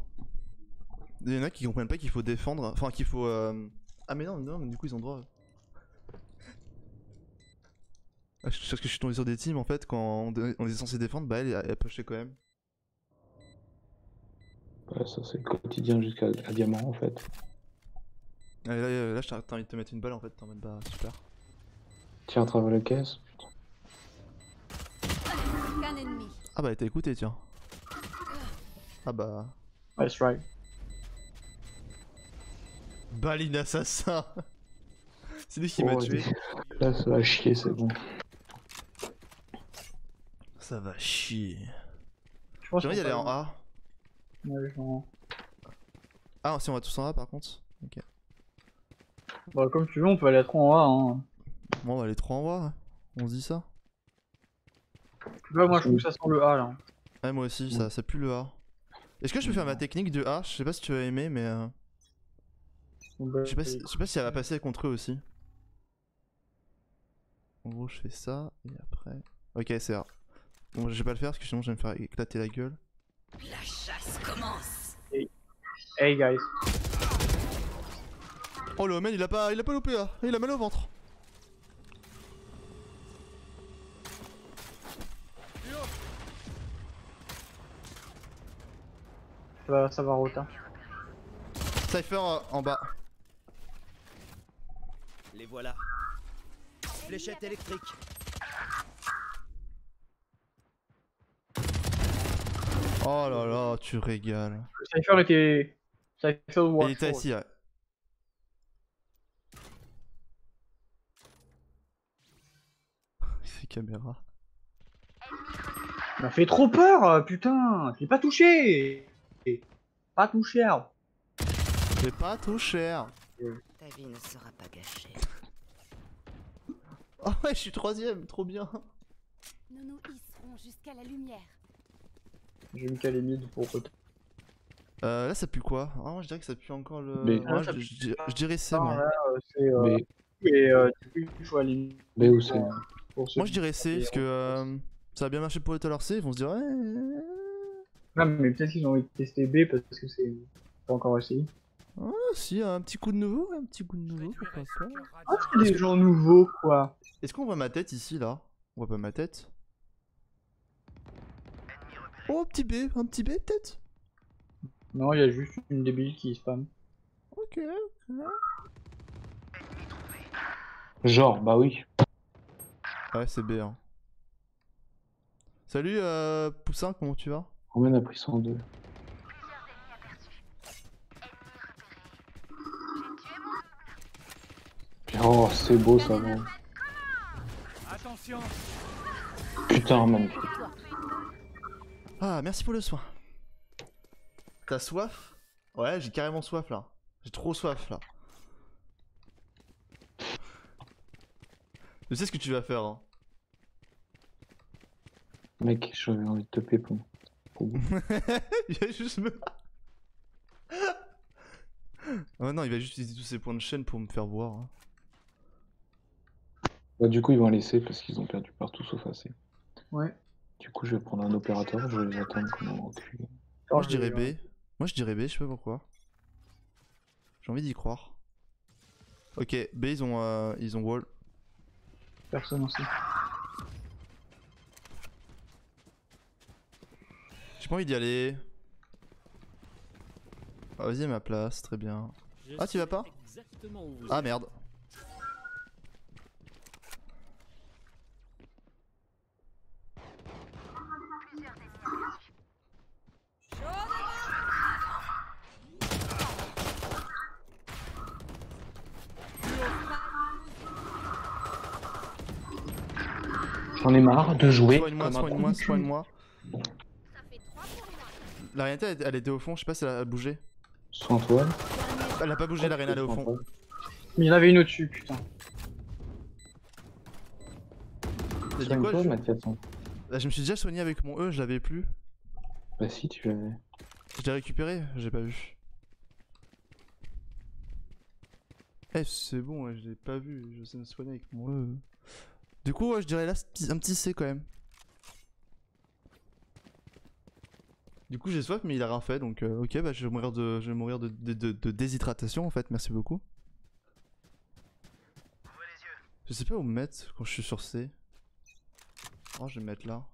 Il y en a qui comprennent pas qu'il faut défendre. Enfin, qu'il faut. euh, Ah, mais non, non, mais du coup, ils ont droit. Ah, je- parce que je suis tombé sur des teams en fait, quand on, on est censé défendre, bah elle, elle pushait quand même. Ouais, ça c'est le quotidien jusqu'à diamant en fait. Ah, et là, euh, là, je envie de te mettre une balle en fait, t'es en mode bah super. Tiens, travaille la caisse. Ah bah, t'as écouté, tiens. Ah bah. Nice right. Baline assassin (laughs) C'est lui qui m'a Oh, tué. (laughs) Là, ça va chier, c'est bon. Ça va chier. Je pense J'aimerais y qu'on aller va- en A. Ouais, genre- Ah, si on va tous en A par contre. Ok. Bah, comme tu veux, on peut aller à 3 en A. Hein. Bon, on va aller 3 en A. On se dit ça Tu vois, moi je trouve que ça sent le A là. Ouais, moi aussi, ça, ça pue le A. Est-ce que je peux faire ma technique de A? Je sais pas si tu as aimé, mais. euh, bah, Je sais pas, si, je sais pas si elle va passer contre eux aussi. En gros, je fais ça et après. Ok, c'est A. Bon, je vais pas le faire parce que sinon je vais me faire éclater la gueule. La chasse commence. Hey guys. Oh le man, il a pas, il a pas loupé A. Il a mal au ventre. Ça va, ça va rota. Cypher euh, en bas. Les voilà. Fléchette électrique. Oh là là, tu régales. Le Cypher était. Cypher Il Watch. était ici, ouais. (laughs) Il fait caméra. Il m'a fait trop peur, euh, putain. Je l'ai pas touché. Pas touché. hein. C'est pas tout cher. Ta vie ne sera pas gâchée. Oh ouais, je suis troisième, trop bien. Nous nous hisserons jusqu'à la lumière. Je vais me caler mid pour rota. Euh, là, ça pue quoi? Ah, Moi, je dirais que ça pue encore le. Mais- Ouais, je, pue je dirais- je dirais C, Non, moi. là, euh, c'est. Euh, Et euh, du coup, il faut aller. B ou C Pour ceux Moi, je dirais C, qui- parce que euh, ça a bien marché pour les tout à l'heure C. Ils vont se dire, ouais. Non, mais peut-être qu'ils ont envie de tester B parce que c'est pas encore essayé. Ah, si, un petit coup de nouveau, un petit coup de nouveau, pourquoi. Ah, c'est des gens nouveaux, quoi. Est-ce qu'on voit ma tête ici, là? On voit pas ma tête Oh, petit B, un petit B, peut-être? Non, il y a juste une débile qui spam. Ok. Genre, bah oui. Ouais, c'est B, hein. Salut, euh, Poussin, comment tu vas? A pris 102. Oh, c'est beau ça, bon. Attention. Putain, magnifique. Ah, merci pour le soin. T'as soif? Ouais, j'ai carrément soif là. J'ai trop soif là. Je sais ce que tu vas faire. Hein. Mec, j'avais envie de te taper pour. pour vous. il va juste me. (laughs) oh non, il va juste utiliser tous ses points de chaîne pour me faire voir. hein. Bah, du coup, ils vont laisser parce qu'ils ont perdu partout sauf assez. Ouais. Du coup, je vais prendre un opérateur, je vais les attendre comme un enculé. Moi je dirais B. Moi je dirais B, je sais pas pourquoi. J'ai envie d'y croire. Ok, B ils ont euh, ils ont wall. Personne aussi. J'ai pas envie d'y aller. Ah, Vas-y à ma place, très bien. Je Ah, tu vas pas Exactement où vous Ah êtes. merde. J'en ai marre de jouer. Soigne-moi, soigne-moi, soigne-moi. Ça fait 3 pour L'arena elle, elle était au fond, je sais pas si elle a bougé. Soins-toi. Elle a pas bougé l'arena, elle est au fond. Mais il y en avait une au-dessus, putain. T'as dit quoi je... Mathias. Bah, je me suis déjà soigné avec mon E, je l'avais plus. Bah si, tu l'avais. Je l'ai récupéré, j'ai pas vu. Eh, c'est bon, ouais, je l'ai pas vu, je sais me soigner avec mon E. Du coup, ouais, je dirais là c'est un petit C quand même. Du coup, j'ai soif, mais il a rien fait, donc euh, ok, bah je vais mourir de, je vais mourir de, de- de- de déshydratation en fait, merci beaucoup. Je sais pas où me mettre quand je suis sur C. Oh, je vais me mettre là.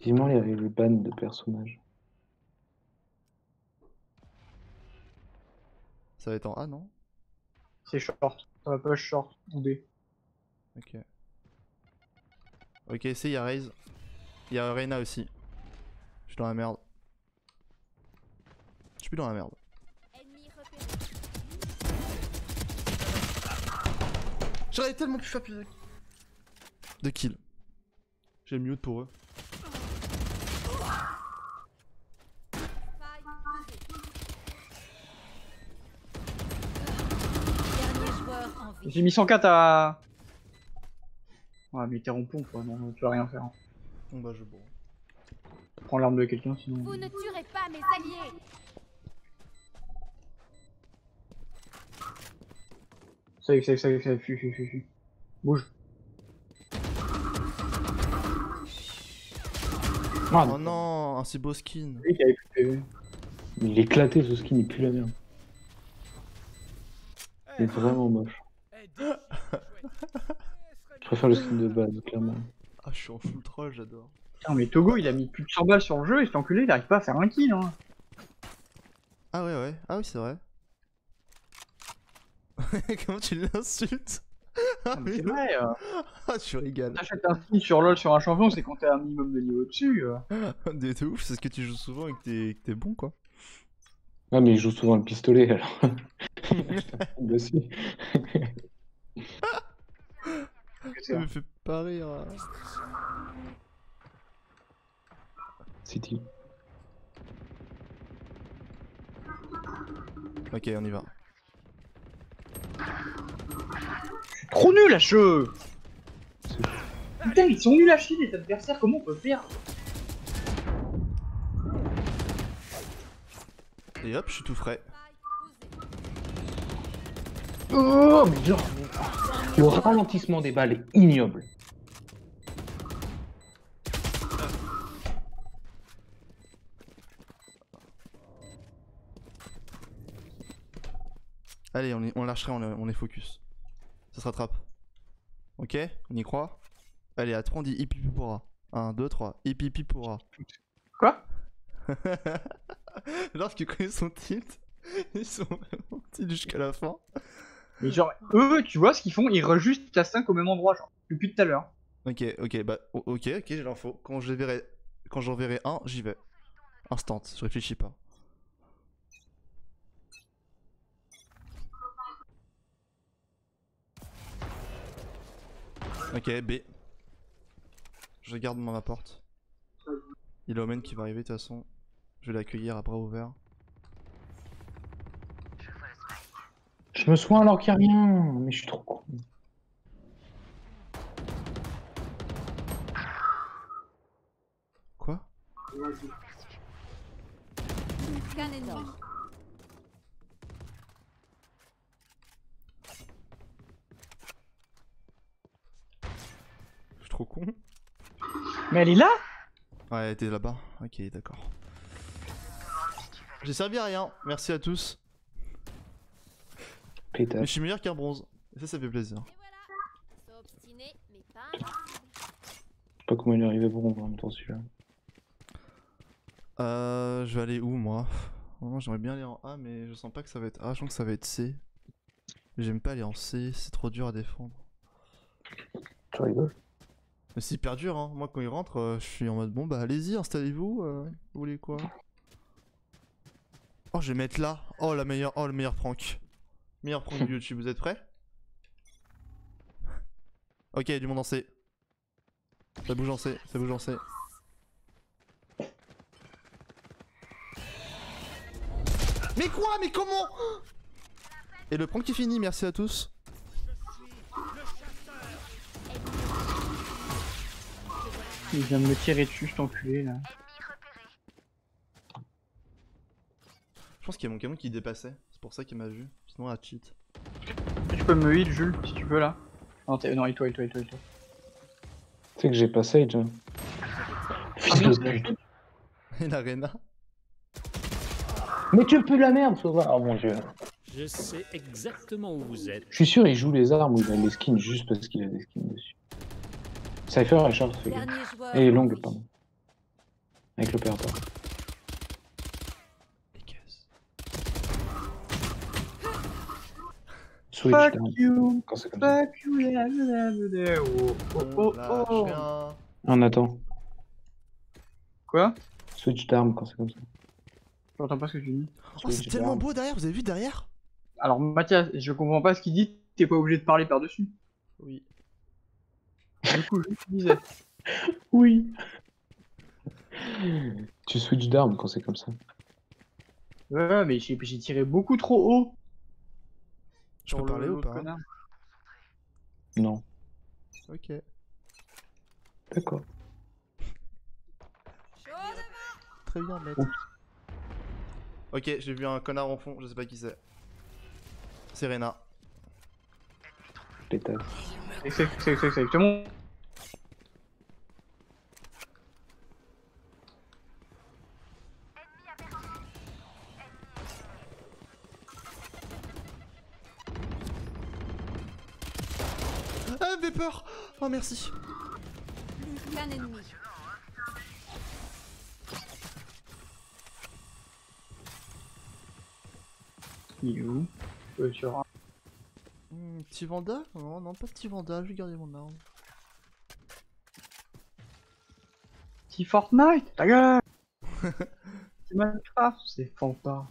Dis-moi les les bans de personnages. Ça va être en A, non? C'est short. Ça va pas short ou B. Ok. Ok, c'est, il y a Raze. Il y a Reina aussi. Je suis dans la merde. Je suis plus dans la merde. Ennemi repéré. J'aurais tellement pu faire plus de kills. J'ai mute pour eux. J'ai mis 104 à. Ouais, mais t'es pompe, quoi. Non, tu vas rien faire. Bon bah je bourre. Prends l'arme de quelqu'un sinon. Vous ne tuerez pas mes alliés. Save, save, save, save, fuis, fuis, fuis, fuis. Bouge. Ah, Oh non, un si beau skin. Lui qui avait plus de PV. mais il est éclaté ce skin, il pue la merde. Il est vraiment moche. (laughs) Je préfère le skin de base, clairement. Ah, je suis en full troll, j'adore. Putain, mais Togo il a mis plus de 100 balles sur le jeu et cet enculé il arrive pas à faire un kill. Hein. Ah ouais, ouais. Ah oui, c'est vrai. (laughs) Comment tu l'insultes? Ah Non, mais c'est vrai. Euh, Ah, tu rigoles. T'achètes un skin sur LoL sur un champion, c'est quand t'es un minimum de niveau dessus. euh. (laughs) Des de ouf, c'est ce que tu joues souvent et que t'es- t'es bon quoi. Ah, mais il joue souvent le pistolet alors. (laughs) C'est Ça me fait pas rire. hein. City. Ok, on y va. Trop nul à cheveux Putain, ils sont nuls à chier les adversaires, comment on peut faire Et hop, je suis tout frais. Oh, mais genre, le ralentissement des balles est ignoble. Allez, on, est, on lâcherait, on est, on est focus. Ça se rattrape. Ok On y croit Allez, à 3 on dit hip hip pourra. 1, 2, 3. Hip hip pourra. Quoi (laughs) Lorsque connais son tilt, ils sont vraiment petits jusqu'à la fin. Mais genre, eux, tu vois ce qu'ils font? Ils rejustent la 5 au même endroit, genre, depuis tout à l'heure. Ok, ok, bah, ok, ok, j'ai l'info. Quand je verrai, quand j'en verrai un, j'y vais. Instant, je réfléchis pas. Ok, B. Je garde mon apport. Il a Omen qui va arriver de toute façon. Je vais l'accueillir à bras ouverts. Je me soins alors qu'il n'y a rien, mais je suis trop con. Quoi? Mais elle est là Ouais, elle était là-bas. Ok, d'accord. J'ai servi à rien. Merci à tous. Mais je suis meilleur qu'un bronze. Et ça, ça fait plaisir. Je sais pas comment il est arrivé bon en même temps celui-là. Euh, je vais aller où moi? J'aimerais bien aller en A, mais je sens pas que ça va être A. Je sens que ça va être C. J'aime pas aller en C, c'est trop dur à défendre. Tu rigoles? Mais c'est hyper dur, hein. Moi, quand il rentre, euh, je suis en mode bon, bah allez-y, installez-vous. euh, vous voulez quoi? Oh, je vais mettre là. Oh, oh, le meilleur prank. Meilleur prank de YouTube. Vous êtes prêts? Ok, du monde en C. Ça bouge en C, ça bouge en C. Mais quoi? Mais comment? Et le prank est fini, merci à tous. Il vient de me tirer dessus, cet enculé là. Je pense qu'il y a mon canon qui dépassait. C'est pour ça qu'il m'a vu. Sinon, à cheat. Tu peux me heal, Jules, si tu veux là. Non, non, et toi, et toi, et toi. Tu sais que j'ai pas Sage. Hein. Fils Ah, de pute. (laughs) Et l'arena. Mais tu peux la merde, Sova Oh mon dieu. Je sais exactement où vous êtes. Je suis sûr, il joue les armes ou il a des skins juste parce qu'il a des skins dessus. Cypher et short. Et en long, vie. pardon. Avec l'opérateur. Switch Fuck down. you, Quand c'est comme ça. fuck you, yeah, yeah, yeah, yeah. Oh, oh, oh, Lâche oh. rien. On attend. Quoi? Switch d'armes quand c'est comme ça. J'entends pas ce que tu dis. Oh, c'est tellement beau derrière, vous avez vu derrière? Alors, Mathias, je comprends pas ce qu'il dit, t'es pas obligé de parler par-dessus. Oui. Du coup, je te disais. (laughs) Oui. tu switch d'armes quand c'est comme ça. Ouais, mais j'ai j'ai tiré beaucoup trop haut. Je peux parler ou pas connard. Non. Ok. D'accord. Très bien, maître. Ok, j'ai vu un connard en fond, je sais pas qui c'est. C'est Rena. Pétasse. C'est c'est- c'est- c'est. Ah, Vapor Oh, merci. Scan ennemi. Il est où? Euh, sur un- Hmm, petit Vanda Non, non, pas petit Vanda, je vais garder mon arme. Petit Fortnite, ta gueule (laughs) C'est Minecraft, c'est Fanta.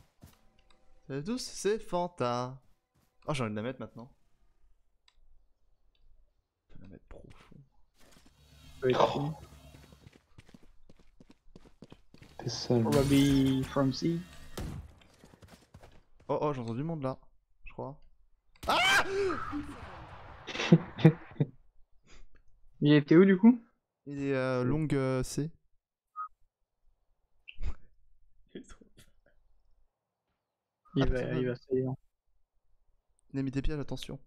Salut à tous, c'est Fanta. Oh, j'ai envie de la mettre maintenant. Je vais la mettre profond. Oh. T'es sale. Probably from sea. Oh, oh, j'entends du monde là, je crois. (laughs) Il était où du coup? Il est euh, longue euh, C. Il Ah, va, il va salir. Il a mis des pièges, attention.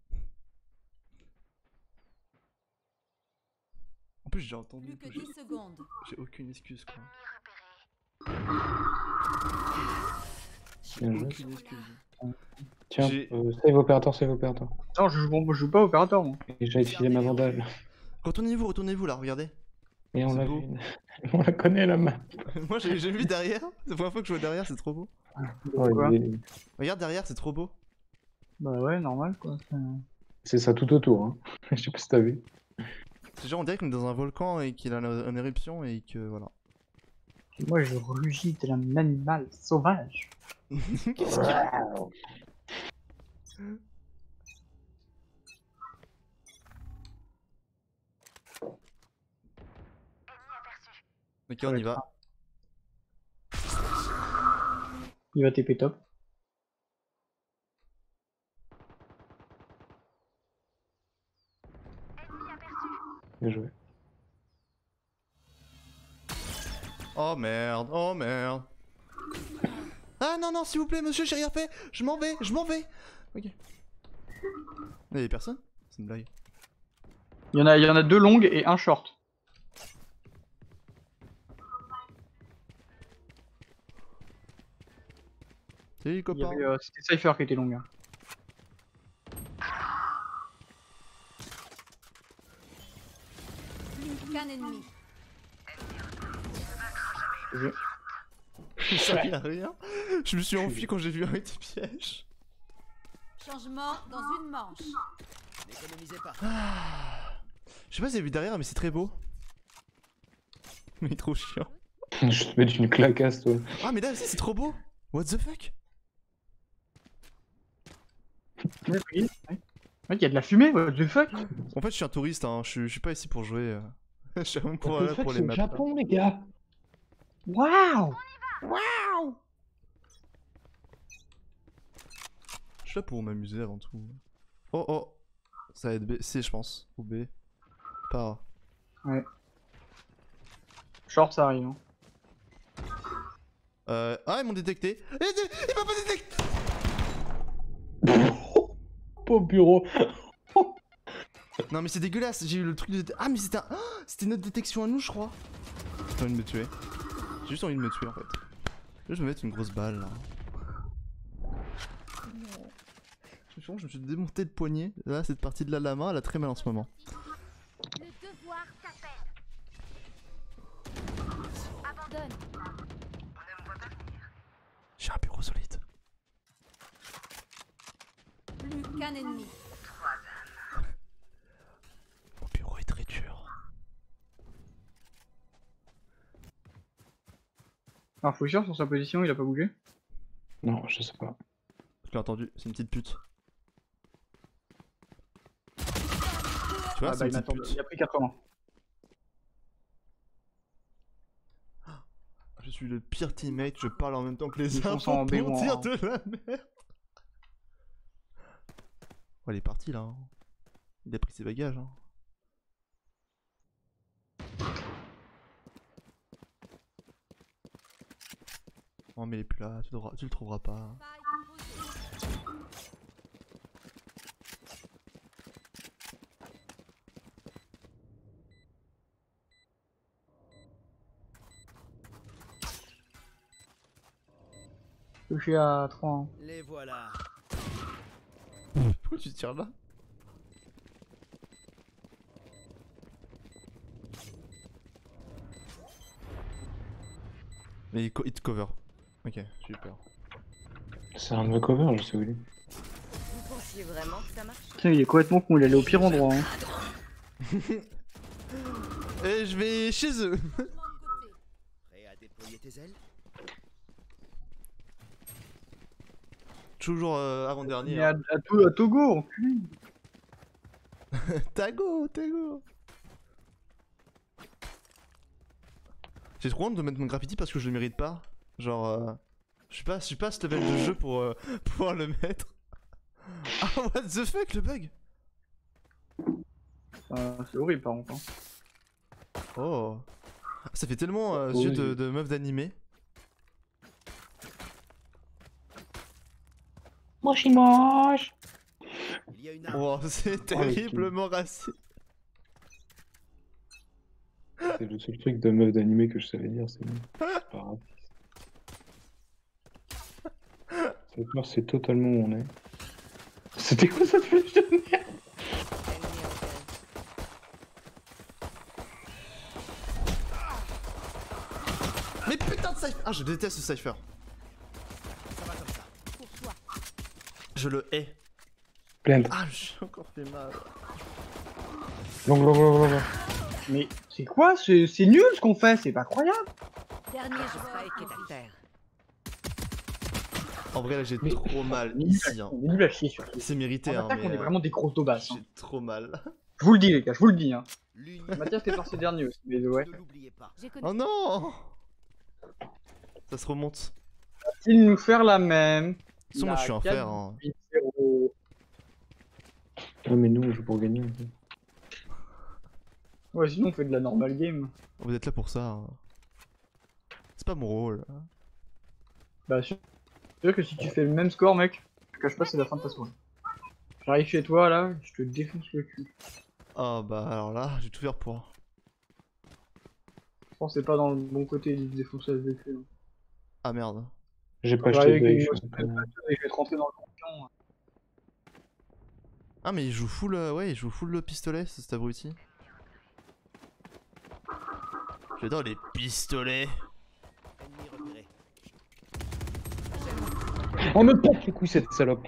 En plus, j'ai entendu. Plus que j'ai- 10 secondes. J'ai aucune excuse quoi. Joué. Aucune excuse. Tiens, J'ai- euh, save opérateur, save opérateur. Non, je joue, je joue pas opérateur moi. Et te filer ma vandale. Retournez-vous, retournez-vous là, regardez. Et on l'a (laughs) on la connaît la map. (laughs) Moi j'ai j'ai vu derrière. C'est la première fois que je vois derrière, c'est trop beau. Ouais, Quoi il est- Regarde derrière, c'est trop beau. Bah ouais, normal quoi. c'est- C'est ça tout autour. Hein. (laughs) Je sais pas si t'as vu. C'est genre on dirait qu'on est dans un volcan et qu'il a une éruption et que voilà. Moi je rugis tel un animal sauvage. (laughs) Qu'est-ce qu'il y a Ok, on y va. Il va TP top. Bien joué. Oh merde, oh merde. Ah non, non, s'il vous plaît, monsieur, j'ai rien fait. Je m'en vais, je m'en vais. Ok. Il y a personne? C'est une blague. Il y, en a, il y en a deux longues et un short. Salut, copain. euh, C'était Cypher qui était longue. hein. Plus qu'un ennemi. À (laughs) rien. Je me suis enfui quand j'ai vu un des pièges. Changement dans une manche. N'économisez pas. Je sais pas si vous avez vu derrière, mais c'est très beau. Mais trop chiant. Je te mets une clacasse, toi. Ah, mais là aussi, c'est trop beau. What the fuck? Ouais, oui, y a de la fumée, what the fuck? En fait, je suis un touriste, hein. je, suis- je suis pas ici pour jouer. euh. (laughs) je suis vraiment pour, là les maps. Japon, les gars. Waouh Je suis là pour m'amuser avant tout. Oh oh Ça va être B, C je pense. Ou B. Pas A. Short, ça arrive. hein. Euh... Ah, ils m'ont détecté. Eh, Il, il m'a pas détecté (laughs) Pauvre bureau. (laughs) Non, mais c'est dégueulasse. J'ai eu le truc de. Ah, mais c'était un... (gasps) C'était notre détection à nous, je crois. J'ai envie de me tuer. J'ai juste envie de me tuer en fait. Là, je vais me mettre une grosse balle là. Je me suis- je me suis démonté le poignet. Là, cette partie de là, la main, elle a très mal en ce moment. Le devoir t'appelle. Abandonne. J'ai un bureau solide. Plus qu'un ennemi. Mon bureau est très dur. Alors, faut sûr sur sa position, il a pas bougé. Non, je sais pas. Je l'ai entendu, c'est une petite pute. Tu vois, ah bah, une il, petite m'attend- pute. il a pris 80. Je suis le pire teammate, je parle en même temps que les Ils en pour B1, dire hein. de la merde. Oh, il est parti là. hein. Il a pris ses bagages. Hein. Oh mais il est plus là, tu, le trouveras pas. Posée. Touché à 3. hein. Les voilà. Pourquoi tu tires là? Mais il, co- il te cover. Ok, peur. C'est un de mes covers, je sais où il est. Vous pensiez vraiment que ça marche? Putain, il est complètement con, il allait au pire endroit. Hein. (laughs) Et je vais chez eux. Prêt à déployer tes ailes? Toujours euh, avant-dernier. Mais à, à, To- à Togo, enculé. (laughs) Tago, Tago J'ai trop honte de mettre mon graffiti parce que je le mérite pas. Genre, euh, je suis pas, je suis pas à ce level de jeu pour euh, (laughs) pouvoir le mettre. Ah, what the fuck, le bug? Euh, c'est horrible par contre. hein. Oh Ça fait tellement euh, yeux de, de meuf d'animé. Moche Il y a une arme. Oh, c'est terriblement raciste. C'est le seul truc de meuf d'animé que je savais dire, c'est bon. (laughs) C'est pas grave. Cette peur, c'est totalement où on est. C'était quoi cette flèche de merde Mais putain de cypher Ah, je déteste ce cypher. Ça va comme ça. Pour toi. Je le hais. Pleine. Ah, j'ai encore fait mal. Long, long, long, long, long. Mais c'est quoi C'est c'est nul ce qu'on fait, c'est pas croyable. Dernier joueur est terre. En vrai, là, j'ai Mais- trop mal On est ici. Hein. nul à chier C'est mérité, En hein, attaque, mais on est euh, vraiment des grosses daubasses. hein. j'ai trop mal. Je vous le dis, les gars, je vous le dis. Hein. Mathias fait par ses derniers aussi, mais ouais. J'ai. Oh non Ça se remonte. Il nous faire la même? De toute façon, moi, je suis en fer. Hein. 8-0. Ah, mais nous, on joue pour gagner. Ouais, sinon on fait de la normal game. Vous êtes là pour ça. hein. C'est pas mon rôle. Bah, sûr sûr que si tu fais le même score, mec, je te cache pas, c'est la fin de ta soirée. J'arrive chez toi là, je te défonce le cul. Ah bah alors là, je vais tout faire pour. Je pense que c'est pas dans le bon côté du défonçage de cul. hein. Ah merde. J'ai pas J'arrive acheté avec de une je sais pas. Et je vais te rentrer dans le campion. Ah mais il joue full, euh, ouais, il joue full le pistolet, c'est cet abruti. J'adore les pistolets. Ennemi repéré. Oh, me pète les couilles cette salope.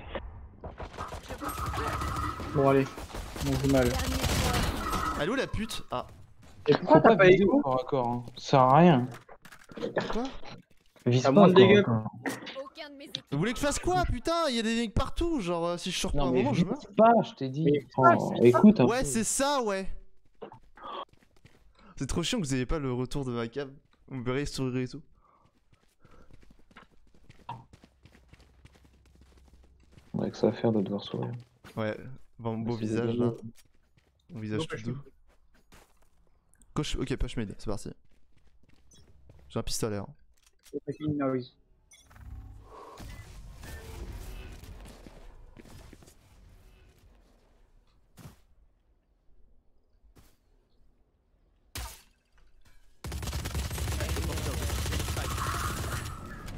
Bon, allez, on joue mal. Joueur. Allô la pute? Ah, Et pourquoi t'as pas à corps, hein? Ça sert à rien. quoi? Vise pas moins de dégâts. Vous voulez que je fasse quoi putain? Il y a des mecs partout, genre euh, si je sors pas un moment, je meurs. pas, je t'ai dit. Mais Oh, écoute Ouais, c'est ça, ouais. C'est trop chiant que vous ayez pas le retour de ma cam. Vous me verrez sourire et tout. Ouais, que ça va faire de devoir sourire. Ouais, bon, beau visage là. Mon visage tout doux. Coche, ok, push mid, c'est parti. J'ai un pistolet. Hein. Making noise.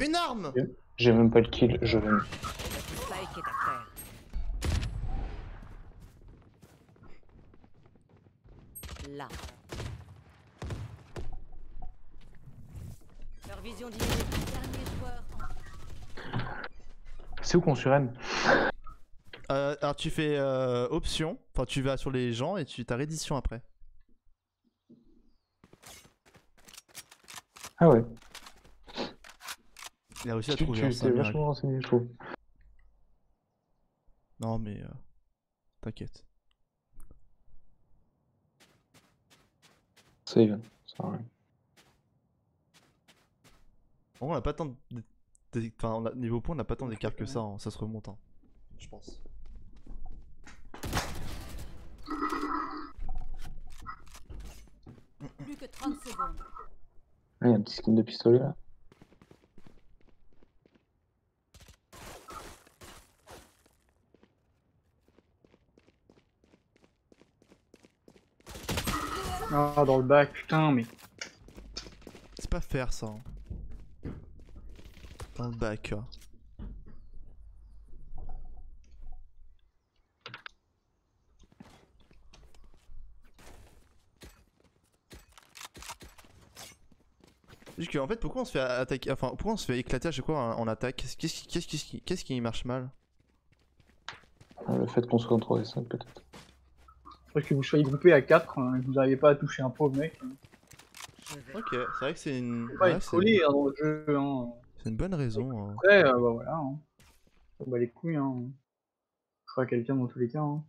Une arme J'ai même pas le kill, je l'aime. Spike est à terre. Là. Leur vision diminue. Dernier joueur en C'est où qu'on surène euh, Alors tu fais euh, option, enfin tu vas sur les gens et tu t'as reddition après. Ah ouais. Il a réussi à Tu, trouver tu un t'es vachement renseigné, je trouve. Non mais euh, t'inquiète. Save, ça rien. En vrai, on a pas tant de... Enfin, on a- niveau point, on a pas tant d'écart que ça, hein, ça se remonte. hein. Je pense. plus que 30 secondes. Ah, il y a un petit skin de pistolet là. Ah, dans le bac, putain, mais. C'est pas faire ça. hein. Dans le bac. hein. Juste que, en fait, pourquoi on se fait attaquer, enfin, pourquoi on se fait éclater à chaque fois en, attaque? Qu'est-ce qui, qu'est-ce qui, marche mal? Le fait qu'on soit en 3 et 5 peut-être. Parce que vous soyez groupés à 4 et que vous n'arrivez pas à toucher un pauvre mec. Vais. Ok, c'est vrai que c'est une, ouais, collé hein, dans le jeu. Hein. c'est une bonne raison. hein. Après, euh, bah voilà. Hein. On bat les couilles. Hein. Je ferai quelqu'un dans tous les cas. Hein.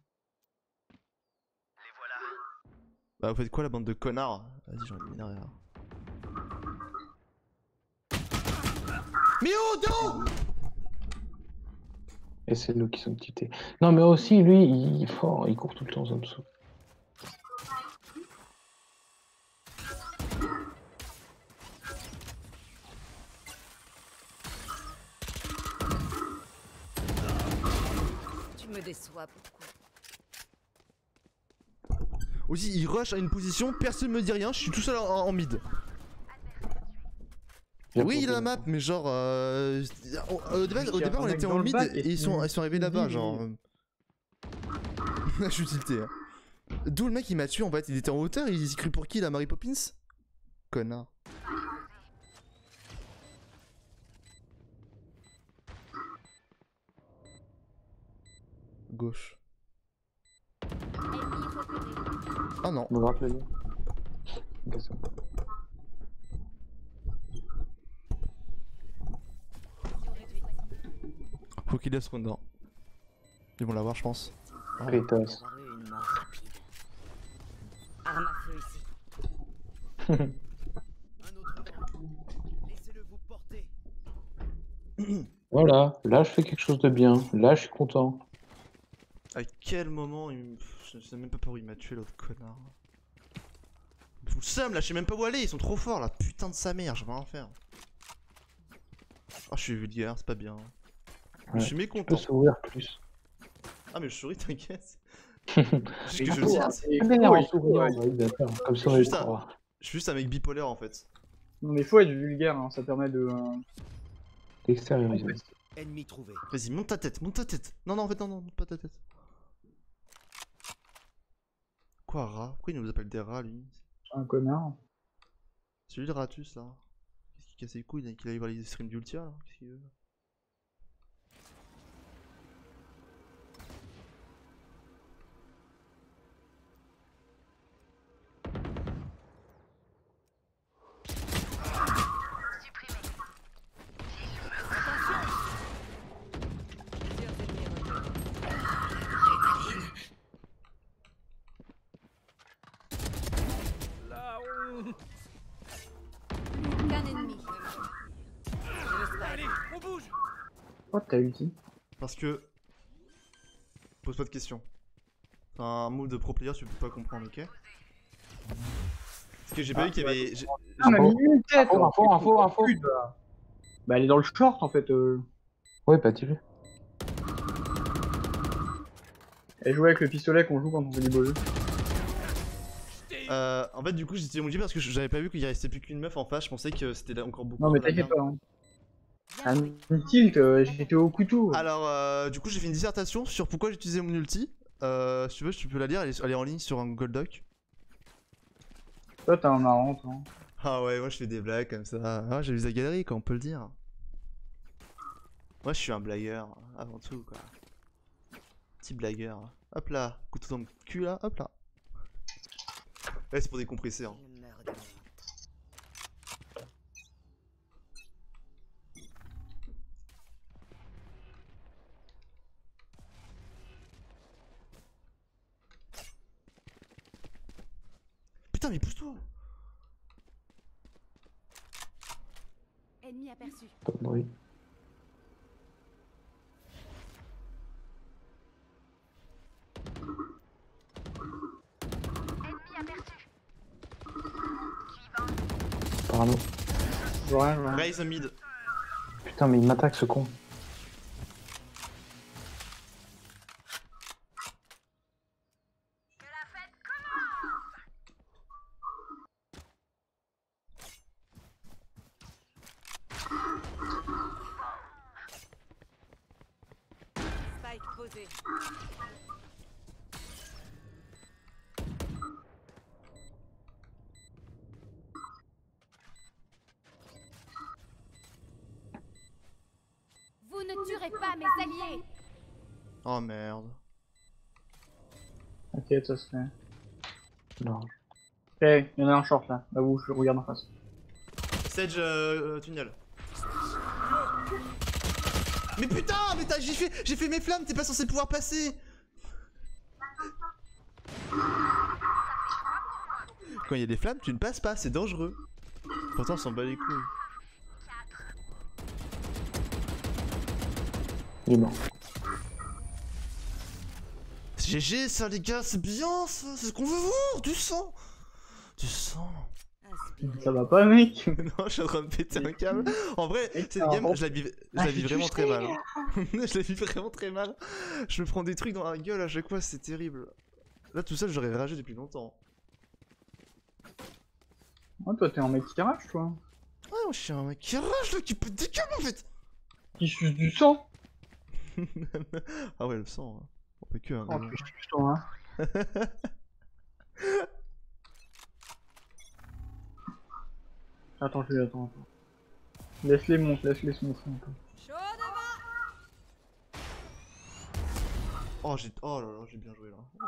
Bah, vous faites quoi la bande de connards? Vas-y, j'en ai derrière. Mais oh, non Et c'est nous qui sommes tités. Non mais aussi lui, il est fort, il court tout le temps, ça me me déçois beaucoup. Aussi, il rush à une position, personne me dit rien, je suis tout seul en, en mid. Oui, il a la map, mais genre. Euh, on- au départ, au on était en mid et et ils sont, ils sont arrivés là-bas, genre. euh. (laughs) Je suis tilté. hein. D'où le mec il m'a tué en fait, il était en hauteur, il s'est cru pour qui la Mary Poppins? Connard. Gauche. Ah non. Me rappelez-le. Ok, c'est bon. Vision réduite. Faut qu'il laisse Ronda. Ils vont l'avoir, je pense. Pétasse. Arme à feu ici. Vous porter. Voilà, là je fais quelque chose de bien, là je suis content. À quel moment il... Je sais même pas par où il m'a tué l'autre connard. Vous le seum là, je sais même pas où aller, ils sont trop forts là. Putain de sa mère, je vais rien faire. Ah, je suis vulgaire, c'est pas bien. Ouais, Je suis Tu mécontent. peux plus. Ah, mais je souris, t'inquiète. (laughs) Juste que je dis, Je suis juste un- je mec bipolaire en fait. Non, mais faut être vulgaire, hein, ça permet de. euh, trouvé. Vas-y, monte ta tête, monte ta tête. Non, non, en fait, non, non, pas ta tête. Quoi, rat Pourquoi il nous appelle des rats lui? Un connard. Celui de Ratus là. Qu'est-ce qu'il casse les couilles qu'il aille voir les streams d'Ultia là? Qu'est-ce qu'il veut? T'as ulti. Parce que. Pose pas de questions. C'est un move de pro player, tu peux pas comprendre, ok Parce que j'ai pas Ah, vu qu'il y avait. Ah, mis une tête Info, hein, info, info, Bah. elle est dans le short en fait. euh. Ouais, bah dis-le. Elle joue avec le pistolet qu'on joue quand on fait du beau jeu. Euh, en fait, du coup, j'étais emoji parce que j'avais pas vu qu'il restait plus qu'une meuf en face. Je pensais que c'était encore beaucoup. Non, mais t'inquiète pas. Hein. Un euh, j'étais au couteau. Alors, euh, du coup, j'ai fait une dissertation sur pourquoi j'utilisais mon ulti. Euh, si tu veux, tu peux la lire, elle est, elle est en ligne sur un Google Doc. Toi, t'es un marrant, toi. Ah ouais, moi je fais des blagues comme ça. Ah, j'ai vu la galerie, quoi, on peut le dire. Moi je suis un blagueur, avant tout, quoi. Petit blagueur. Hop là, couteau dans le cul là, hop là. Ouais, c'est pour décompresser. Hein. Putain, mais pousse-toi Ennemi aperçu. Rien, je vois rien. Raise mid. Putain, mais il m'attaque ce con. Spike posé. Vous ne tuerez pas mes alliés. Oh merde. Ok, ça se fait. Non. Ok, il y en a un short là, là où je regarde en face. Sage euh, euh, tunnel. Mais putain, mais t'as- j'ai fait, j'ai fait mes flammes, t'es pas censé pouvoir passer. Quand il y a des flammes, tu ne passes pas, c'est dangereux. Pourtant, on s'en bat les couilles. Il est mort. GG ça les gars, c'est bien ça, c'est ce qu'on veut voir, du sang Du sang. Ça va pas, mec (laughs) Non, je suis en train de péter un câble. En vrai, Et cette game, je la vis, je Ah, la vis j'ai vraiment très mal. hein. (laughs) je la vis vraiment très mal. Je me prends des trucs dans la gueule à chaque fois, c'est terrible. Là, tout seul, j'aurais ragé depuis longtemps. Ouais, toi, t'es un mec qui arrache, toi. Ouais, moi, je suis un mec qui rage là, qui pète des câbles en fait. Qui suce du sang. (laughs) ah ouais, le sang. hein. On peut que. hein, Oh, tu suces, toi, hein. Attends, je vais attends, attends. Laisse-les monter, laisse-les se montrer un peu. Chaud devant. Oh, j'ai. Oh là là, j'ai bien joué là. Oh.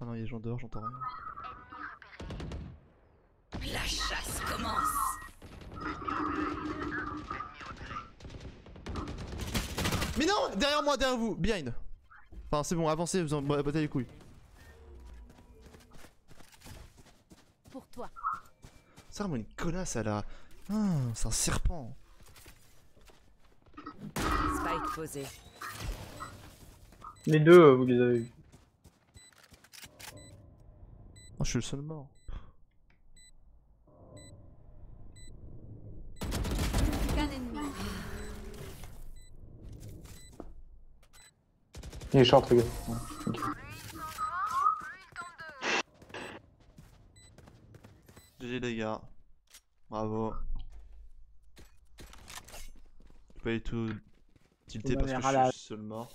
Oh non, il y a des gens dehors, j'entends rien. La chasse commence. Mais non Derrière moi, derrière vous Behind Enfin, c'est bon, avancez, vous en battez les couilles. Pour toi. C'est vraiment une connasse, elle a. Ah, c'est un serpent. Spike posé. Les deux, euh, vous les avez vus. Oh, je suis le seul mort. Il est short, gars. Ouais, ok. GG les gars. Bravo. Je peux pas du tout tilter Vous parce que je suis seul mort.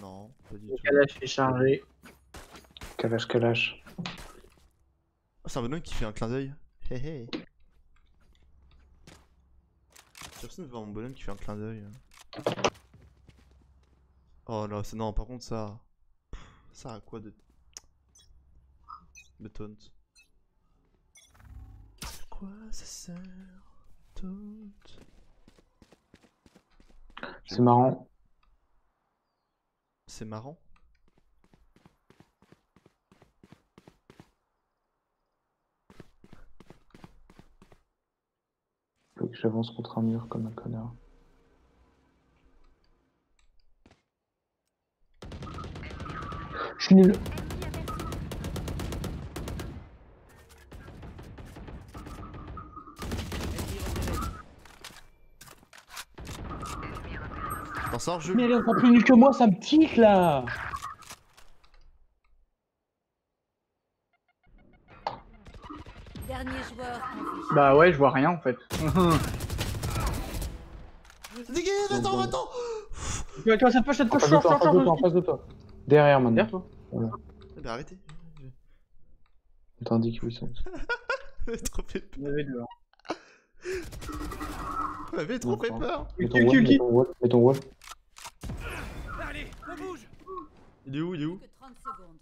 Non, pas du Le tout. calage est chargé. Kalash, kalash. Oh, c'est un bonhomme qui fait un clin d'œil. Hé hé. Personne ne voit mon bonhomme qui fait un clin d'œil. Oh là, c'est non, par contre ça. Ça a quoi de. de taunt? Quoi ça sert Taunt? C'est marrant. C'est marrant? Faut que j'avance contre un mur comme un connard. Je suis nul. T'en sors, je. Mais elle est encore plus nulle que moi, ça me tique là Dernier joueur. Bah ouais, je vois rien en fait. Dégage, attends, attends tu vois, ça te push, ça te de short, toi, en face de toi, en face de toi. Derrière maintenant. Derrière toi. Eh ben arrêtez. T'indiques Wilson. J'avais trop fait peur. Il y avait deux. J'avais trop fait peur. Mets ton wall, mets ton wall, mets ton wall. Allez, on bouge Il est où, il est où Que 30 secondes.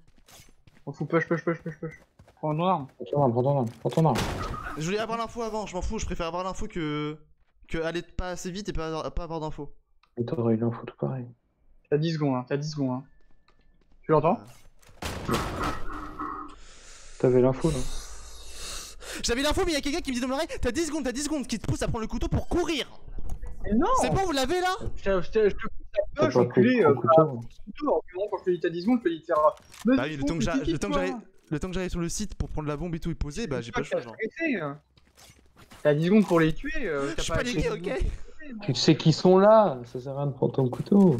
On fout push, push, push, push, push. Prends ton arme. Prends ton arme, prends ton arme, prends ton arme. Je voulais avoir l'info avant, je m'en fous, je préfère avoir l'info que. que aller pas assez vite et pas, pas avoir d'info. Mais t'aurais eu l'info tout pareil. T'as 10 secondes, hein. T'as 10 secondes, hein. Tu l'entends T'avais l'info là. J'avais l'info, mais il y a quelqu'un qui me dit dans l'oreille T'as 10 secondes, t'as 10 secondes, qui te pousse à prendre le couteau pour courir Mais non C'est bon, vous l'avez là Je te je te- je te pousse pas pris enculé. le euh, couteau. argument, quand je te dis t'as 10 secondes, je te dis faire. Bah oui, le temps que j'a- le temps que j'arrive. Le temps que j'arrive sur le site pour prendre la bombe et tout et poser, bah j'ai pas le choix, genre. T'as 10 secondes pour les tuer. euh, Je suis pas ok. Tu sais qui sont là, ça sert à rien de prendre ton couteau.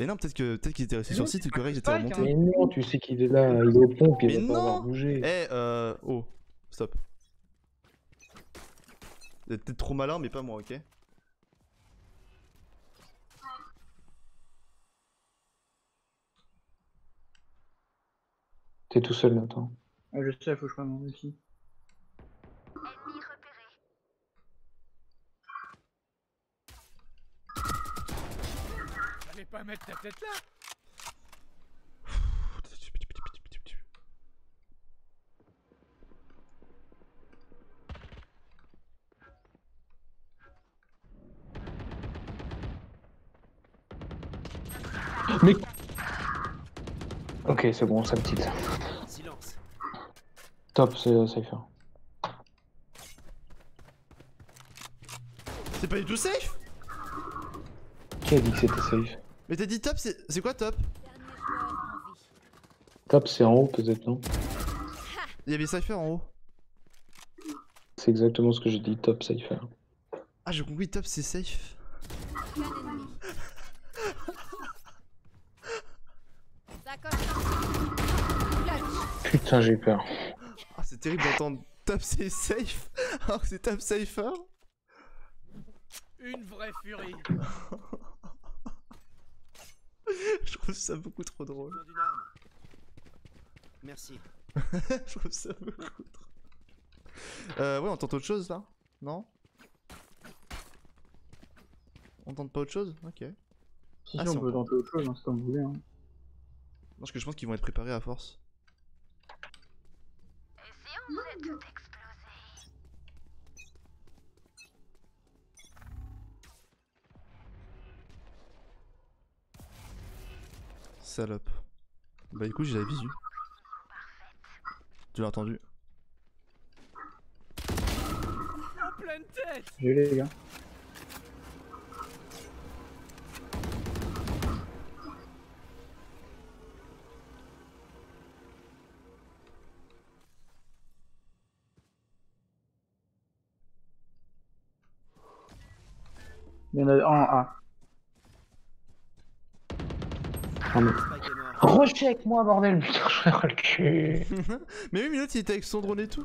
Mais non, peut-être que peut-être qu'ils étaient restés Mais sur site et que que était remonté. Mais non, tu sais qu'il est là, il est au pompe, il Mais va pas non avoir bougé. Eh, euh. Oh, stop. Vous êtes peut-être trop malin, mais pas moi, ok T'es tout seul là, attends. Ah, Je sais, faut que je prenne mon outil. Pas mettre ta tête là Mais. Ok, c'est bon, ça me tilte. Silence. Top, c'est safe. C'est pas du tout safe Qui a dit que c'était safe? Mais t'as dit top, c'est c'est quoi top? Top, c'est en haut peut-être, non? Il y avait Cypher en haut. C'est exactement ce que j'ai dit, top, safe. Ah, j'ai compris, top c'est safe. Putain, j'ai peur. Ah, c'est terrible d'entendre top c'est safe alors que c'est top safer. Une vraie furie. (laughs) (laughs) Je trouve ça beaucoup trop drôle. Merci. (laughs) Je trouve ça beaucoup trop. Euh, ouais, on tente autre chose là? Non? On tente pas autre chose? Ok. Si, Ah, si, si, on on peut peut. tenter autre chose, hein, c'est comme vous voulez. Hein. parce que je pense qu'ils vont être préparés à force. Salope. Bah écoute, j'ai la visu. Tu l'as entendu? J'ai les gars. Il y en a un A. Mort. Recheck moi bordel, putain, je le cul. (laughs) Mais oui, mais l'autre il était avec son drone et tout.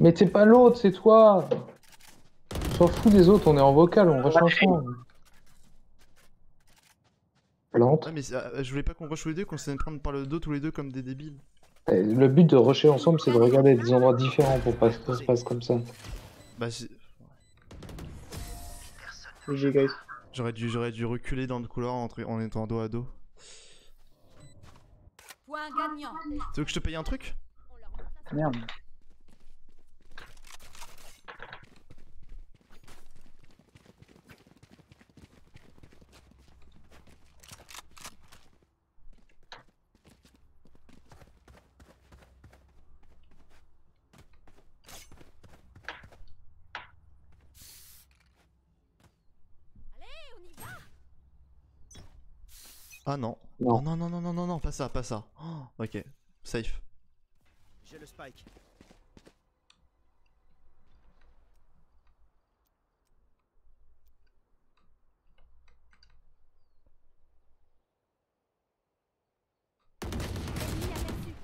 Mais t'es pas l'autre, c'est toi. S'en fout des autres, on est en vocal, on rush ensemble. Plante. Ah, mais euh, je voulais pas qu'on rush tous les deux, qu'on s'en prendre par le dos tous les deux comme des débiles. Eh, Le but de rusher ensemble, c'est de regarder des endroits différents pour pas que ça se passe comme ça. Bah, guys. j'aurais dû, j'aurais dû reculer dans le couloir en étant dos à dos. Gagnant. Tu veux que je te paye un truc? Merde. Allez, on y va. Ah non. Non. non, non, non, non, non, non, pas ça, pas ça. Oh, ok, safe. J'ai le spike. Ennemi aperçu.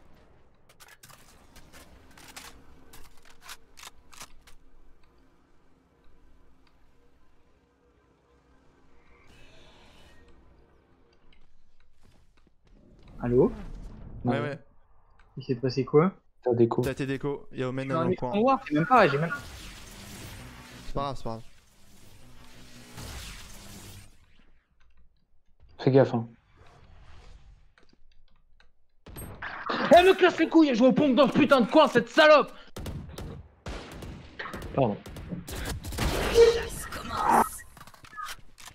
Allô Ouais, ouais. Il s'est passé quoi T'as déco. T'as tes déco, y'a Omen J'ai dans un le coin. c'est même pas, j'ai même... C'est pas grave, c'est pas grave. Fais gaffe, hein. Elle me casse les couilles, elle joue au pompe dans ce putain de coin, cette salope Pardon.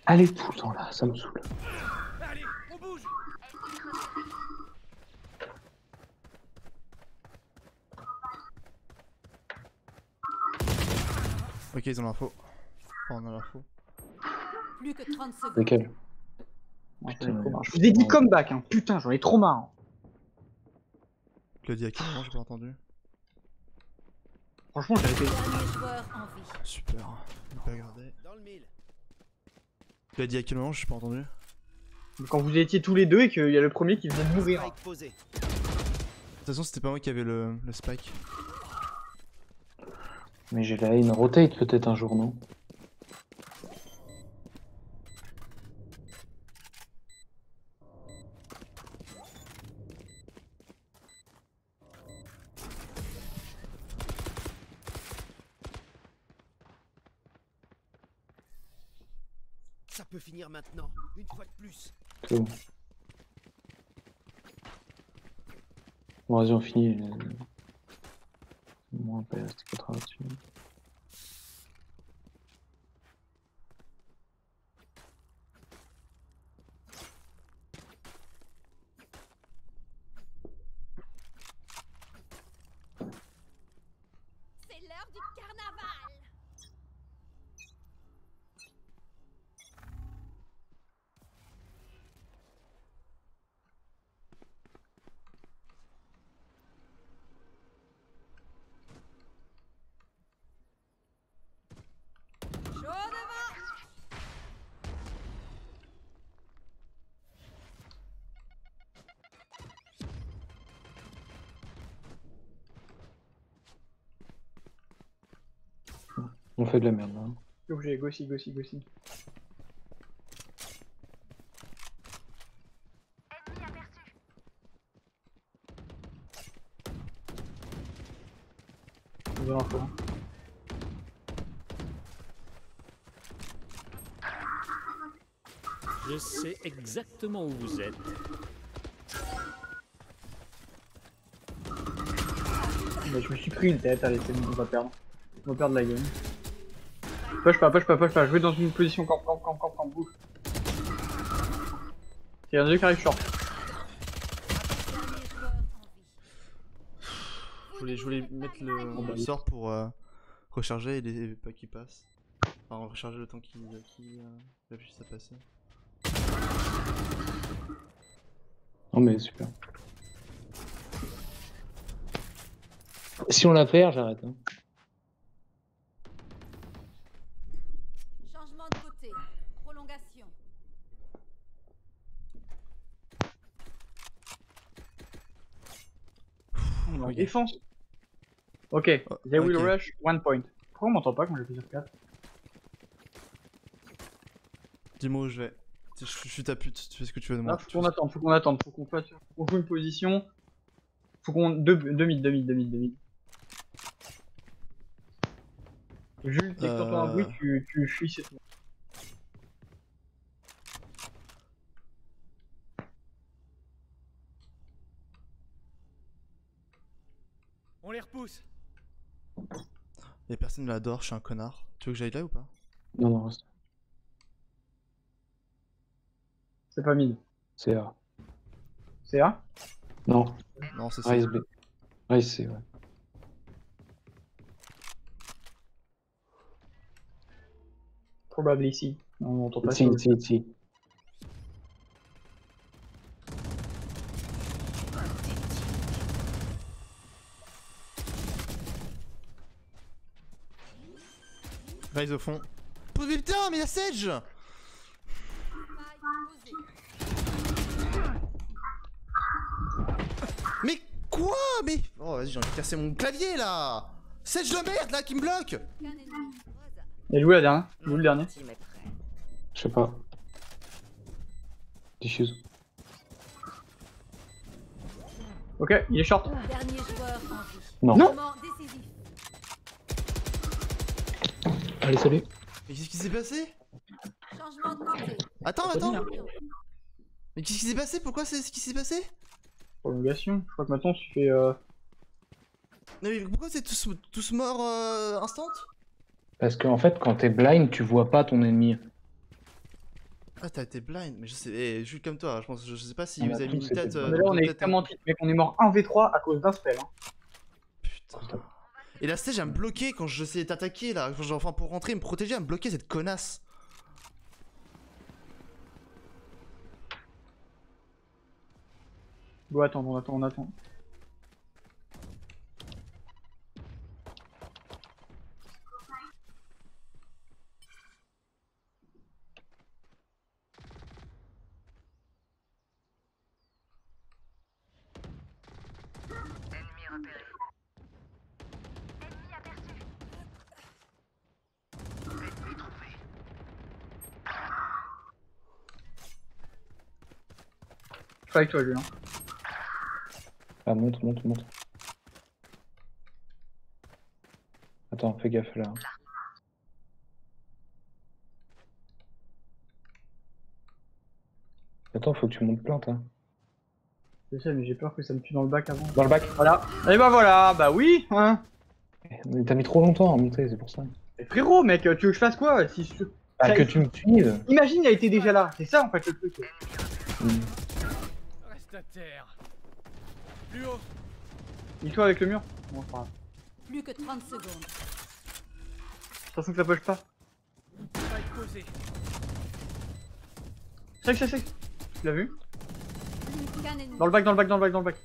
Elle est tout le temps là, ça me saoule. Ok, ils ont l'info. Enfin, on a l'info. Plus que 30 secondes. Lesquels trop Je vous ai dit comeback, hein. putain, j'en ai trop marre. Claudia qui Non, j'ai pas entendu. Franchement, j'ai arrêté. Super. Mille. Tu l'as dit à quel moment J'ai pas entendu. Quand vous étiez tous les deux et qu'il y a le premier qui venait de mourir. De toute façon, c'était pas moi qui avait le, le spike. Mais j'ai la haine rotate peut-être un jour, non Ça peut finir maintenant. Une fois de plus. Bon, vas-y, on finit. Moins PS, 4 là-dessus. C'est l'heure du carnaval. Chaud devant. On fait de la merde là. Obligé, gossi, gossi, gossi. Hein. Je sais exactement où vous êtes. Bah, je me suis pris une tête, allez, c'est bon, on va perdre. On va perdre la game. Push pas, push pas, push pas, jouer dans une position camp, camp, camp, camp, camp, bouge. Il y a un deux qui arrive short. En. Je voulais, je voulais mettre le, le sort pour euh, recharger et les pas qui passent. Enfin, recharger le temps qu'il qu euh, réfléchisse à passer. Non mais super. Si on la perd, j'arrête. Hein. Changement de côté. Prolongation. On défense. Ok, Oh, they will rush one point. Pourquoi on m'entend pas quand j'ai plusieurs 4 Dis-moi où je vais. Je, je suis ta pute, tu fais ce que tu veux de moi. Ah, faut qu'on attende, faut qu'on attende, faut qu'on fasse, faut qu'on joue une position. Faut qu'on. Deux, deux mid, deux mid. Jules, dès que t'entends un Euh. bruit, tu, tu fuis, c'est tout. On les repousse. Y'a personne là dehors, je suis un connard. Tu veux que j'aille là ou pas? Non, non, reste. C'est pas mid. C'est A. C'est A? Non, Non, c'est ça. Rise B. Rise C, ouais. Probably si. Non, on m'entend pas. Ici, ici, ici. Rise au fond. Mais putain, mais y'a Sage. Mais quoi? Mais. Oh, vas-y, j'ai envie de casser mon clavier là Sage de merde là qui me bloque. Il est où la dernière? Il est où le dernier? Je sais pas. Diffuse. Ok, il est short. Dernier joueur en vie. Non. Non. Allez, salut. Mais qu'est-ce qui s'est passé? Changement de. Attends, attends Champion. Mais qu'est-ce qui s'est passé? Pourquoi c'est ce qui s'est passé? Prolongation. Je crois que maintenant tu fais. Euh... Non, mais pourquoi c'est tous, tous morts euh, instant? Parce qu'en fait, quand t'es blind, tu vois pas ton ennemi. Ah, t'as été blind, mais je sais, eh, je suis comme toi, je pense, je sais pas si On vous avez mis une tête. blind. euh, Mais là, on est mec. On est mort 1v3 à cause d'un spell. Hein. Putain. Et la stage, elle me bloquait quand j'essayais de t'attaquer là. Enfin, pour rentrer, me protéger, elle me bloquait cette connasse. Bon, attends, on attend, on attend. Avec toi, Julien. Ah, monte, monte, monte. Attends, fais gaffe là. Attends, faut que tu montes plainte. Hein. Je sais, mais j'ai peur que ça me tue dans le bac avant. Dans le bac Voilà. Et bah voilà, bah oui, hein. Mais T'as mis trop longtemps à monter, c'est pour ça. Mais frérot, mec, tu veux que je fasse quoi si je... Ah, Ça- que tu me suives Imagine, il a été déjà là. C'est ça en fait le truc. Hmm. Reste à terre. Plus haut. Dis-toi avec le mur. Bon, c'est pas grave. Plus que 30 secondes. De toute façon, que ça push pas. Sec, sec, sec. Tu l'as vu. Dans le bac, dans le bac, dans le bac, dans le bac.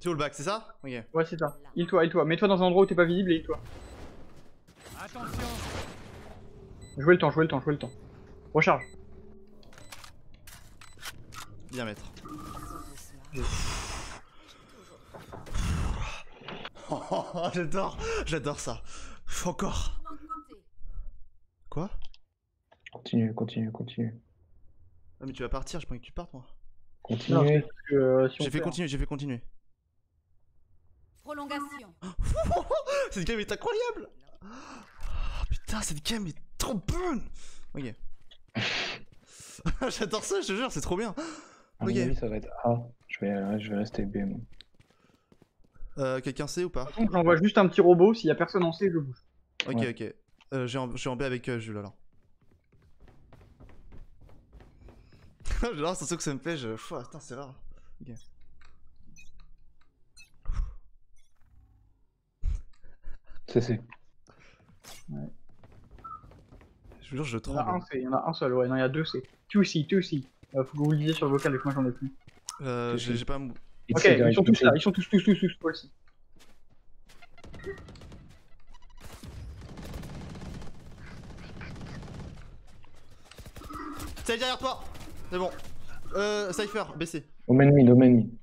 Tu où le bac, c'est ça Ok. Ouais, c'est ça. Il-toi, il-toi. Mets-toi dans un endroit où t'es pas visible et il-toi. Attention. Jouez le temps, jouez le temps, jouez le temps. Recharge. Bien maître. Oh, j'adore, j'adore ça. Encore. Quoi? Continue, continue, continue. Ah, mais tu vas partir, je pensais que tu partes moi. Continue. Non, parce que, euh, si J'ai fait perd- continuer, j'ai fait continuer. Prolongation. (laughs) Cette game est incroyable Oh, Putain, cette game est trop bonne Ok. (laughs) J'adore ça, je te jure, c'est trop bien. Mon Ok. avis, ça va être A. Je vais, je vais rester B, moi. Euh, Quelqu'un sait ou pas Par contre, j'envoie juste un petit robot. S'il y a personne en C, je bouge. Ok, Ouais. ok. Euh, j'ai en- je suis en B avec euh, Jules alors. J'adore, c'est sûr que ça me plaît, je... Pfff, Putain, c'est rare. Ok. C'est C. Je vous jure, je Il y en a un tremble. C, il y en a un seul, ouais. Non, il y a deux C. Two C, two C. Euh, faut que vous le disiez sur le vocal, avec moi j'en ai plus. Euh, j'ai pas... Ok, ils sont tous là, ils sont tous, tous, tous, tous, Paul C. C'est derrière toi C'est bon. Euh, Cypher, baissez. Domaine mid, domaine mid.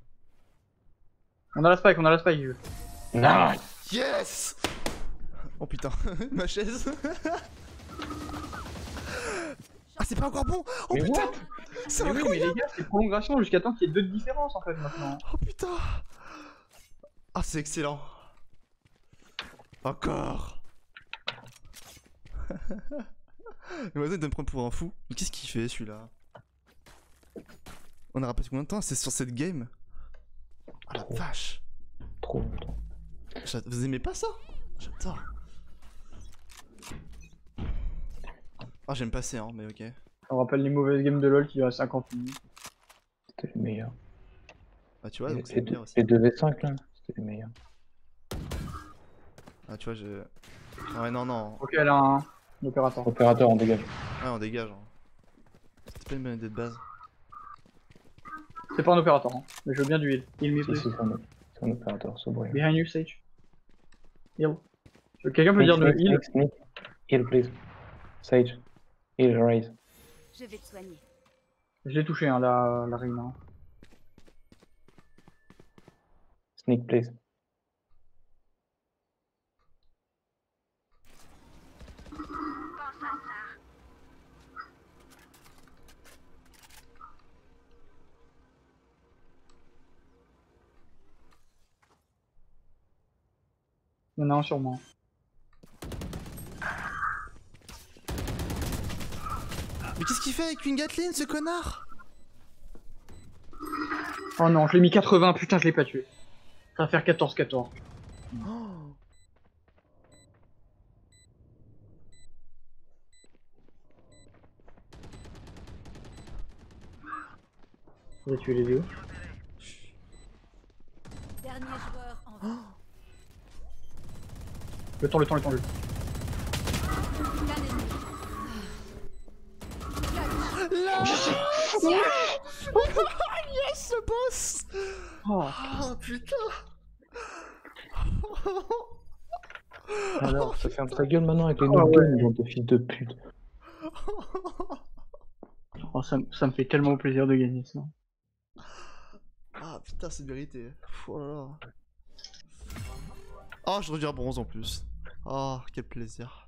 On a la spike, on a la spike. Non Yes Oh putain, (laughs) ma chaise. (laughs) ah, c'est pas encore bon? Oh Mais putain C'est Mais oui, mais incroyable les gars, c'est prolongation jusqu'à temps qu'il y ait deux de différence en fait maintenant. Oh putain Ah, c'est excellent. Encore. (laughs) Le voisin il doit me prendre pour un fou. Mais qu'est-ce qu'il fait celui-là? On aura passé combien de temps? C'est sur cette game? Ah la vache. Trop. Longtemps. Vous aimez pas ça? J'adore. Ah, j'aime pas hein, mais ok. On rappelle les mauvaises games de LoL qui durent 50 minutes. C'était le meilleur. Ah, tu vois, donc c'est bien aussi. Les 2v5 là, c'était le meilleur. Ah, tu vois, je. Ouais, non, non. Ok, elle a un, opérateur. Opérateur, on dégage. Ouais, on dégage. hein. C'était pas une bonne idée de base. C'est pas un opérateur, hein. mais je veux bien du heal. Heal me please. c'est un, opérateur, c'est bon. Behind you, Sage. Heal. Quelqu'un peut dire de heal? Heal, please. Sage. Heal, raise. Je vais te soigner. Je l'ai touché, hein, la, la reine. hein. Sneak, please. Il y en a un sur moi. Mais qu'est-ce qu'il fait avec une Gatling, ce connard? Oh non, je l'ai mis 80, putain, je l'ai pas tué. Ça va faire 14-14. Oh. J'ai tué les deux. Dernier joueur en. Le temps, le temps, le temps, le temps. Yes, le boss Oh, Oh putain Alors, ça ferme ta gueule maintenant avec les Ah no ouais. de fils de pute. oh, ça, me- ça me fait tellement plaisir de gagner ça. Ah putain, c'est mérité. Oh. Oh, je reviens bronze en plus. Oh, quel plaisir.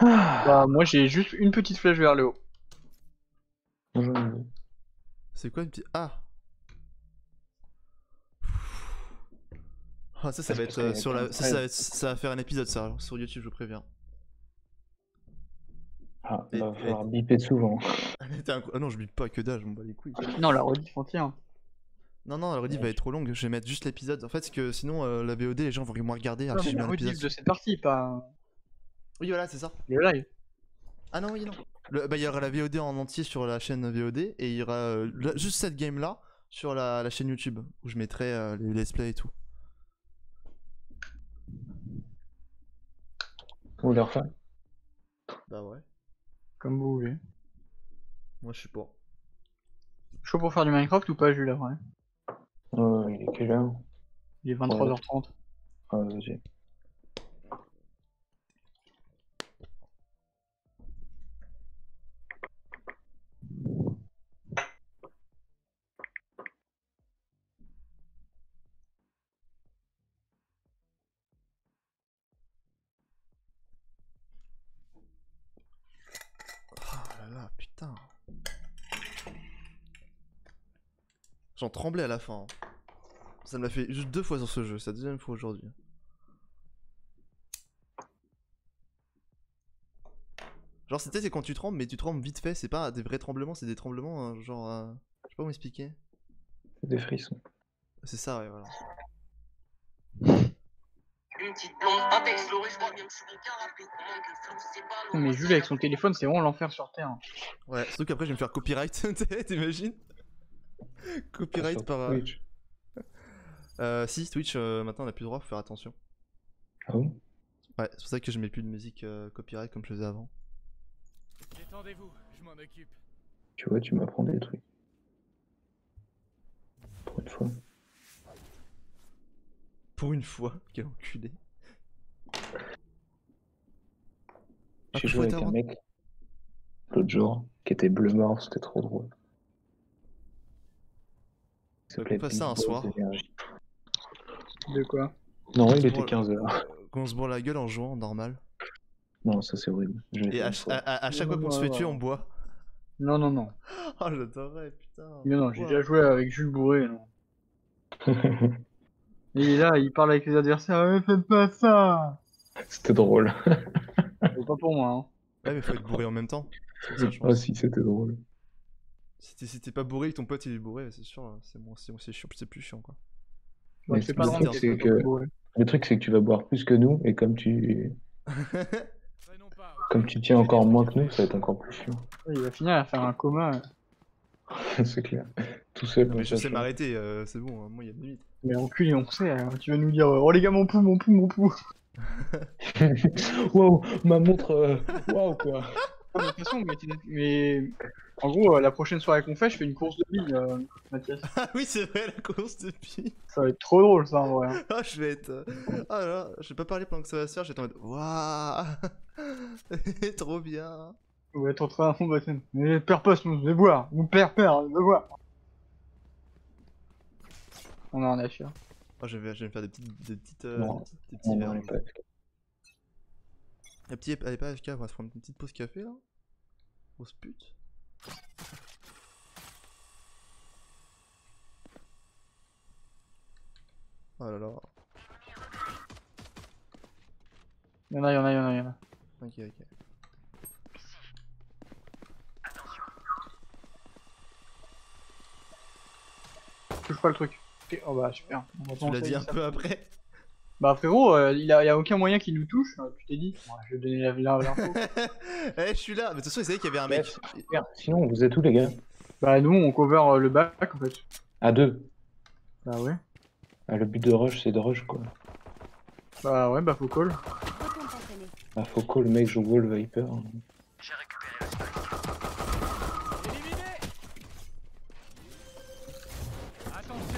Bah, moi j'ai juste une petite flèche vers le haut. Mimi. C'est quoi une petite. Ah Ah, ça, ça Parce va être ça euh, sur la. Ça, ça, va être- ça va faire un épisode, ça, sur YouTube, je vous préviens. Ah, va falloir biper souvent. Ah non, je bip pas que dalle, je m'en bats les couilles. Non, la rediff entière. Non, non, la rediff va être trop longue, je vais mettre juste l'épisode. En fait, c'est que sinon, euh, la VOD, les gens vont moins regarder. Non, mais la rediff de cette partie, pas Oui, voilà, c'est ça. le live. Ah non, oui, non. Le- bah, il y aura la VOD en entier sur la chaîne VOD et il y aura euh, la- juste cette game là sur la, la chaîne YouTube où je mettrai euh, les let's play et tout. Vous voulez refaire? Bah ouais. Comme vous voulez. Moi je suis pour. Chaud pour faire du Minecraft ou pas, Jules, ouais Euh, Il est quelle heure? Il est 23h30. Ah, vas-y. J'en tremblais à la fin. hein. Ça me l'a fait juste deux fois sur ce jeu, c'est la deuxième fois aujourd'hui. Genre c'était c'est quand tu trembles, mais tu trembles vite fait, c'est pas des vrais tremblements, c'est des tremblements euh, genre... euh, Je sais pas comment expliquer. C'est des frissons. C'est ça, ouais, voilà. Mais Jules avec son téléphone, c'est vraiment l'enfer sur Terre. Ouais, surtout qu'après je vais me faire copyright, (laughs) t'imagines Copyright par... euh, Twitch. Euh, si, Twitch, euh, maintenant on a plus le droit, faut faire attention. Ah bon? Ouais, c'est pour ça que je mets plus de musique euh, copyright comme je faisais avant. Détendez-vous, je m'en occupe. Tu vois, tu m'apprends des trucs. Pour une fois. Pour une fois, (laughs) quel enculé. Ah, J'ai faut joué avec un un- mec l'autre jour qui était bleu mort, c'était trop drôle. Qu'on fasse ça un soir. De quoi? Non, il était boit- 15h. (laughs) Qu'on se bourre la gueule en jouant normal. Non, ça c'est horrible. Et fait à, chaque fois qu'on se fait tuer, on boit. Non, non, non. (laughs) Oh, j'adorerais, putain. Non, non, j'ai déjà joué avec Jules Bourré. Non. (laughs) Et là, il parle avec les adversaires. Ouais, faites pas ça C'était drôle. C'est pas pour moi. Hein. Ouais, mais faut être bourré en même temps. C'est pour ça, je pense. Ah si, c'était drôle. Si t'es si pas bourré et que ton pote il est bourré, c'est sûr, hein, c'est bon, c'est c'est chiant, c'est plus chiant quoi. Ouais, Mais c'est c'est pas le truc, que-. Le truc, c'est que tu vas boire plus que nous, et comme tu, (laughs) comme tu tiens encore moins que nous, ça va être encore plus chiant. Ouais, Il va finir à faire un coma. (laughs) c'est clair. Tout seul. Non, mais je sais m'arrêter, euh, c'est bon, hein, moi il y a des limites. Mais enculé, on sait. hein. Tu vas nous dire Oh les gars, mon pouls, mon pouls, mon pouls. (laughs) Waouh, ma montre. euh, Waouh quoi. Mais de toute façon, mais, en gros, euh, la prochaine soirée qu'on fait, je fais une course de billes, euh, Mathias. (laughs) Ah oui, c'est vrai, la course de pied. Ça va être trop drôle, ça, en vrai. (laughs) Ah, je vais être. euh, Ah là, là, je vais pas parler pendant que ça va se faire, être en mode. Waouh (laughs) Trop bien On va être en train de. Mais pas, sinon je vais boire. Ou père, père, je vais boire. On a un affaire. Oh, je vais, je vais me faire des petites. Des petites. euh, Non. des petits Non, verres. Non, elle est pas- La petite. AFK, on va se prendre une petite pause café là. Grosse pute. Oh là là. Y'en a, y'en a, y'en a, y'en a. Ok, ok. Touche pas le truc? Ok, Oh bah super. On Tu l'as dit un peu après. Bah frérot, euh, il, a, y a aucun moyen qu'il nous touche. euh, Tu t'es dit Ouais, Je vais donner la- la- l'info. (laughs) Eh, je suis là. Mais de toute façon, il savait qu'il y avait un mec. Merde, Sinon, vous êtes où les gars? Bah nous, on cover euh, le bac en fait. À deux. Bah ouais. Ah, le but de rush, c'est de rush quoi. Bah ouais, bah faut call. Retourne t'entraîner. Ah, faut call, le mec joue Wall Viper.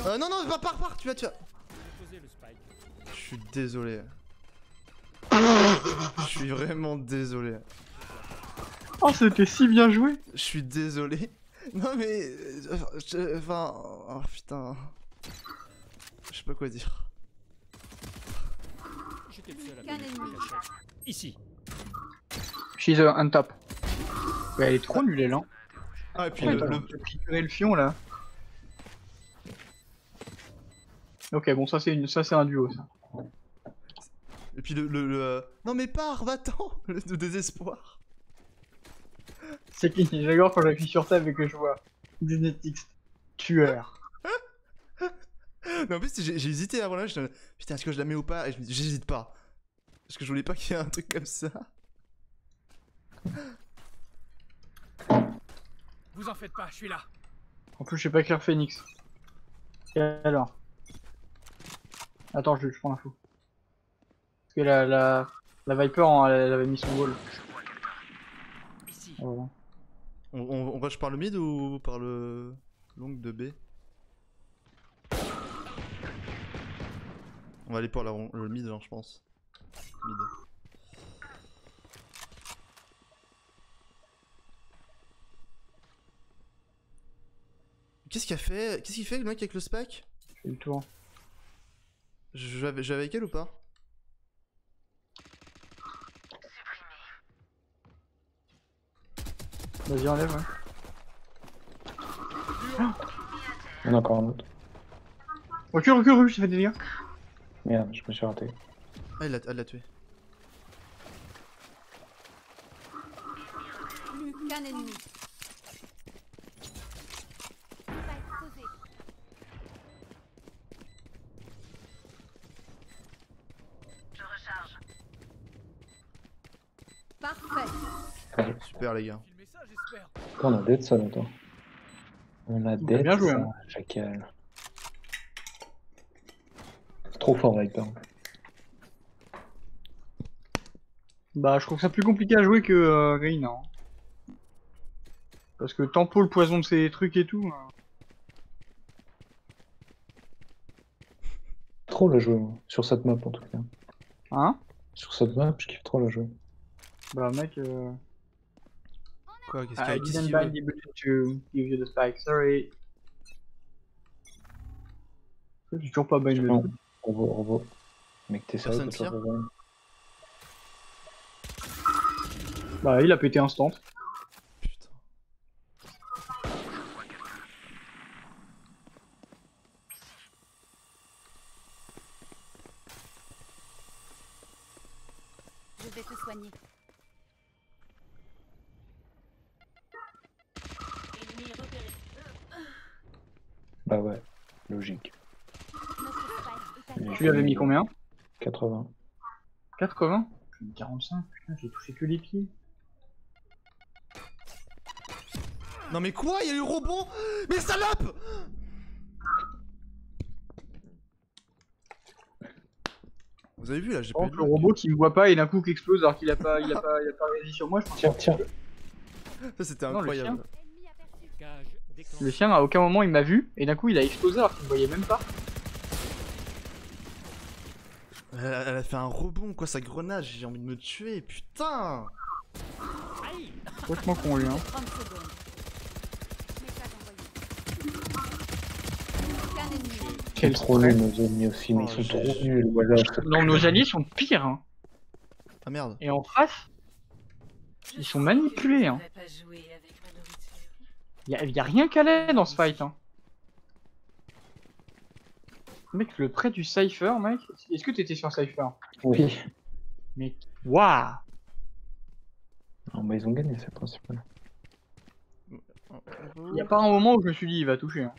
Euh, non, non, va par par, tu vas, tu vas. Suis désolé. Je suis vraiment désolé. Oh, c'était si bien joué Je suis désolé. Non mais... je- Enfin... Oh putain... Je sais pas quoi dire. Ici. She's on top. Ouais, elle est trop nulle, elle, hein. Ah et puis le... le- le fion, là. Ok, bon, ça c'est une... ça, c'est un duo, ça. Et puis le... le, le- Non mais pars, va-t'en Le (laughs) le désespoir. C'est qui J'adore quand j'appuie sur table et que je vois Dynetics tueur. (laughs) Mais en plus j'ai hésité avant là, je Putain est-ce que je la mets ou pas? Et je me dis j'hésite pas. Parce que je voulais pas qu'il y ait un truc comme ça. Vous en faites pas, je suis là. En plus, je sais pas écrire Phoenix. Et alors? Attends, je, je prends l'info. Parce que la, la, la Viper, hein, elle, elle avait mis son wall. Ah, voilà. On, on, on rush par le mid ou par le... Long de B? On va aller pour la, le mid genre je pense. Mid. Qu'est-ce qu'il a fait Qu'est-ce qu'il fait le mec avec le spec? Je fais le tour. Joue avec elle ou pas? Vas-y, enlève, ouais. Il y en a encore un autre. Recule, recule, recule, je t'ai fait des dégâts. Merde, je me suis raté. Ah elle l'a tué. Plus qu'un ennemi. Spike posé. Parfait. Super les gars. On a dead ça longtemps. On a dead bien joué, ça, hein. chacal. Trop fort Viper. Bah, je trouve ça plus compliqué à jouer que euh, Green, hein. Parce que tempo le poison de ces trucs et tout. hein. Trop la jouer, moi. Sur cette map en tout cas. Hein? Sur cette map, je kiffe trop la jouer. Bah mec, euh... Quoi Qu'est-ce I qu'il y a Qu'est-ce didn't buy the budget to give you the spike, sorry. J'ai toujours pas bind le Non. truc. Revo, revo. Mec, t'es sérieux Bah il a pété instant. Putain. Je vais te soigner. Ennemi repéré. Bah ouais, logique. Notre spike est à Tu Tu lui avais mis combien? 80. 80 J'ai mis 45, putain j'ai touché que les pieds. Non mais quoi? Il y a eu rebond Mais salope Vous avez vu là, j'ai pas le robot qui me voit pas et d'un coup qui explose alors qu'il a pas, il a pas, il a pas réagi sur moi, je pense. Tiens, tiens. Ça c'était Non, le incroyable. Déclenché. Le chien à aucun moment il m'a vu et d'un coup il a explosé alors qu'il me voyait même pas. Elle a, elle a fait un rebond quoi, sa grenade, j'ai envie de me tuer, putain Franchement con lui hein. 30 secondes. Message envoyé. Aucun ennemi. Quel nul nos ennemis aussi, mais Oh, ils sont j'ai- trop nuls. Voilà. Non nos alliés sont pires hein. Ah merde. Et en face, ils sont manipulés hein. Y'a y a rien qu'à l'aide dans ce fight hein. Mec, le prêt du Cypher, mec. Est-ce que t'étais sur Cypher Oui. Mec, waouh Non, bah ils ont gagné, c'est principal. Y'a pas un moment où je me suis dit il va toucher. Hein.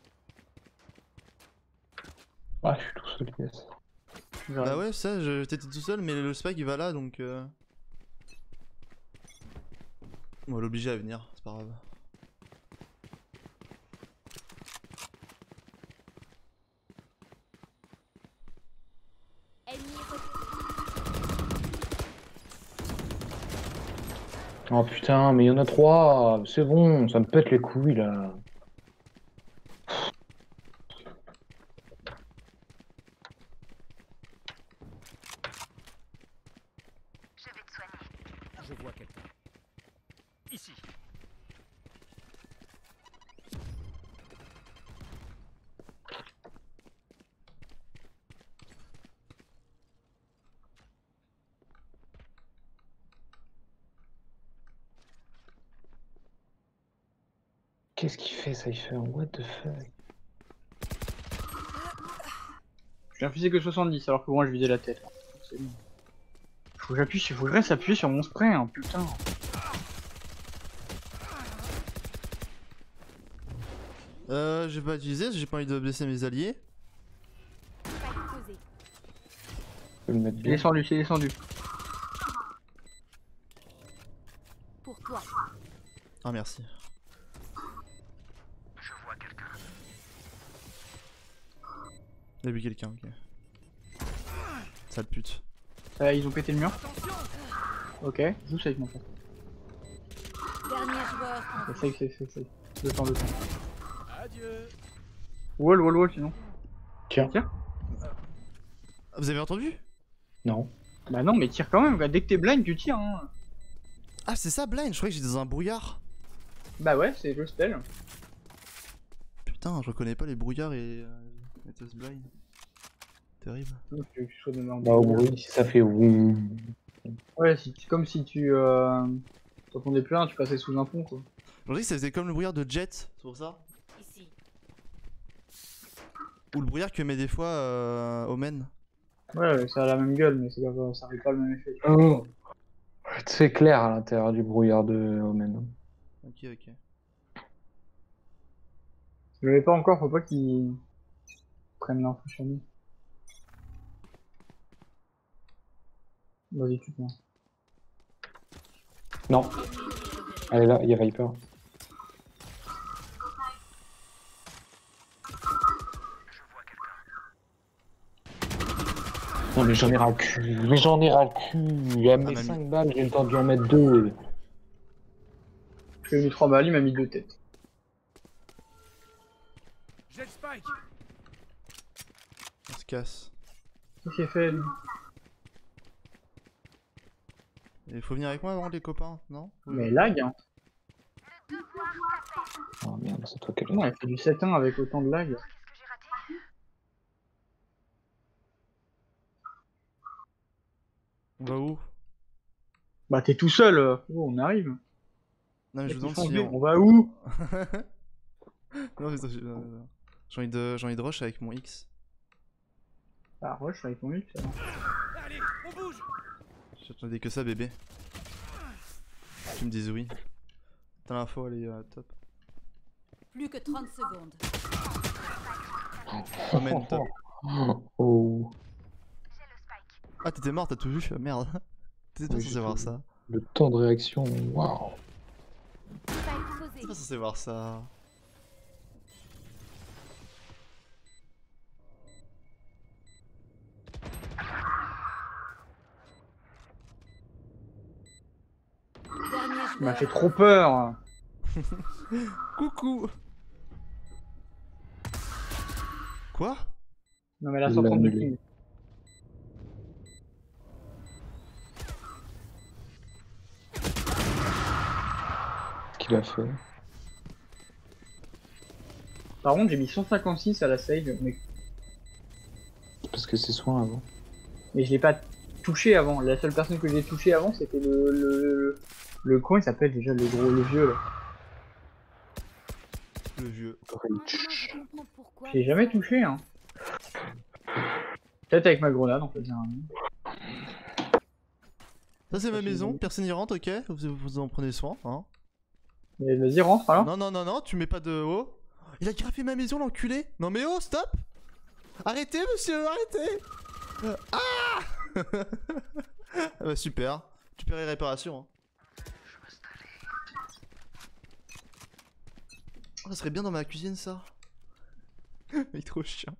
Ah, je suis tout seul, yes. Bah ouais, ça, je- t'étais tout seul, mais le spike il va là donc. Euh... On va l'obliger à venir, c'est pas grave. Ennemi repéré. Oh putain, mais il y en a trois. C'est bon, ça me pète les couilles là. Cypher What the fuck? J'ai infusé que 70 alors que moi je visais la tête. C'est bon. Faut que j'appuie, faut que je reste appuyé sur mon spray, hein, putain. Euh, j'ai pas utilisé, j'ai pas envie de blesser mes alliés. Je peux le mettre Il est bien. descendu, il est descendu. Pour toi. Ah merci. Il a vu quelqu'un, ok. Sale pute. Euh, ils ont pété le mur. Ok, joue safe mon frère. Dernier joueur Safe, safe, safe, safe. Deux temps, deux temps. Adieu. Wall, wall, wall sinon. Tiens. Tire Ah, Vous avez entendu? Non. Bah non, mais tire quand même. Dès que t'es blind, tu tires. Hein. Ah c'est ça blind, je croyais que j'étais dans un brouillard. Bah ouais, c'est le spell. Putain, je reconnais pas les brouillards et euh, les blind. Terrible. Donc, Bah au bruit, si ça fait woum. Ouais, si, tu- comme si tu euh, t'entendais plus rien, tu passais sous un pont quoi. Je dis que ça faisait comme le brouillard de Jet, c'est pour ça Ici. Ou le brouillard que met des fois euh, Omen. Ouais, ça a la même gueule, mais c'est pas, ça arrive pas le même effet. Oh. C'est clair à l'intérieur du brouillard de Omen. Ok, ok. Je l'avais pas encore, faut pas qu'ils prennent l'info sur nous. Vas-y, tu prends. Non. Allez là, il y a Viper. Non mais j'en ai ras le cul, mais j'en ai ras le cul. Elle met mamie. 5 balles, j'ai le temps de lui en mettre 2. Je lui ai mis 3 balles, il m'a mis 2 têtes. Jet spike. On se casse. Qu'est-ce qu'il a fait lui Il faut venir avec moi avant les copains, non Mais lag, hein. Oh merde, c'est toi qui as Comment elle fait du 7-1 avec autant de lag On va où? Bah t'es tout seul, euh. Oh, on arrive. Non mais je vous demande si on... On va où? (laughs) Non, mais ça, j'ai- non, non, non. Envie de, j'ai envie de rush avec mon X. Ah, rush avec ton X. alors. J'attendais que ça, bébé. Tu me dises oui. T'as l'info, elle est euh, top. Plus que 30 secondes. Momentum. (laughs) Oh, Ah, t'étais mort, t'as tout vu, je fais (laughs) merde. T'étais pas censé voir ça. le temps de réaction, waouh. T'étais pas censé voir ça. Dernier Tu m'as fait trop peur. (laughs) Coucou Quoi? Non mais là, Il sans l'a prendre de annulé. kill. Qu'il a fait Par contre, j'ai mis 156 à la save, mais, Parce que c'est soin avant. mais je l'ai pas touché avant. La seule personne que j'ai touché avant, c'était le, le, le. Comment il s'appelle déjà le gros, le vieux là Le vieux. Je l'ai jamais touché, hein. Peut-être avec ma grenade en fait. j'ai un- Ça c'est ma maison, personne n'y rentre, ok vous, vous en prenez soin, hein Mais vas-y, rentre alors. Non, non, non, non, tu mets pas de haut. Il a graffé ma maison, l'enculé Non mais oh, stop Arrêtez, monsieur, arrêtez Euh, Ah (laughs) Ah bah super, tu paierais les réparations. Hein. Oh, ça serait bien dans ma cuisine, ça. (laughs) Il est trop chiant.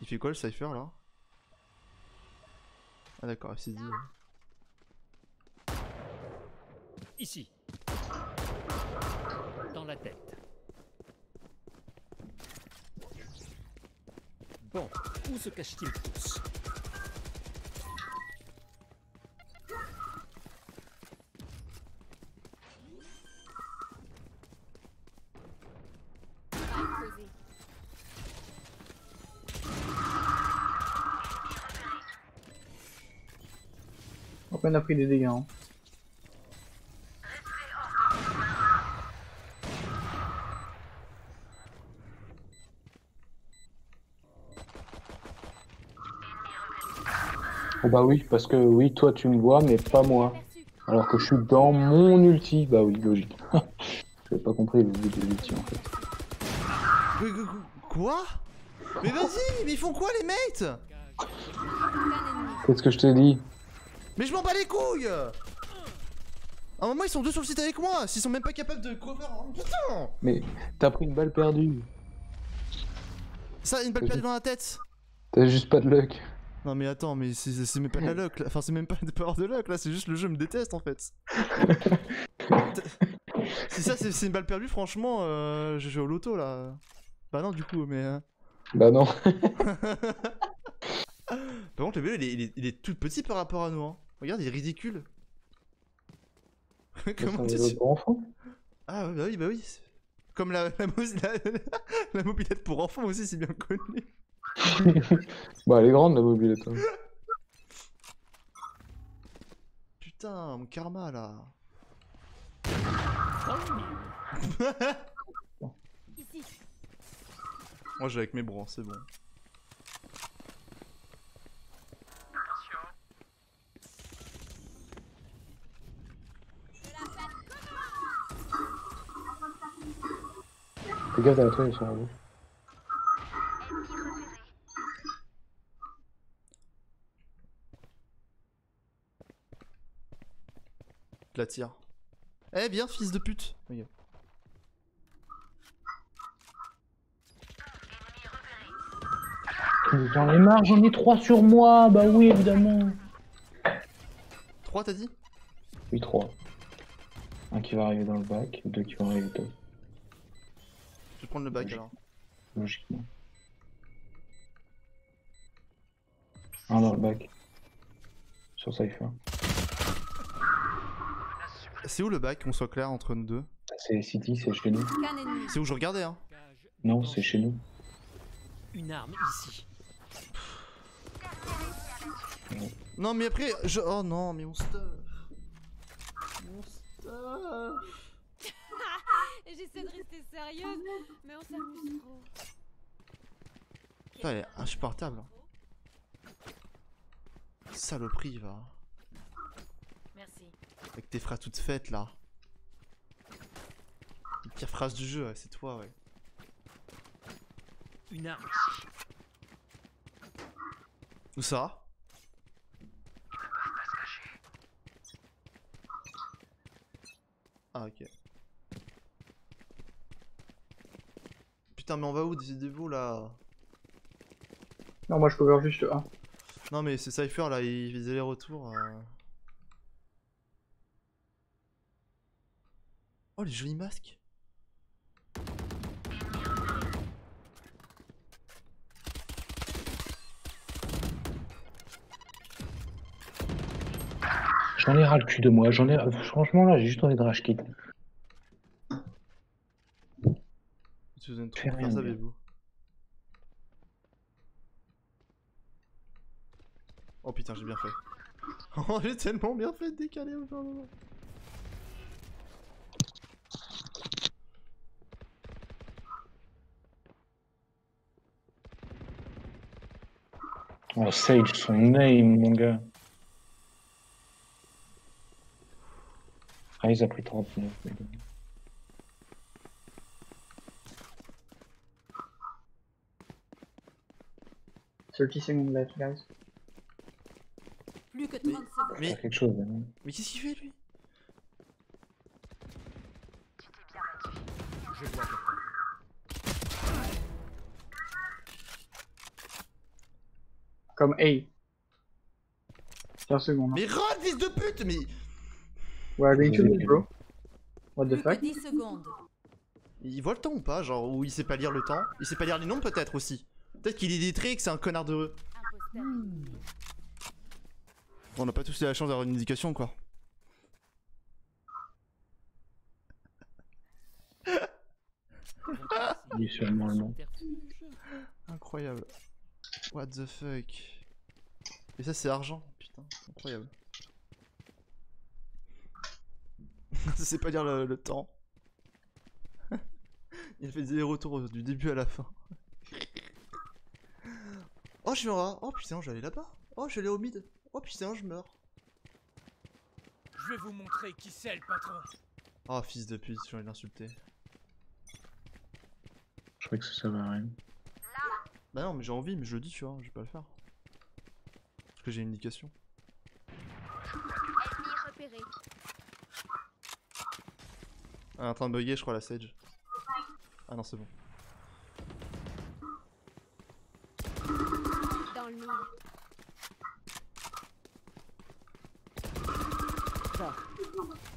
Il fait quoi le cypher là? Ah d'accord, il s'est dit... euh, Ici. Dans la tête. Bon, où se cachent-ils tous? On a pris des dégâts. Hein. Oh bah oui, parce que oui, toi tu me vois, mais pas moi. Alors que je suis dans mon ulti. Bah oui, logique. (laughs) J'avais pas compris le but de l'ulti en fait. Quoi? Mais vas-y, mais ils font quoi les mates? Qu'est-ce que je t'ai dit? Mais je m'en bats les couilles À un moment ils sont deux sur le site avec moi, s'ils sont même pas capables de cover. hein, Putain Mais t'as pris une balle perdue. Ça, une balle perdue dans la tête T'as juste pas de luck. Non mais attends, mais c'est- même pas de la luck, là. enfin c'est même pas de power de luck là, c'est juste le jeu me déteste en fait. (laughs) si ça c'est une balle perdue, franchement, euh, je joue au loto là. Bah non du coup, mais... euh, Bah non. (laughs) Par contre le vélo il est, il, est, il est tout petit par rapport à nous, hein. Regarde, il est ridicule. (laughs) Comment tu... Ah ouais, bah oui, bah oui. Comme la, la, la, (laughs) la mobilette pour enfants aussi, c'est bien connu. (laughs) Bah elle est grande la mobilette. hein. Putain, mon karma là. Moi j'ai avec mes bras, c'est bon. Fais gaffe à la toile, ils sont en haut. Je la tire. Eh bien, fils de pute. Regarde. J'en ai marre, j'en ai trois sur moi. Bah oui, évidemment. 3 t'as dit? Oui, trois. Un qui va arriver dans le bac, deux qui vont arriver top, prendre le bac alors. logiquement. Un dans le bac. Sur Cypher. C'est où le bac, qu'on soit clair entre nous deux? C'est City, c'est chez nous. C'est où je regardais, hein Non, c'est chez nous. Une arme ici. Non, mais après, je. Oh non, mais on stuff. Mon stuff. J'essaie de rester sérieuse, mais on s'amuse trop. Putain, elle est insupportable. hein. Saloperie, va. Merci. Avec tes phrases toutes faites là. Les pires phrases du jeu, ouais, c'est toi, ouais. Une arme. Où ça? Ah, ok. Putain, mais on va où, décidez-vous là Non, moi je cover juste le 1. Non, mais c'est Cypher là, il faisait les retours. euh. Oh, les jolis masques! J'en ai ras le cul de moi. J'en ai. Franchement, là, j'ai juste envie de rage kit. Oh putain, j'ai bien fait. (laughs) Oh, j'ai tellement bien fait de décaler au genre moment. Oh, Sage, son name, mon gars. Ah, ils a pris 39. mais bon. Thirty seconds left, guys. Plus que 30 secondes. Mais, quelque chose. hein. mais qu'est-ce qu'il fait lui? Je vois. Comme A. 15 secondes. hein. Mais run, fils de pute Mais going to lose, bro. What the fuck? que 10 secondes. il voit le temps ou pas Genre, ou il sait pas lire le temps? Il sait pas lire les noms peut-être aussi Peut-être qu'il est lettré et que c'est un connard de... On n'a pas tous eu la chance d'avoir une indication quoi. (laughs) Il est sûrement allemand. Incroyable. What the fuck Et ça c'est argent, putain, incroyable. (laughs) ça sait pas lire le, le temps. (laughs) Il fait des retours du début à la fin. Oh je suis en oh putain je vais aller là-bas. Oh je vais aller au mid. Oh putain je meurs. Je vais vous montrer qui c'est le patron. Oh fils de pute, j'ai envie de l'insulter. Je crois que ça à rien. Bah non mais j'ai envie mais je le dis tu vois, je vais pas le faire. Parce que j'ai une indication. Elle est en train de bugger je crois la Sage. Ah non c'est bon. Dans le mille.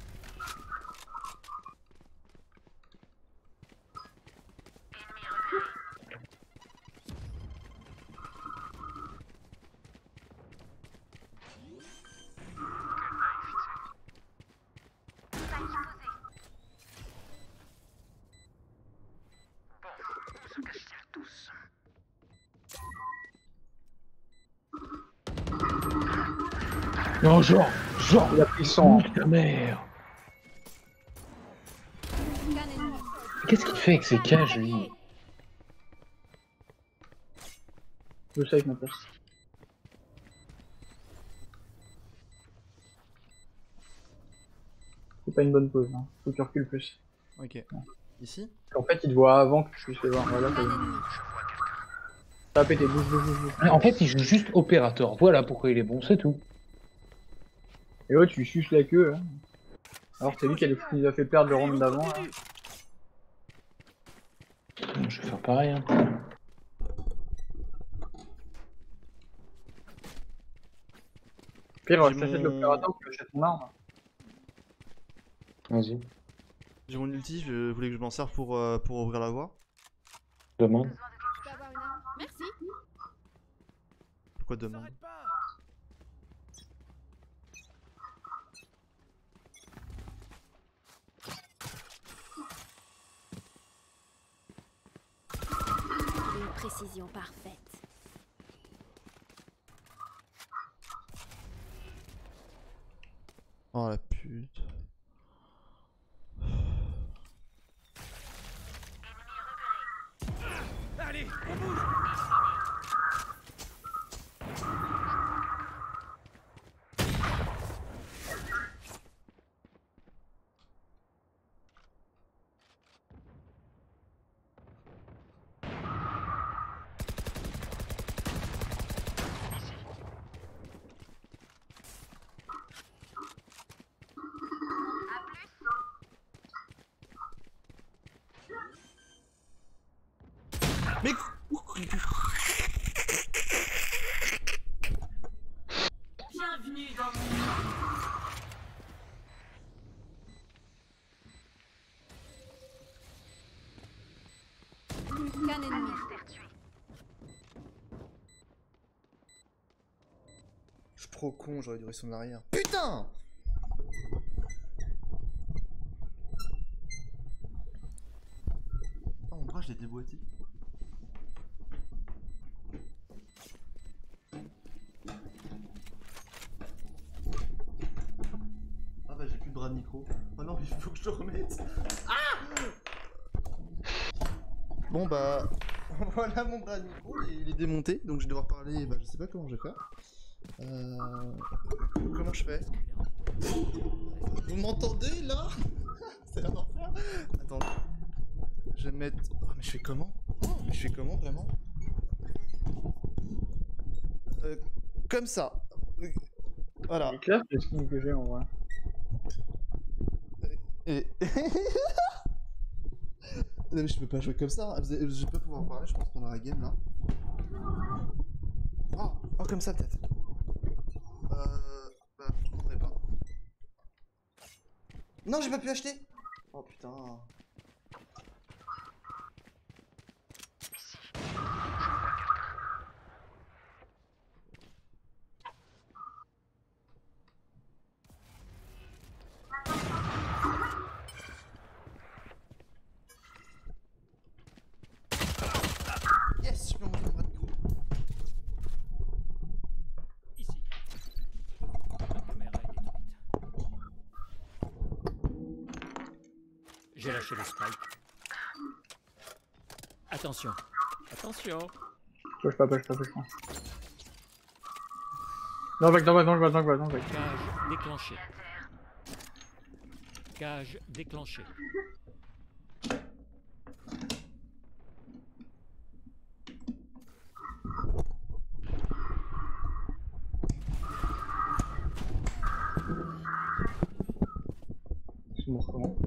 Non, genre, genre, Il a pris 100. nique ta mère. Qu'est-ce qu'il fait avec ses cages, lui Je sais avec ma place. C'est pas une bonne pause, hein. Faut que tu recules plus. Ok. Ici En fait, il te voit avant que je puisse les voir. Voilà, t'as pété, bouge, bouge, bouge, bouge. En fait, il joue juste opérateur. Voilà pourquoi il est bon, c'est tout. Et ouais, tu suces la queue. Hein. Alors, c'est lui qui a, qui nous a fait perdre le round d'avant. hein. Je vais faire pareil. Hein. Pire, je t'achète mon- l'opérateur ou tu achètes mon arme. Vas-y, J'ai mon ulti, je voulais que je m'en serve pour, euh, pour ouvrir la voie. demande. Merci. Pourquoi demande Précision parfaite. Oh la pute. Allez, on bouge Mais Bienvenue dans mon monde. Plus qu'un ennemi. Je suis trop con, j'aurais dû rester en arrière. Putain Oh mon bras, je l'ai déboîté. Ah bah j'ai plus de bras de micro. Oh non, il faut que je le remette. Ah Bon bah (laughs) voilà mon bras de micro, il est- il est démonté, donc je vais devoir parler, bah je sais pas comment je vais faire. Euh... Comment je fais Vous m'entendez là (laughs) C'est un enfer Attendez. Je vais mettre... Oh mais je fais comment Oh mais je fais comment vraiment Euh, Comme ça. Voilà. C'est clair le skin que j'ai en vrai. Et... (laughs) non mais je peux pas jouer comme ça, je vais pas pouvoir parler je pense pendant la game là. Oh, oh comme ça peut-être. Euh... Bah je comprendrais pas. Non j'ai pas pu acheter Oh putain. Yes, je peux monter mon bras de micro. Ici. La caméra est détruite. Lâché le spike. Attention. Attention. Bouge pas, bouge pas, bouge pas. Non, back, non, back, non, back, non, back, non, back. Cage déclenchée. Cage déclenchée. C'est mon comment.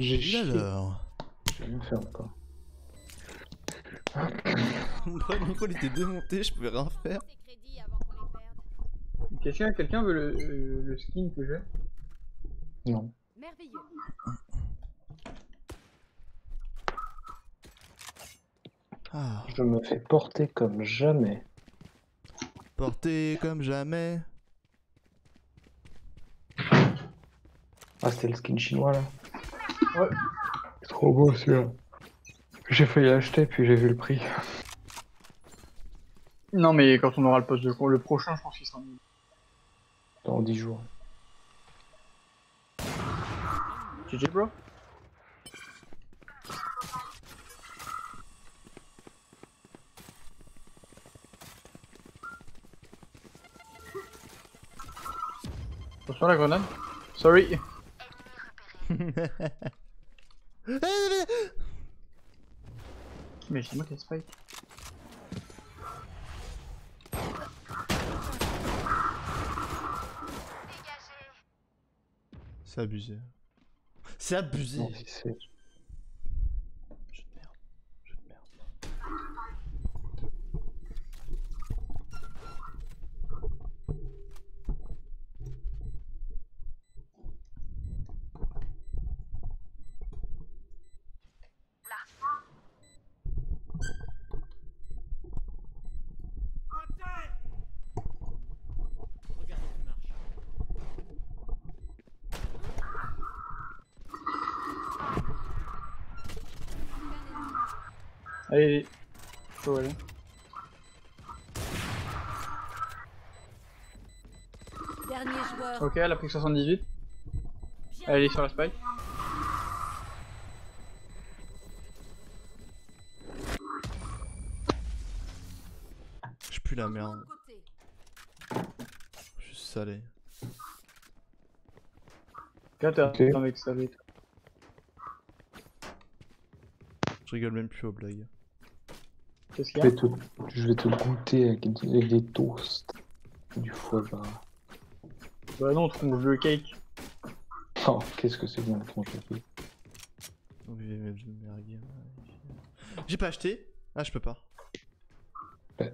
J'ai Et chié. alors J'ai rien fait encore. (laughs) Mon micro il était démonté, je pouvais rien faire. Quelqu'un quelqu'un veut le, le, le skin que j'ai? Non. Merveilleux. Ah, Je me fais porter comme jamais. porté comme jamais. Ah, c'était le skin chinois là Ouais. C'est trop beau celui-là. J'ai failli l'acheter puis j'ai vu le prix. Non, mais quand on aura le poste de le prochain, je pense qu'il sera mieux. Dans 10 jours. GG, bro Attention la grenade. Sorry. Mais c'est moi qui spike. C'est abusé. C'est abusé. Non, si c'est Allez, faut aller. Dernier joueur. Ok, elle a pris 78. Elle est sur la spike. Je pue la merde. Je suis salé. Là, t'as Ok. un mec salé. Je rigole même plus aux blagues. Qu'est-ce Je qu'il y a vais te, je vais te goûter avec, avec des toasts. Du foie gras. Bah non, on trouve le cake. Oh, qu'est-ce que c'est bien je me merguez, ouais. J'ai pas acheté Ah, je peux pas. Ouais.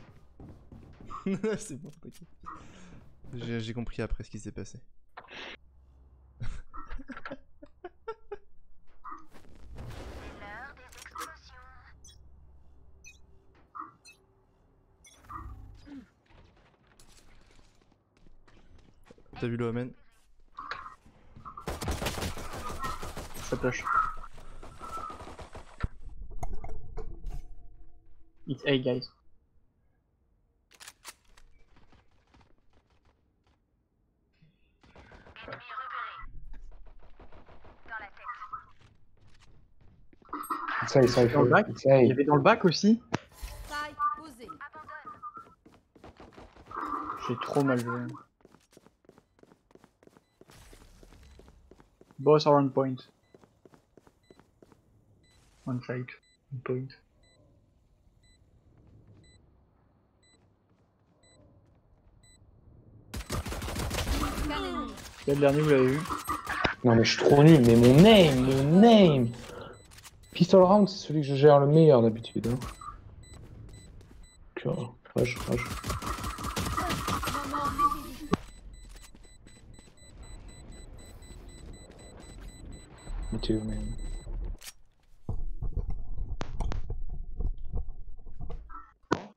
(laughs) c'est bon, t'inquiète. J'ai compris après ce qui s'est passé. T'as vu le Omen Ça push. It's A, guys. Ça, ça, il Dans le bac Ça, Il y avait dans le bac aussi. J'ai trop mal joué. Boss are on point? One side. On point. C'est le dernier, vous l'avez vu? Non mais je suis trop nul, mais mon name, mon name Pistol round, c'est celui que je gère le meilleur d'habitude. Hein. Me too, man.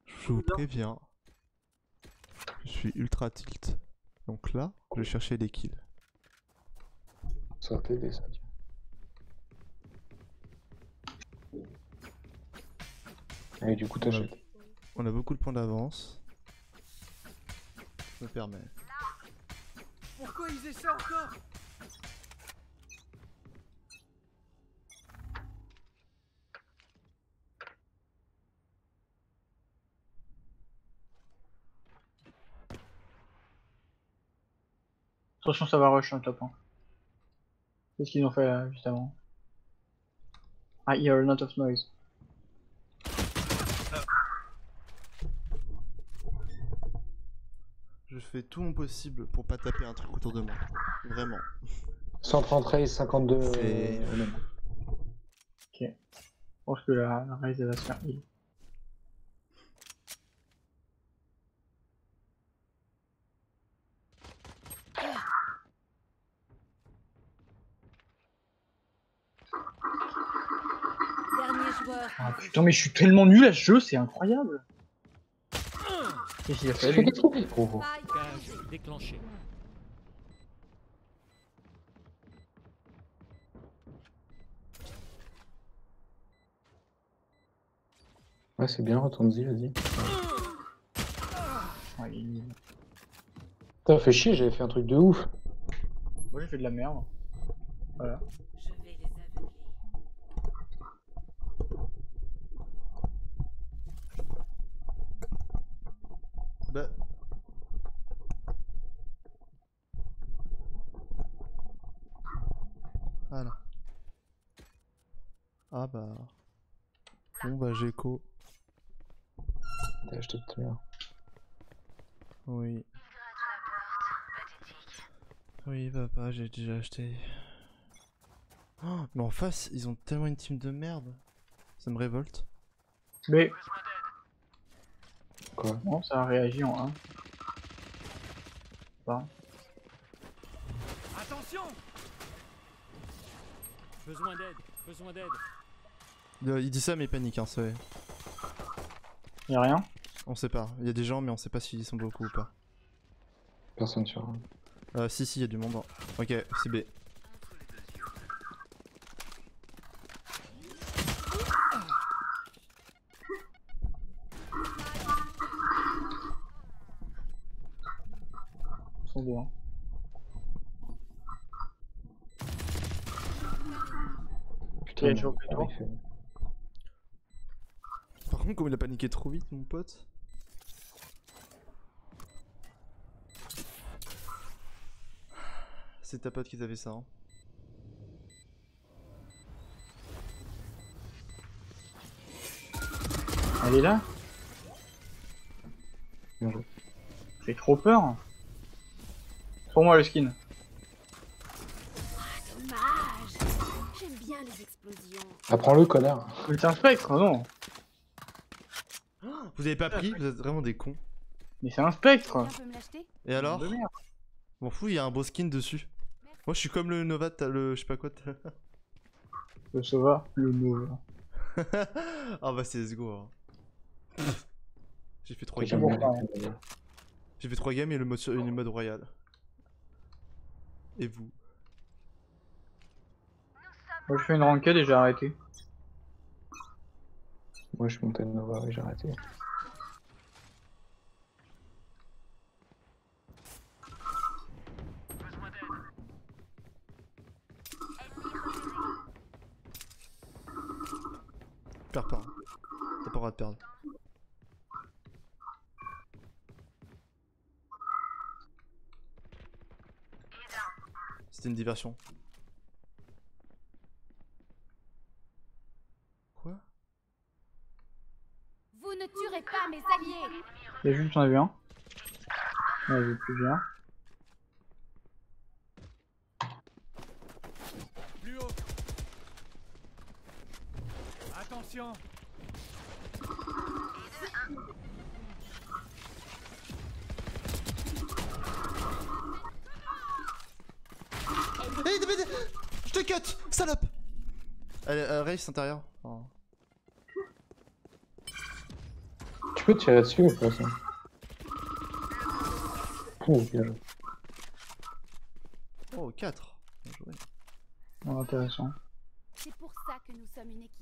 Je vous préviens. Je suis ultra tilt. Donc là, je vais chercher les kills. Ça va t'aider, ça. tiens. Et du coup, t'achètes. On a beaucoup de points d'avance. Je me permets. Pourquoi ils essaient encore? Attention, ça va rush un top 1. Qu'est-ce qu'ils ont fait là, juste avant I hear a lot of noise. Je fais tout mon possible pour pas taper un truc autour de moi. Vraiment. 133 52. C'est- euh, même. Je pense que la, la raise elle va se faire heal. Dernier joueur. Ah putain, mais je suis tellement nul à ce jeu, c'est incroyable! Qu'est-ce qu'il a fait lui Oh, déclenché. Ouais, c'est bien, retourne-y, vas-y. Ouais, il- T'as fait chier, j'avais fait un truc de ouf. Moi j'ai fait de la merde. Voilà. Je vais les aveugler. Bah. Voilà. Ah bah. Bon bah Géco. T'as acheté tout à l'heure. Oui. Oui papa, j'ai déjà acheté. Oh, mais en face, ils ont tellement une team de merde. Ça me révolte. Mais Quoi bon, ça a réagi en 1. Pas. Attention Besoin d'aide. Besoin d'aide. Euh, Il dit ça mais il panique hein, c'est... Y'a rien? On sait pas. Il y a des gens mais on sait pas s'ils sont beaucoup ou pas. Personne sur. Euh, si si, il y a du monde. hein. Ok, c'est B. Ok, non, je non, refais non, tout. il fait- Par contre, comme il a mon pote. C'est ta pote qui t'a fait ça. Hein. Elle est là? Bien joué. Ça fait trop peur. Pour moi le skin. Dommage. J'aime bien les explosions. Apprends-le, connard. Un spectre, non Vous avez pas pris Vous êtes vraiment des cons. Mais c'est un spectre Et alors. M'en fous, il y a un beau skin dessus. Moi, je suis comme le Nova, t'as le je sais pas quoi. t'as- (laughs) Le Sova, le Nova. (laughs) ah bah c'est let's go. hein. J'ai fait 3 J'ai games. hein. J'ai fait 3 games et le mode, le mode royal. Et vous? Moi je fais une ranked et j'ai arrêté. Moi, je suis monté de Nova et j'ai arrêté. Perds pas. hein. T'as pas le droit de perdre. C'était une diversion. Quoi? Vous ne tuerez pas mes alliés. Et juste ai vu un. Ai vu plusieurs. Plus Attention. Hey, je te cut, salope est euh, race intérieur. Oh. Tu peux tirer dessus ou pas ça Ouh, bien joué. Oh, 4. Bien joué. Oh, intéressant. C'est pour ça que nous sommes une équipe.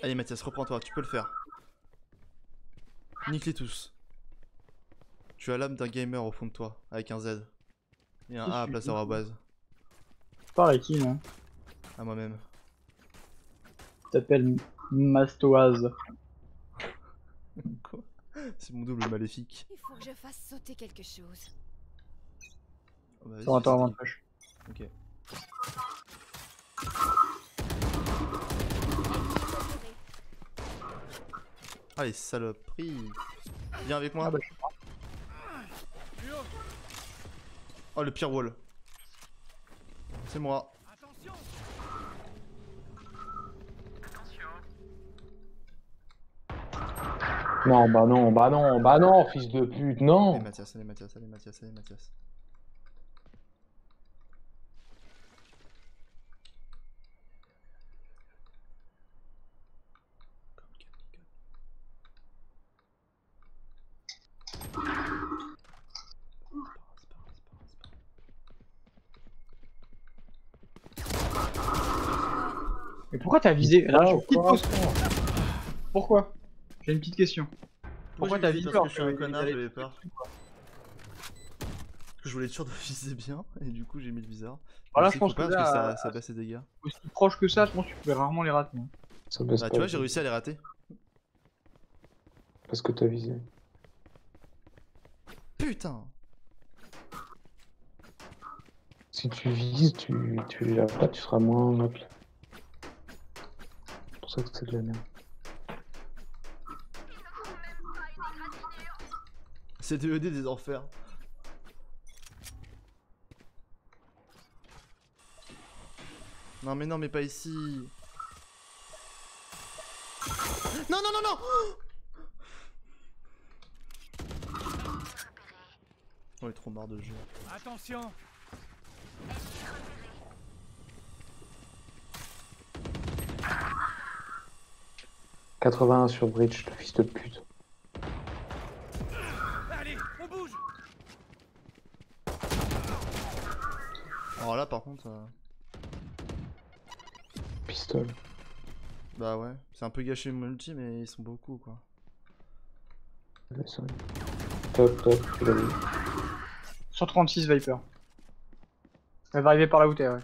Allez Mathias, reprends-toi, tu peux le faire. Nique-les tous. Tu as l'âme d'un gamer au fond de toi, avec un Z. Et un A à placer à base. Tu parles à qui, non À moi-même. Tu t'appelles Mastoise. Quoi C'est mon double maléfique. Il faut que je fasse sauter quelque chose. Oh, bah, Sur un temps ça. Avantage. Ok. Allez, saloperie. Viens avec moi. Ah bah. Oh, le pire wall. C'est moi. Attention. Non, bah non, bah non, bah non, fils de pute, non Allez Mathias, allez Mathias, allez Mathias, allez Mathias. Pourquoi t'as visé Là, petite pause. Pourquoi? J'ai une petite question. Pourquoi t'as visé Parce que je suis un connard, t'allais- j'avais peur. Parce que je voulais être sûr de (laughs) viser bien, et du coup j'ai mis le viseur. Voilà, je pense que ça, ça baisse les dégâts. Aussi proche que ça, je pense que tu pouvais rarement les rater. hein. Ça baisse Bah pas. tu vois, j'ai réussi à les rater. Parce que t'as visé. Putain Si tu vises, tu, tu les as pas, tu seras moins. Pour ça que c'est de la merde. C'est DED des enfers. Non mais non mais pas ici. Non non non non On est trop marre de jeu. Attention. 81 sur Bridge, le fils de pute. Allez, on bouge. Alors là par contre... euh, Pistole. Bah ouais, c'est un peu gâché mon ulti mais ils sont beaucoup quoi. Top, top, tu l'as vu. 136 Viper. Elle va arriver par là où t'es, ouais.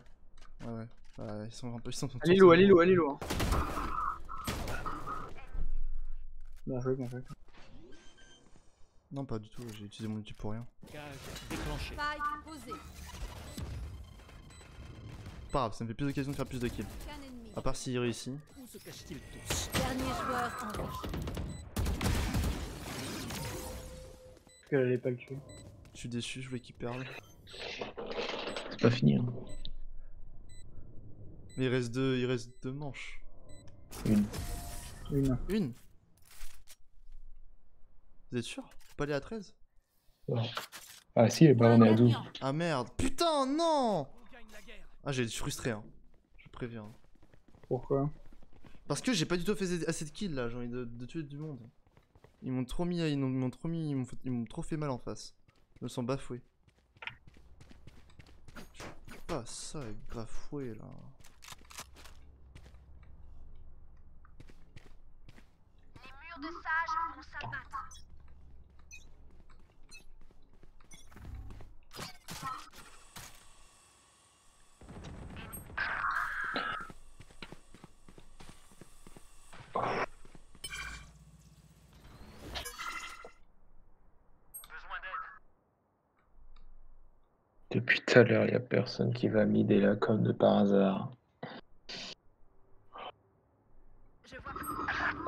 Ouais, ouais. Ouais, ils sont un peu. Ils sont, Allez l'eau, allez l'eau, allez l'eau. hein. Bien joué, bien joué. Non, pas du tout, j'ai utilisé mon outil pour rien. Déclenché. Pas grave, ça me fait plus d'occasion de faire plus de kills. À part s'il réussit. Où se cachent-ils tous Dernier joueur en vie. Parce qu'elle allait pas le tuer. Je suis déçu, je voulais qu'il perde. C'est pas fini. Hein. Mais il reste deux, il reste deux manches. Une. Une. Une Vous êtes sûr? Faut pas aller à 13 Ah si, bah on est à 12. Ah merde Putain, non Ah, j'ai été frustré, hein. Je préviens. Pourquoi? Parce que j'ai pas du tout fait assez de kills là, j'ai envie de, de tuer du monde. Ils m'ont trop mis, ils m'ont ils m'ont trop mis, ils m'ont fait- ils m'ont trop fait mal en face. Ils me. Je suis pas ça avec bafoué là. Depuis tout à l'heure, y a personne qui va mider là comme de par hasard.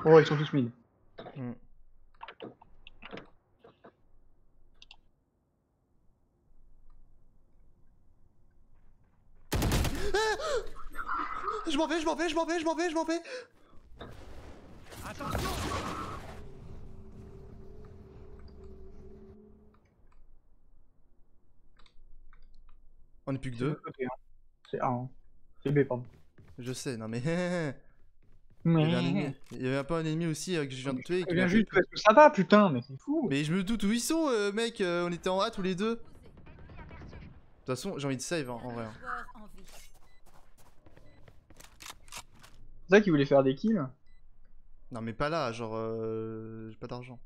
Oh, ils sont tous mid. Hmm. Je m'en vais, je m'en vais, je m'en vais, je m'en vais, je m'en vais. On est plus que deux. C'est A. Hein. C'est B, pardon. Je sais, non (laughs) mais. Il y avait un ennemi. Il y avait un peu un ennemi aussi euh, que je viens de tuer. et qui Viens m'a juste parce que ça va, putain, mais c'est fou. Mais je me doute où ils sont, euh, mec. euh, on était en A tous les deux. De toute façon, j'ai envie de save hein, en vrai. hein. C'est ça qu'ils voulaient faire des kills. Non, mais pas là, genre. euh, J'ai pas d'argent.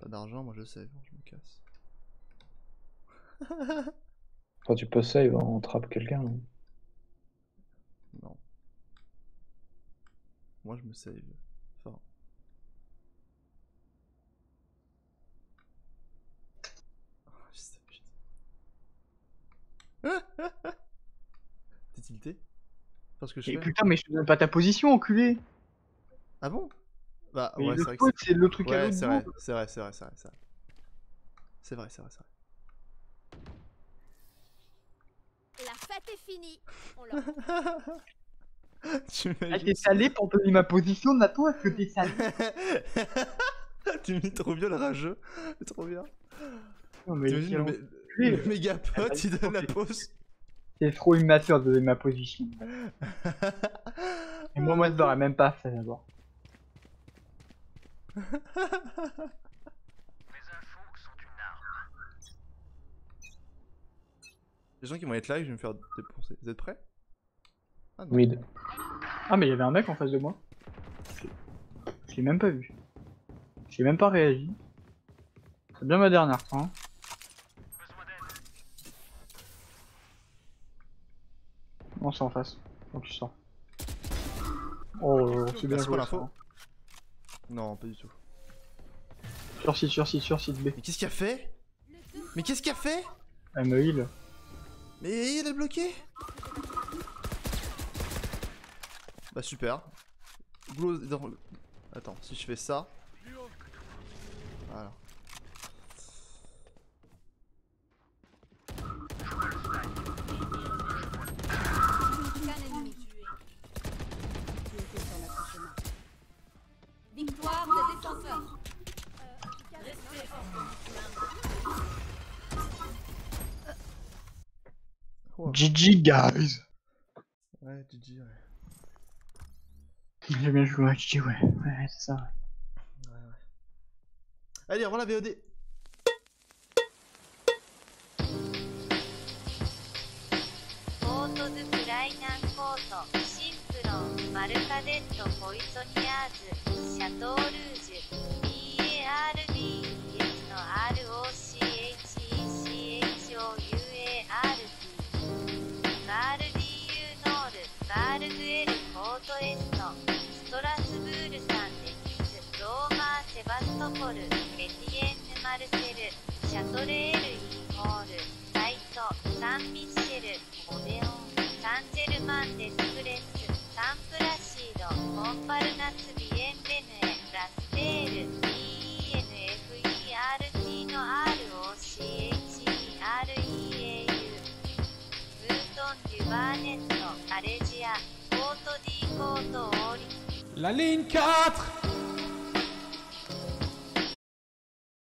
Pas d'argent, moi je save, hein, je me casse. (laughs) Quand tu peux save, hein, on trappe quelqu'un. hein. Non. Moi je me save. Enfin. (laughs) Oh. (laughs) T'es tilté? Parce que je Et fais putain, mais je te donne pas ta position, enculé. Ah bon? Bah ouais, le c'est vrai que spot, c'est le truc à l'autre c'est vrai, bout. c'est vrai, c'est vrai, c'est vrai, c'est vrai. C'est vrai, c'est vrai, c'est vrai. La fête est finie. On (laughs) tu Ah, t'es salé pour donner ma position, Nato, est-ce que t'es salé (laughs) tu me dis trop bien le rageux. C'est trop bien. Non, mais T'imagines le, méga pote, il donne la pause. C'est trop immature de donner ma position. (laughs) Et moi, moi, je l'aurais même pas fait d'abord. Les gens qui vont être là, je vais me faire défoncer. Vous êtes prêts? Ah. Mid. Ah, mais il y avait un mec en face de moi. Je l'ai- même pas vu. J'ai même pas réagi. C'est bien ma dernière fois. hein. Non, c'est en face. Donc tu sors. Oh, c'est bien joué. l'info? Non, pas du tout. Sur site, sur site, sur site B. Mais qu'est-ce qu'il a fait? Mais qu'est-ce qu'il a fait? Elle me heal. Mais il est bloqué? Bah super. Attends, si je fais ça. Voilà. GG, guys. Ouais, GG, ouais. J'ai bien joué à GG, ouais. Ouais, c'est ça, ouais. ouais. ouais. Allez, on va la VOD. Poisoniers, Château Rouge, ERDS の ROC 元エスト、ストラスブールさんでス。ローマー・セバストポル、エティエンヌ・マルセル、シャトレール・イコール、サイト、サン・ミッシェル、オデオン、サンジェルマン・デスプレス、サンプラシード、コンパルナス・ビエンベヌエ、ラステール、DENFERT の ROCHEREAU、ブートン・デュバーネット、アレジア、La ligne 4